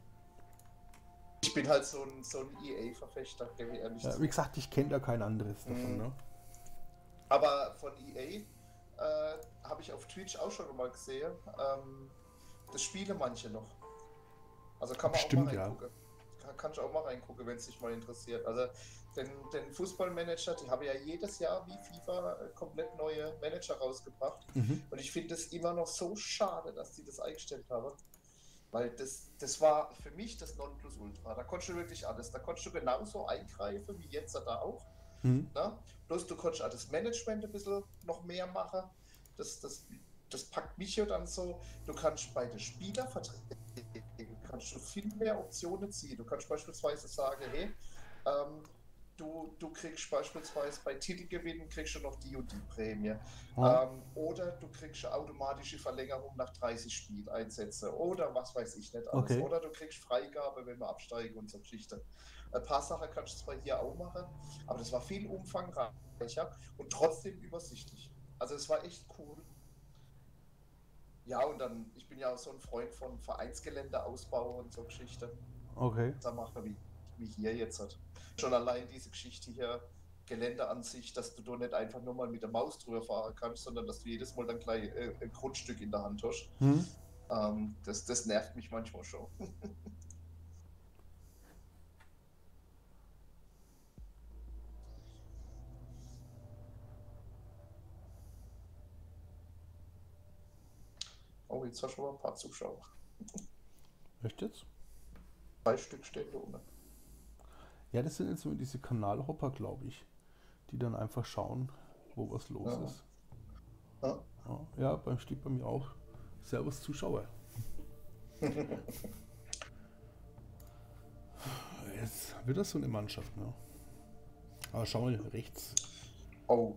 Ich bin halt so ein, so ein EA-Verfechter, gebe ich ehrlich Ja, wie gesagt, ich kenne da kein anderes davon. Mhm. Ne? Aber von EA äh, habe ich auf Twitch auch schon mal gesehen. Ähm, das spielen manche noch. Also kann man Stimmt, auch mal ja. reingucken. Kann, kann ich auch mal reingucken, wenn es dich mal interessiert. Also den, den Fußballmanager, die haben ja jedes Jahr wie FIFA äh, komplett neue Manager rausgebracht. Mhm. Und ich finde es immer noch so schade, dass die das eingestellt haben. Weil das, das war für mich das Nonplusultra. Da konntest du wirklich alles. Da konntest du genauso eingreifen wie jetzt da auch. Mhm. Bloß du konntest auch das Management ein bisschen noch mehr machen. Das, das, das packt mich ja dann so. Du kannst bei den Spielerverträgen kannst du viel mehr Optionen ziehen. Du kannst beispielsweise sagen, hey, ähm, du, du kriegst beispielsweise bei Titelgewinnen kriegst du noch die und die Prämie. Ja. Ähm, oder du kriegst eine automatische Verlängerung nach 30 Spieleinsätze oder was weiß ich nicht alles. Okay. Oder du kriegst Freigabe, wenn wir absteigen und so Geschichte. Ein paar Sachen kannst du zwar hier auch machen, aber das war viel umfangreicher und trotzdem übersichtlich. Also es war echt cool. Ja, und dann, ich bin ja auch so ein Freund von Vereinsgeländeausbau und so Geschichte. Okay. Da machen wir wie, wie hier jetzt hat. Schon allein diese Geschichte hier, Gelände an sich, dass du da nicht einfach nur mal mit der Maus drüber fahren kannst, sondern dass du jedes Mal dann gleich äh, ein Grundstück in der Hand hast. Mhm. Ähm, das, das nervt mich manchmal schon. [LAUGHS] Oh, jetzt hast du schon mal ein paar Zuschauer. Echt jetzt? Drei Stück stehen da unten. Ja, das sind jetzt so diese Kanalhopper, glaube ich, die dann einfach schauen, wo was los Ja. ist. Ja. Ja, beim steht bei mir auch. Servus Zuschauer. [LAUGHS] Jetzt wird das so eine Mannschaft, ne? Aber schau mal rechts. Oh,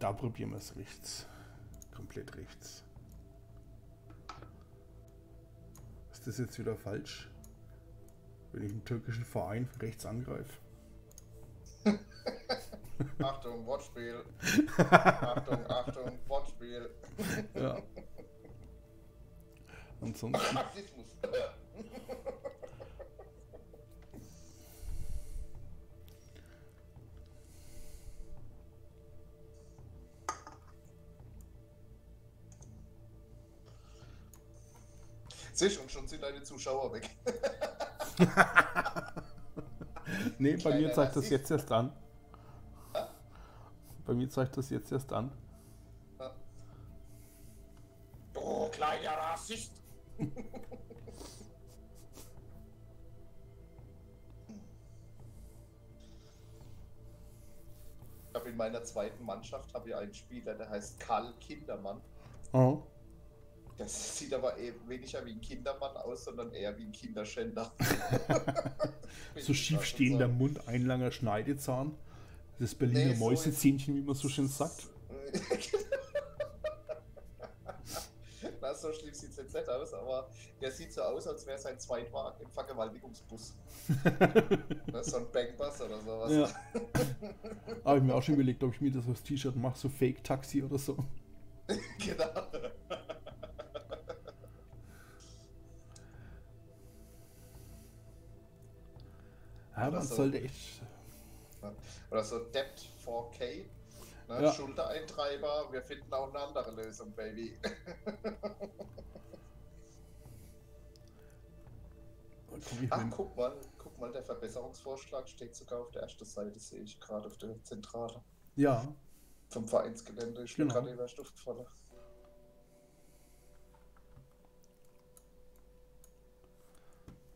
Da probieren wir es rechts. Komplett rechts. Ist das jetzt wieder falsch? Wenn ich einen türkischen Verein rechts angreife? [LAUGHS] Achtung, Wortspiel. Achtung, Achtung, Wortspiel. Ja. [LAUGHS] Ansonsten. Rassismus. Sich und schon sind deine Zuschauer weg. [LAUGHS] [LAUGHS] Nee, bei mir zeigt das jetzt erst an. Bei mir zeigt das jetzt erst an. Du kleiner Rassist. Ich habe in meiner zweiten Mannschaft habe ich einen Spieler, der heißt Karl Kindermann. Oh. Das [LAUGHS] sieht aber eben weniger wie ein Kindermann aus, sondern eher wie ein Kinderschänder. [LAUGHS] so schief stehender Mund, ein langer Schneidezahn. Das Berliner Nee, so Mäusezähnchen, wie man so schön sagt. [LAUGHS] Na, so schlimm sieht es jetzt nicht aus, aber der sieht so aus, als wäre sein Zweitwagen im Vergewaltigungsbus. So ein Bankbus oder sowas. Ja. Habe ich mir auch schon überlegt, ob ich mir das als T-Shirt mache, so Fake-Taxi oder so. genau. Ja, Oder man so. sollte echt. Oder so Debt 4K. Ne? Ja. Schultereintreiber, wir finden auch eine andere Lösung, Baby. Ach, guck mal, guck mal, der Verbesserungsvorschlag steht sogar auf der ersten Seite, sehe ich gerade auf der Zentrale ja, vom Vereinsgelände. Ich bin Genau. gerade über Stuftvoller.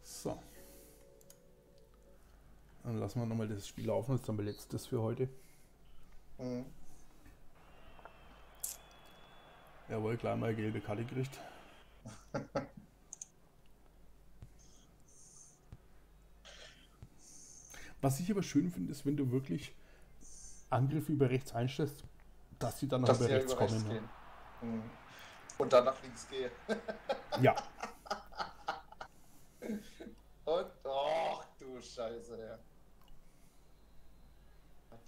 so. Dann lassen wir nochmal das Spiel laufen, das ist dann mein letztes für heute. Mhm. Jawohl, klar mal gelbe Karte gekriegt. Was ich aber schön finde, ist, wenn du wirklich Angriffe über rechts einstellst, dass sie dann noch Dass über rechts über rechts kommen. gehen. Mhm. Und dann nach links gehe. Ne? [LAUGHS] Ja, Und, ach du Scheiße, ja.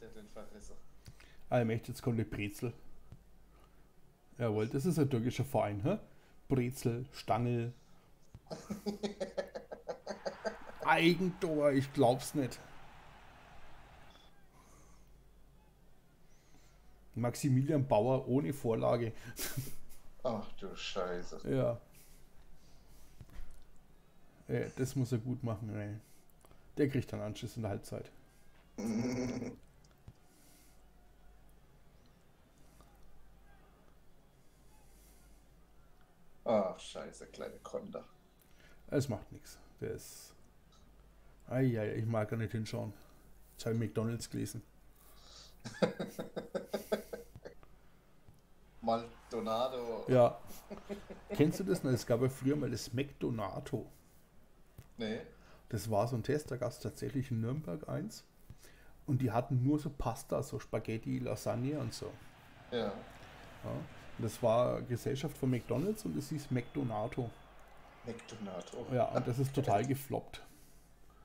Der denn verrissen? allmächtig, jetzt kommt die Brezel. Jawohl, das ist ein türkischer Verein, hä? Brezel, Stangel. [LAUGHS] Eigentor, ich glaub's nicht. Maximilian Bauer ohne Vorlage. [LAUGHS] Ach du Scheiße. Ja. ja. Das muss er gut machen, ey. Der kriegt dann Anschluss in der Halbzeit. [LAUGHS] Ach Scheiße, kleine Konter. Es macht nichts. Der ist. Eieiei, ich mag gar nicht hinschauen. Jetzt habe ich McDonalds gelesen. [LAUGHS] Maldonado. Ja. Kennst du das noch? Es gab ja früher mal das McDonato. Nee. Das war so ein Test, da gab es tatsächlich in Nürnberg eins. Und die hatten nur so Pasta, so Spaghetti, Lasagne und so. Ja. Ja. Das war Gesellschaft von McDonalds und es hieß McDonato. McDonado. Ja, und das ist total gefloppt.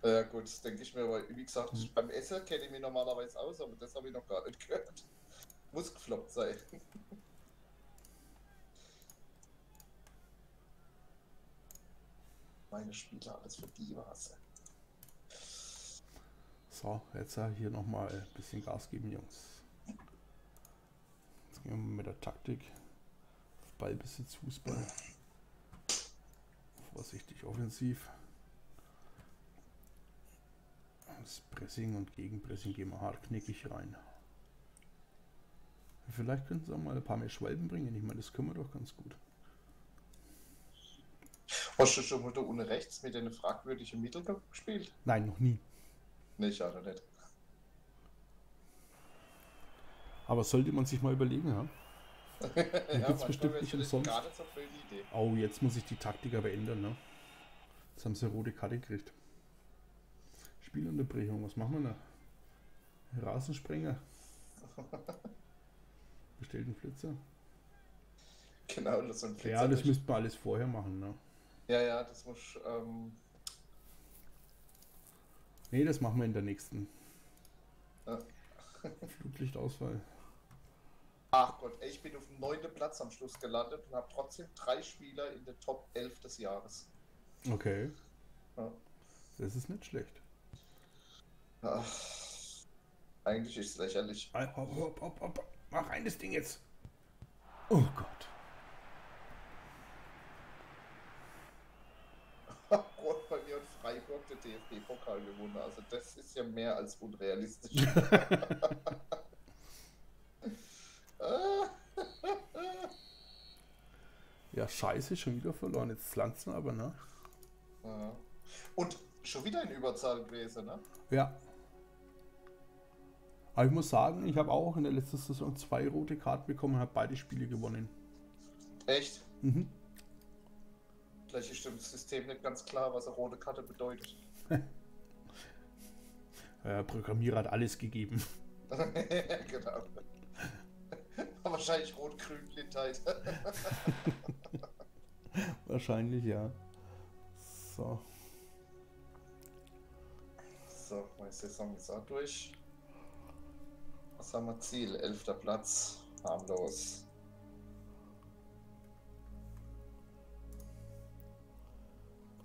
Ja gut, das denke ich mir, aber wie gesagt, Mhm. beim Essen kenne ich mich normalerweise aus, aber das habe ich noch gar nicht gehört. Muss gefloppt sein. Meine Spiele, alles für die war's. So, jetzt hier nochmal ein bisschen Gas geben, Jungs. Jetzt gehen wir mal mit der Taktik. Ballbesitz, Fußball. Vorsichtig offensiv. Das Pressing und Gegenpressing gehen wir hartknickig rein. Vielleicht könnten sie auch mal ein paar mehr Schwalben bringen. Ich meine, das können wir doch ganz gut. Hast du schon mal da unten rechts mit den fragwürdigen Mitteln gespielt? Nein, noch nie. Nee, noch nicht. Aber sollte man sich mal überlegen, ja? [LAUGHS] ja, gibt's manchmal bestimmt nicht umsonst. So. Oh, jetzt muss ich die Taktik aber ändern, ne? Jetzt haben sie eine rote Karte gekriegt. Spielunterbrechung, was machen wir da? Rasensprenger. [LAUGHS] Bestellten Flitzer. Genau, das sind Ja, das müsste man alles vorher machen, ne? Ja, ja, das muss. Ähm, Ne, das machen wir in der nächsten. Ja. Flutlichtausfall. Ach Gott, ey, ich bin auf dem neunten Platz am Schluss gelandet und habe trotzdem drei Spieler in der Top 11 des Jahres. Okay, Ja. das ist nicht schlecht. Ach, eigentlich ist es lächerlich. Hopp, hopp, hopp, hopp. Mach rein das Ding jetzt. Oh Gott. [LAUGHS] Rot bei mir und Freiburg der DFB-Pokal gewonnen. Also das ist ja mehr als unrealistisch. [LAUGHS] [LAUGHS] Ja, scheiße, schon wieder verloren. Jetzt langt's aber, ne? ja. Und schon wieder in Überzahl gewesen, ne? Ja. Aber ich muss sagen, ich habe auch in der letzten Saison zwei rote Karten bekommen und habe beide Spiele gewonnen. Echt? Mhm. Vielleicht ist dem System nicht ganz klar, was eine rote Karte bedeutet. [LAUGHS] Der Programmierer hat alles gegeben. [LAUGHS] genau. [LAUGHS] Wahrscheinlich rot-grün-Blindheit. [LAUGHS] Wahrscheinlich, ja. So. So, meine Saison ist auch durch. Was haben wir Ziel? Elfter Platz. Harmlos.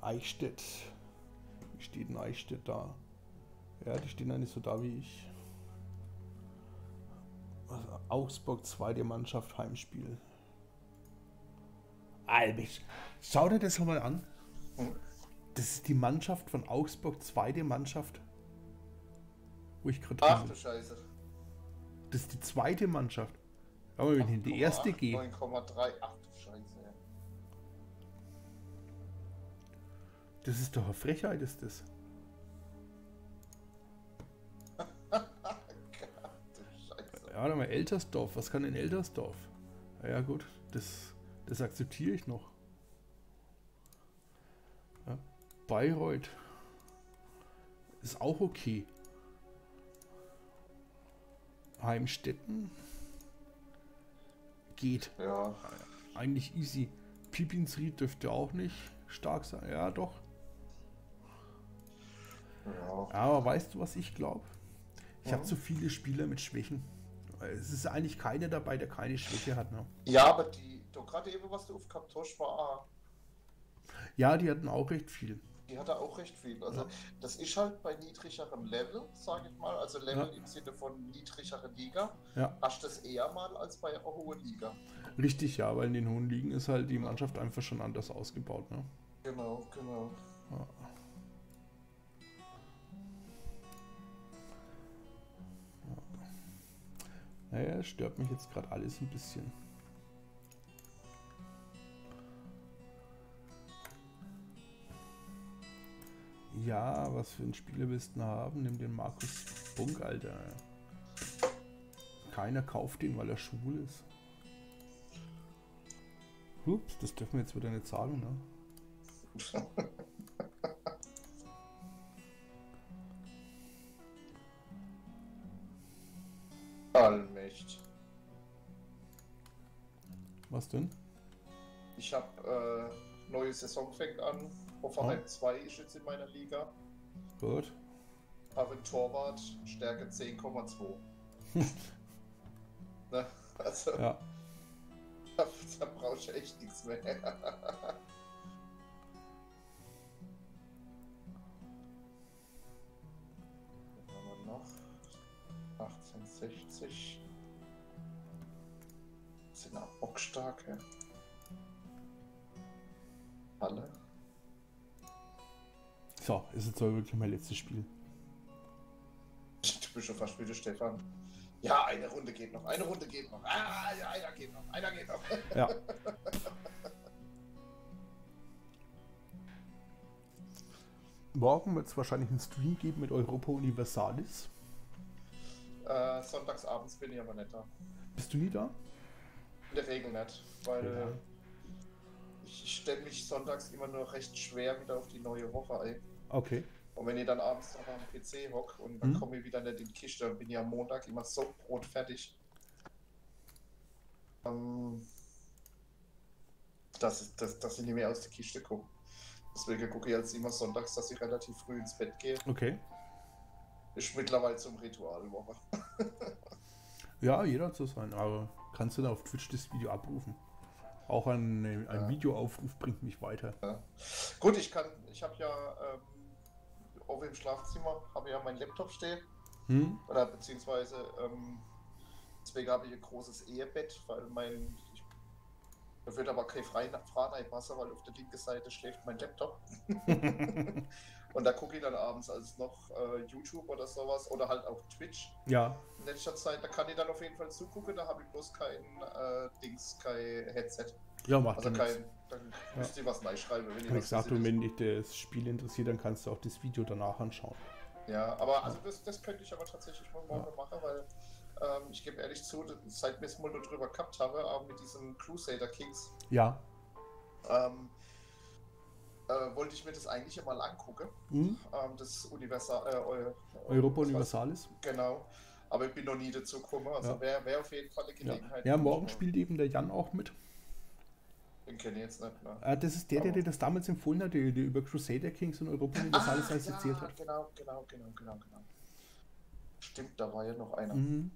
Eichstätt. Wie steht denn Eichstätt da? Ja, die stehen ja nicht so da wie ich. Augsburg, zweite Mannschaft, Heimspiel. Albig. Schau dir das mal an. Das ist die Mannschaft von Augsburg, zweite Mannschaft. Wo ich gerade Ach du. Scheiße. Das ist die zweite Mannschaft. Aber wenn ich in die erste gehe, 9,3. Ach du Scheiße. das ist doch eine Frechheit, ist das. Ja, mal, Eltersdorf. Was kann denn Eltersdorf? Ja, ja gut, das, das akzeptiere ich noch. Ja, Bayreuth ist auch okay. Heimstetten geht. Ja. Eigentlich easy. Pipinsried dürfte auch nicht stark sein. Ja, doch. Ja. Aber weißt du, was ich glaube? Ich habe Ja. zu viele Spieler mit Schwächen. Es ist eigentlich keiner dabei, der keine Schwäche hat. Ne? Ja, aber die, du gerade eben, was du aufgehabt hast, war A. Ja, die hatten auch recht viel. Die hat er auch recht viel. Also Ja. das ist halt bei niedrigerem Level, sage ich mal. Also Level Ja. im Sinne von niedrigerer Liga. Ja, Hast du das eher mal als bei einer hohen Liga. richtig, ja, weil in den hohen Ligen ist halt die Mannschaft einfach schon anders ausgebaut. Ne? Genau, genau. Naja, stört mich jetzt gerade alles ein bisschen. Ja, was für einen Spieler willst du haben? Nimm den Markus Bunk, Alter. Keiner kauft ihn, weil er schwul ist. Ups, das dürfen wir jetzt wieder nicht sagen, ne? [LAUGHS] denn? Ich habe äh, neue Saison fängt an. Hoffenheim 2 ist jetzt in meiner Liga. Gut. Habe einen Torwart, Stärke 10,2. [LAUGHS] ne? Also, Ja. [LAUGHS] da, da brauchst du echt nichts mehr. [LAUGHS] wirklich mein letztes Spiel. Fast wieder Stefan. Ja, eine Runde geht noch, eine Runde geht noch. Ah, ja, einer geht noch, einer geht noch. [LAUGHS] Ja. Morgen wird es wahrscheinlich einen Stream geben mit Europa Universalis. Äh, sonntagsabends bin ich aber nicht da. Bist du nie da? In der Regel nicht, weil Ja. äh, ich stelle mich sonntags immer nur recht schwer wieder auf die neue Woche ein. Okay. Und wenn ich dann abends noch am PC hock und dann Mhm. komme ich wieder nicht in die Kiste, dann bin ich am Montag immer so brotfertig. Ähm, dass, dass, dass ich nicht mehr aus der Kiste komme. Deswegen gucke ich jetzt immer sonntags, dass ich relativ früh ins Bett gehe. Okay. Ist mittlerweile zum Ritualwoche. [LAUGHS] Ja, jeder so sein, aber kannst du da auf Twitch das Video abrufen? Auch ein, ein Ja. Videoaufruf bringt mich weiter. Gut, ich kann, ich habe ja ähm, oben im Schlafzimmer habe ja mein Laptop stehen. Hm? Oder beziehungsweise ähm, deswegen habe ich ein großes Ehebett, weil mein ich, da wird aber kein Freineibwasser, weil auf der linken Seite schläft mein Laptop. [LAUGHS] [LAUGHS] Und da gucke ich dann abends als noch äh, YouTube oder sowas oder halt auch Twitch Ja, in letzter Zeit. Da kann ich dann auf jeden Fall zugucken, da habe ich bloß kein äh, Dings, kein Headset. ja, macht Also kein, nichts. Dann müsst ihr was neu schreiben, wenn ihr was gesagt, und wenn dich das Spiel interessiert, dann kannst du auch das Video danach anschauen. Ja, aber also das, das könnte ich aber tatsächlich mal morgen machen, weil ähm, ich gebe ehrlich zu, seit wir es mal drüber gehabt haben, auch mit diesen Crusader Kings, Ja, ähm, äh, wollte ich mir das eigentlich mal angucken. Hm? Ähm, das Universal. Äh, Eu- Europa Universalis. Genau. Aber ich bin noch nie dazu gekommen. Also Ja. wäre wär auf jeden Fall eine Ja. Gelegenheit. ja, morgen spielt eben der Jan auch mit. Den kenne ich jetzt nicht. Ne? Äh, das ist der, der dir das damals empfohlen hat, der, der über Crusader Kings und Europa Universalis alles Ah, ja, erzählt hat. Genau, genau, genau, genau, genau. Stimmt, da war ja noch einer. Mhm.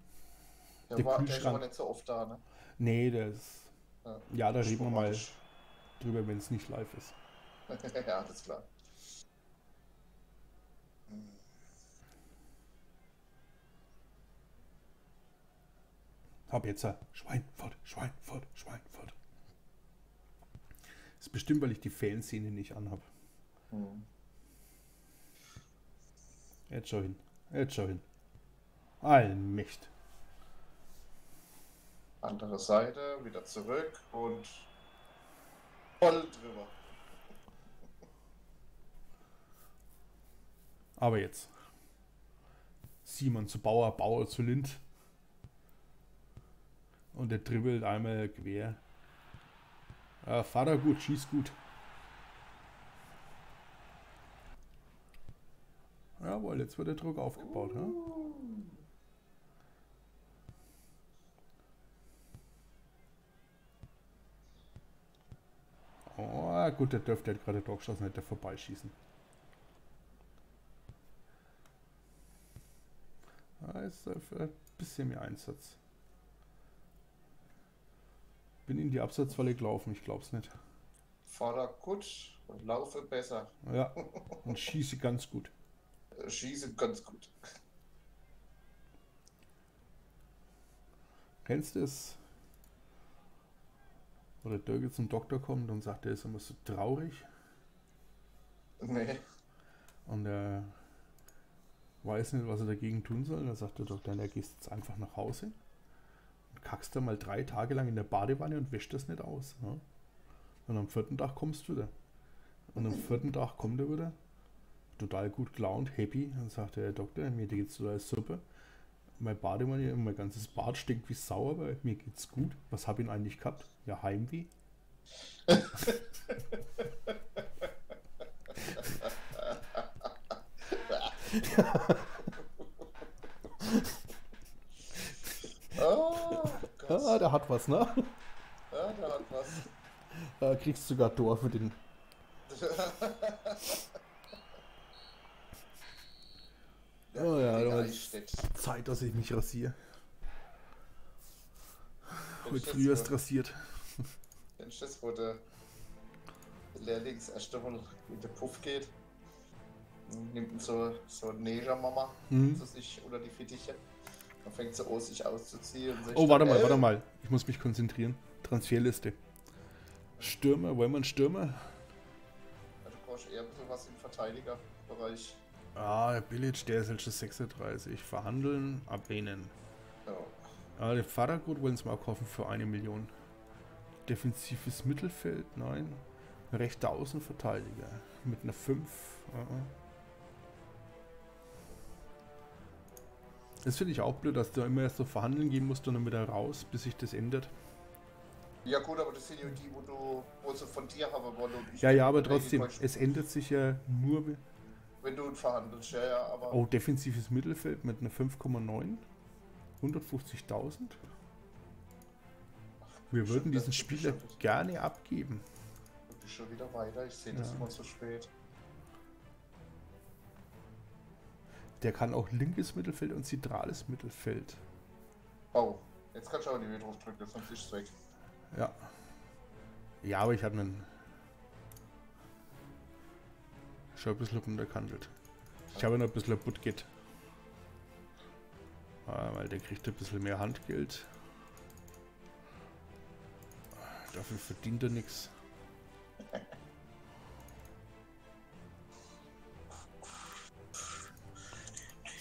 Der, der war, der aber nicht so oft da, ne? Nee, das. Ja. Ja, da reden wir mal drüber, wenn es nicht live ist. [LAUGHS] ja, das ist klar. Hab jetzt äh, Schweinfurt, Schweinfurt, Ist bestimmt, weil ich die Fanszene nicht anhab. Hm. Jetzt schau hin. Jetzt schau hin. Allmächt. Andere Seite, wieder zurück und voll drüber. Aber jetzt. Simon zu Bauer, Bauer zu Lind. Und der dribbelt einmal quer. Ja, Vater gut, schießt gut. Jawohl, jetzt wird der Druck aufgebaut. Ja? Oh, gut, der dürfte halt gerade durchschossen, hätte er vorbeischießen. Da ist äh, ein bisschen mehr Einsatz. Bin in die Absatzfalle gelaufen, ich glaub's nicht. Vorder gut und laufe besser. Ja, und schieße ganz gut. Schieße ganz gut. Kennst du es? Wo der Dörge zum Doktor kommt und sagt, er ist immer so traurig Nee. und er weiß nicht, was er dagegen tun soll. Dann sagt der Doktor, er gehst jetzt einfach nach Hause kackst da mal drei Tage lang in der Badewanne und wäscht das nicht aus. Ne? Und am vierten Tag kommst du wieder. Und am vierten Tag kommt er wieder, total gut gelaunt, happy, und sagt der Doktor, mir geht's total super. Mein Badewanne mein ganzes Bad stinkt wie Sau, aber mir geht's gut. Was hab ich denn eigentlich gehabt? Ja, Heimweh. [LAUGHS] [LAUGHS] [LAUGHS] Oh Der hat was, ne? Ja, der hat was. Da kriegst du sogar Tor für den. Oh ja, steht. Zeit, dass ich mich rasiere. Heute früh erst rasiert. Wenn ich das, wo der Lehrling das erste Mal in den Puff geht, nimmt ihn so, so Neger-Mama Mhm. zu sich unter die Fittiche. Dann fängt sie an, sich auszuziehen. Und sagt Oh, warte dann, mal, "Ey, warte mal. Ich muss mich konzentrieren. Transferliste. Stürmer, wollen wir einen Stürmer? Ja, du brauchst eher ein bisschen was im Verteidigerbereich. Ah, der Billig, der ist halt schon 36. Verhandeln, ablehnen. Ja. Ah, der Farragut wollen sie mal kaufen für eine Million. Defensives Mittelfeld, nein. Rechter Außenverteidiger mit einer 5. Ah, ah. Das finde ich auch blöd, dass du immer erst so verhandeln gehen musst und dann wieder raus, bis sich das ändert. ja gut, aber das sind ja die, wo du wo sie von dir haben wollen. ich Ja, ja, aber trotzdem, ich- es ändert sich ja nur. Wenn du verhandelst, ja, ja, aber Oh, defensives Mittelfeld mit einer 5,9. 150.000. Wir würden diesen Spieler gerne abgeben. du bist schon wieder weiter. Ich sehe das Ja. immer zu spät. Der kann auch linkes Mittelfeld und zentrales Mittelfeld. Oh, jetzt kannst du aber nicht mehr drauf drücken, sonst ist es weg. Ja. Ja, aber ich habe einen. Schon ein bisschen runterkantelt. Ich habe noch ein bisschen Budget. Ah, weil der kriegt ein bisschen mehr Handgeld. Dafür verdient er nichts. [LAUGHS]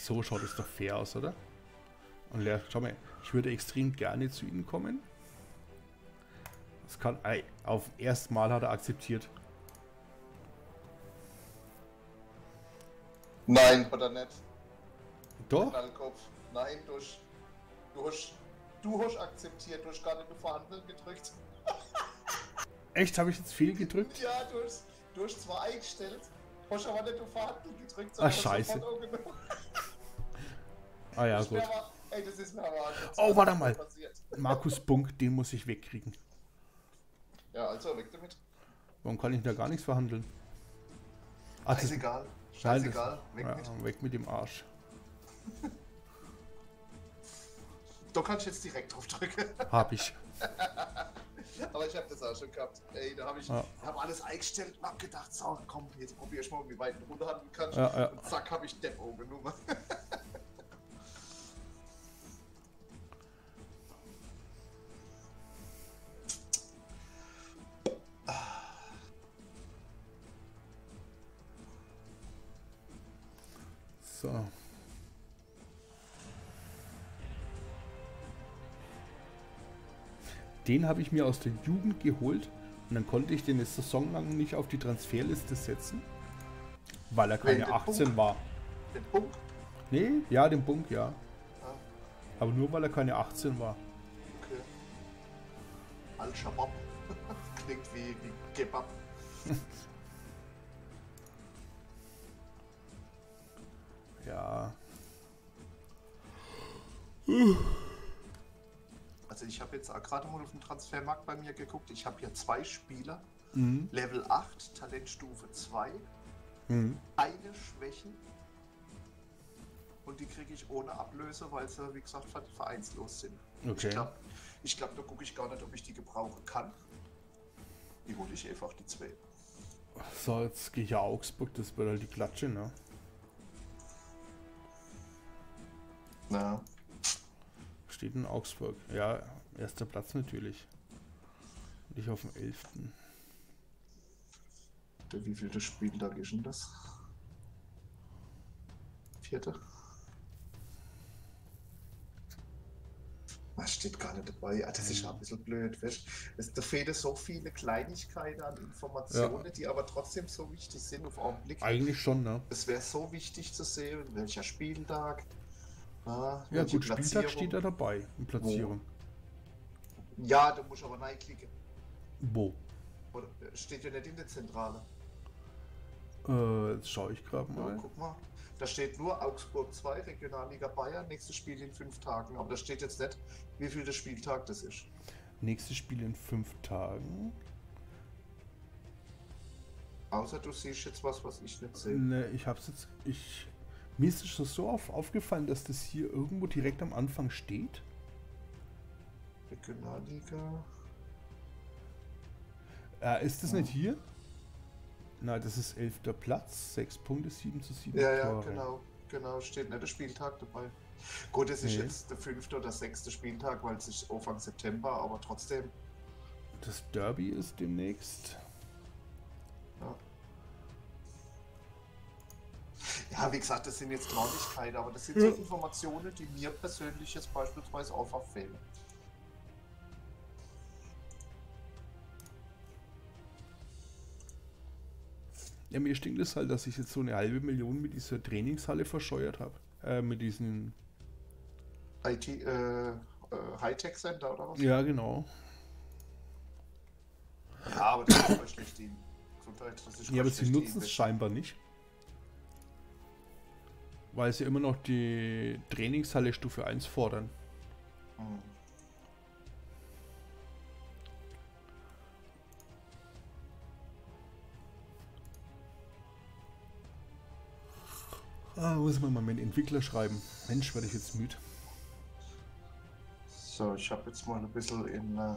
So schaut es doch fair aus, oder? Und Lea, schau mal, ich würde extrem gerne zu Ihnen kommen. Das kann. Ey, auf erst Mal hat er akzeptiert. Nein, oder nicht? Doch? Knallkopf. Nein, du hast, du hast, akzeptiert, du hast gar nicht nur verhandeln gedrückt. [LAUGHS] Echt? Habe ich jetzt fehl gedrückt? Ja, du hast, Du hast zwar eingestellt, hast aber nicht auf Verhandlung gedrückt, Ach, scheiße. Ah ja, Ich gut. Ey, das ist mir aber Oh, warte mal. passiert. Markus Bunk, den muss ich wegkriegen. Ja, also weg damit. Warum kann ich da gar nichts verhandeln? Ach. Nein, das- Scheißegal. Weg ja, mit. weg mit dem Arsch. Da kannst du jetzt direkt drauf drücken. Hab ich. [LAUGHS] Aber ich habe das auch schon gehabt. Ey, da habe ich Ja. hab alles eingestellt und hab gedacht, so, komm, jetzt probier ich mal, wie weit du runterhandeln kannst. Ja, ja. Und zack, habe ich Depot genommen. [LAUGHS] Den habe ich mir aus der Jugend geholt und dann konnte ich den eine Saison lang nicht auf die Transferliste setzen, weil er keine Welchen 18 Punkt? war. Den Punkt. Nee, ja, den Bunk, ja. Ja, Aber nur weil er keine 18 war. okay. Al-Shabaab. [LAUGHS] Klingt wie, wie Kebab. [LAUGHS] Ja. [LAUGHS] Also ich habe jetzt gerade mal auf den Transfermarkt bei mir geguckt. Ich habe hier zwei Spieler. Mhm. Level 8, Talentstufe 2. Mhm. Keine Schwächen. Und die kriege ich ohne Ablöse, weil sie, wie gesagt, ver- vereinslos sind. Okay. Ich glaube, glaub, da gucke ich gar nicht, ob ich die gebrauchen kann. Die hole ich einfach, die zwei. So, jetzt gehe ich ja Augsburg, das wird halt die Klatsche, ne? Na, Steht in Augsburg. Ja, erster Platz natürlich. Und ich auf dem 11. der wievielte Spieltag ist denn das? Vierte? Was steht gar nicht dabei? Ah, das ist ja ein bisschen blöd, weißt? Es, da fehlen so viele Kleinigkeiten an Informationen, die aber trotzdem so wichtig sind auf Augenblick. Eigentlich schon, ne? Es wäre so wichtig zu sehen, welcher Spieltag. Ah, Ja, gut, Spieltag steht da dabei. In Platzierung. Ja, du musst aber reinklicken. Wo? Oder, äh, steht ja nicht in der Zentrale. Äh, jetzt schaue ich gerade Ja, mal. guck mal. Da steht nur Augsburg 2, Regionalliga Bayern, nächstes Spiel in fünf Tagen. Aber da steht jetzt nicht, wie viel der Spieltag das ist. Nächstes Spiel in fünf Tagen. Außer du siehst jetzt was, was ich nicht sehe. Ne, ich hab's jetzt. Ich. Mir ist es schon so auf, aufgefallen, dass das hier irgendwo direkt am Anfang steht. Regionalliga. Äh, ist das nicht hier? Na, das ist 11. Platz, 6 Punkte, 7 zu 7 Ja, ja, Tore. genau. Genau, steht nicht der Spieltag dabei. Gut, es ist Nee. jetzt der fünfte oder sechste Spieltag, weil es ist Anfang September, aber trotzdem. Das Derby ist demnächst. Ja. Ja, wie gesagt, das sind jetzt Kleinigkeiten, aber das sind so Informationen, die mir persönlich jetzt beispielsweise einfach fehlen. Ja, mir stinkt es halt, dass ich jetzt so eine halbe Million mit dieser Trainingshalle verscheuert habe. Äh, mit diesen. IT, äh, äh, Hightech Center oder was? Ja, genau. Ja, aber das ist schlecht schlecht die Gesundheit. Das ist Ja, aber voll sie nutzen es scheinbar nicht. Weil sie immer noch die Trainingshalle Stufe 1 fordern. Hm. Ah, muss man mal meinen Entwickler schreiben. Mensch, werde ich jetzt müde. So, ich habe jetzt mal ein bisschen in äh,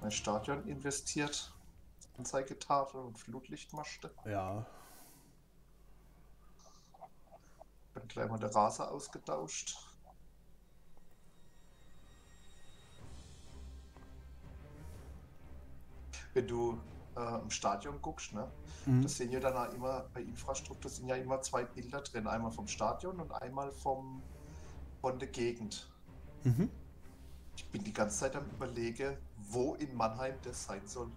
mein Stadion investiert. Anzeigetafel und Flutlichtmaste. Ja. Dann gleich mal der Raser ausgetauscht. Wenn du äh, im Stadion guckst, ne? Mhm. Das sind ja dann auch immer, bei Infrastruktur sind ja immer zwei Bilder drin. Einmal vom Stadion und einmal vom, von der Gegend. Mhm. Ich bin die ganze Zeit am überlege, wo in Mannheim das sein soll.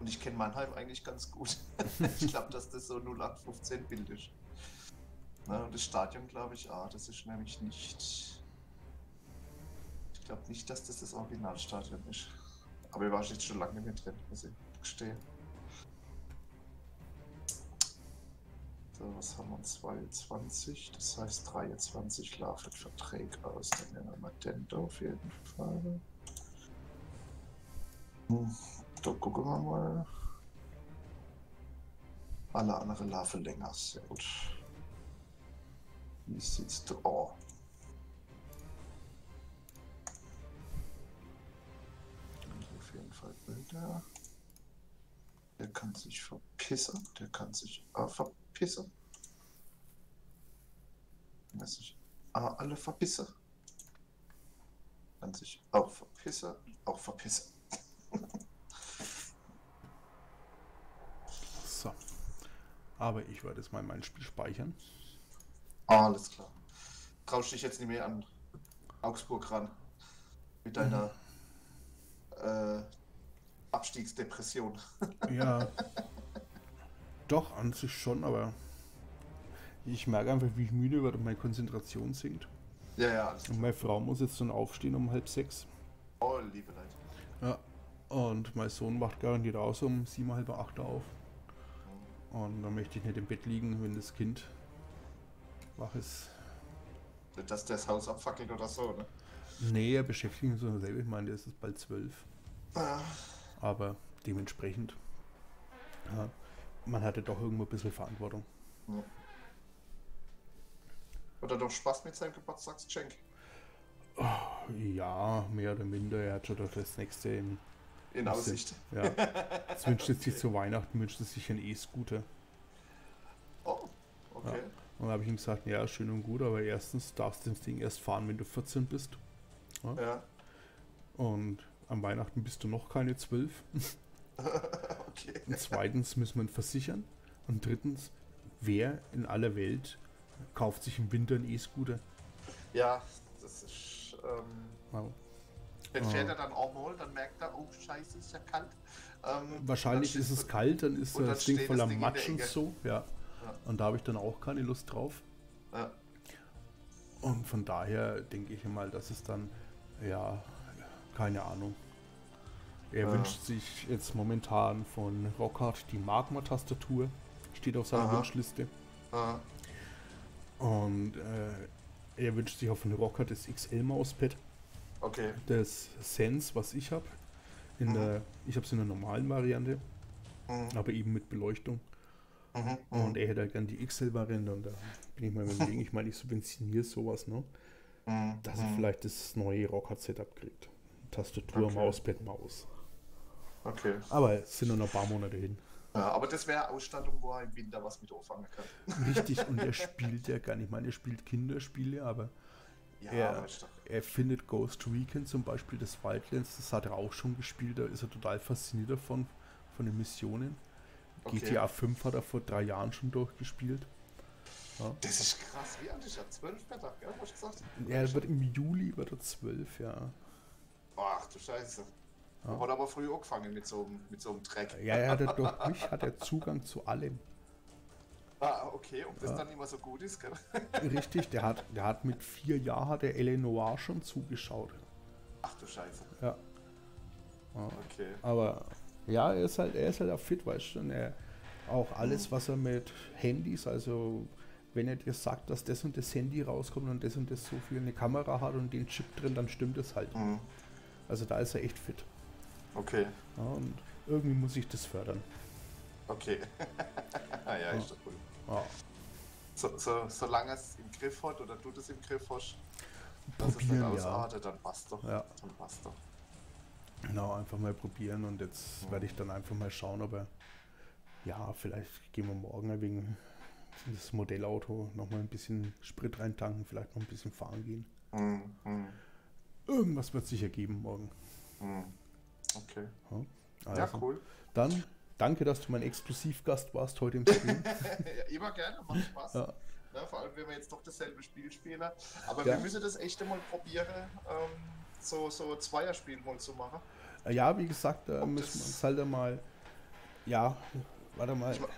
Und ich kenne Mannheim eigentlich ganz gut. [LAUGHS] ich glaube, dass das so 0815 Bild ist. Na, und das Stadion glaube ich, ah, das ist nämlich nicht. Ich glaube nicht, dass das das Originalstadion ist. Aber ich war jetzt schon lange nicht mehr drin, muss ich gestehen. So, was haben wir? 22, das heißt 23 laufen Verträge aus. Dann nehmen wir mal den da auf jeden Fall. Hm, da gucken wir mal. Alle anderen laufen länger, sehr gut. Wie sieht's da? Oh. Auf jeden Fall Bilder. Der kann sich verpissen. Der kann sich auch verpissen. Kann sich auch alle verpissen. Kann sich auch verpissen. Auch verpissen. [LAUGHS] So. Aber ich werde jetzt mal mein Spiel speichern. Alles klar. Traust dich jetzt nicht mehr an Augsburg ran. Mit deiner äh, Abstiegsdepression. [LAUGHS] Ja. Doch, an sich schon, aber ich merke einfach, wie ich müde werde und meine Konzentration sinkt. Ja, ja, alles Und klar. meine Frau muss jetzt dann aufstehen um halb sechs. Oh, liebe Leute. Ja. Und mein Sohn wacht garantiert aus um sieben, halb acht auf. Und dann möchte ich nicht im Bett liegen, wenn das Kind wach ist. Nicht, dass das Haus abfackelt oder so, ne? Nee, beschäftigt sich so selber. Ich meine, der ist bald zwölf. Ah, Aber dementsprechend, ja, man hatte doch irgendwo ein bisschen Verantwortung. ja. Hat er doch Spaß mit seinem Geburtstagsgeschenk? Ja, mehr oder minder. Er hat schon doch das nächste in In Aussicht. Ja. Jetzt wünscht er sich zu Weihnachten, wünscht er sich einen E-Scooter. Oh, okay. Und dann habe ich ihm gesagt, ja, schön und gut, aber erstens darfst du das Ding erst fahren, wenn du 14 bist. Ja. Und am Weihnachten bist du noch keine 12. [LAUGHS] okay. Und zweitens müssen wir ihn versichern. Und drittens, wer in aller Welt kauft sich im Winter einen E-Scooter? Ja, das ist. Ähm, Wow. wenn Ah. fährt er dann auch mal, dann merkt er, oh Scheiße, ist ja kalt. Ähm, Wahrscheinlich ist es kalt, dann ist das Ding voller Matsch und so. Ja. Ja. Und da habe ich dann auch keine Lust drauf. Ja. Und von daher denke ich mal, dass es dann, ja, keine Ahnung. Er Ja. wünscht sich jetzt momentan von Rockhard die Magma-Tastatur. Steht auf seiner Aha. Wunschliste. Ah, Und äh, er wünscht sich auf einen Rockhard das XL-Mauspad. okay. Das Sense, was ich habe. Mhm. der, ich habe es in der normalen Variante, Mhm. aber eben mit Beleuchtung. Mhm. Und er hätte halt gern die XL-Variante. Und da bin ich mal überlegen, ich meine, ich subventioniere sowas, ne? Mhm. Dass er Mhm. vielleicht das neue Rockhard-Setup kriegt. Tastatur, Okay. Mauspad, Maus. Okay. Aber es sind nur noch ein paar Monate hin. Ja, aber das wäre Ausstattung, wo er im Winter was mit anfangen kann. [LAUGHS] Richtig, und er spielt ja gar nicht. Ich meine, er spielt Kinderspiele, aber Ja, doch. er findet Ghost Recon zum Beispiel, das Wildlands, das hat er auch schon gespielt. Da ist er total fasziniert davon, von den Missionen. Okay. GTA 5 hat er vor drei Jahren schon durchgespielt. Ja. Das ist krass. Wie alt ist er? Zwölf Meter, gell? Hast du gesagt? Er wird im Juli wird er 12, ja. Ach du Scheiße. Ja. Hat aber früh angefangen mit so, einem- mit so einem Dreck. Ja, er hatte durch mich hat er Zugang zu allem. Ah, okay, ob das Ja. dann immer so gut ist, gell? [LAUGHS] Richtig, der hat, der hat mit vier Jahren hat der Eleanor schon zugeschaut. Ach du Scheiße. Ja. ja. Okay. Aber ja, er ist halt, er ist halt auch fit, weißt du. Und er, auch alles, was er mit Handys, also wenn er dir sagt, dass das und das Handy rauskommt und das und das so viel eine Kamera hat und den Chip drin, dann stimmt es halt. Mhm. Also da ist er echt fit. Okay. Ja, und irgendwie muss ich das fördern. Okay. [LAUGHS] ah, ja, ist doch cool. Ja. So, so, solange es im Griff hat oder du das im Griff hast, dass es nicht Probieren, ja. ausartet, dann passt doch. Ja. Dann passt doch. Genau, einfach mal probieren und jetzt werde ich dann einfach mal schauen, ob er. Ja, vielleicht gehen wir morgen wegen das Modellauto nochmal ein bisschen Sprit reintanken, vielleicht noch ein bisschen fahren gehen. Mhm. Irgendwas wird sich ergeben morgen. Mhm. Okay. Ja, Ja, also, cool. Dann danke, dass du mein Exklusivgast warst heute im Stream. [LAUGHS] ja, immer gerne, macht Spaß. ja, Ne, vor allem, wenn wir jetzt doch dasselbe Spiel spielen. Aber Ja. wir müssen das echt einmal probieren, ähm, so, so Zweierspiel mal zu machen. Ja wie gesagt, da müssen wir uns halt einmal. Ja, warte mal. Ich ma-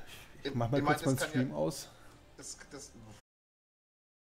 Ich mach mal ich mein, kurz meinen kann Stream ja- aus. Das, das,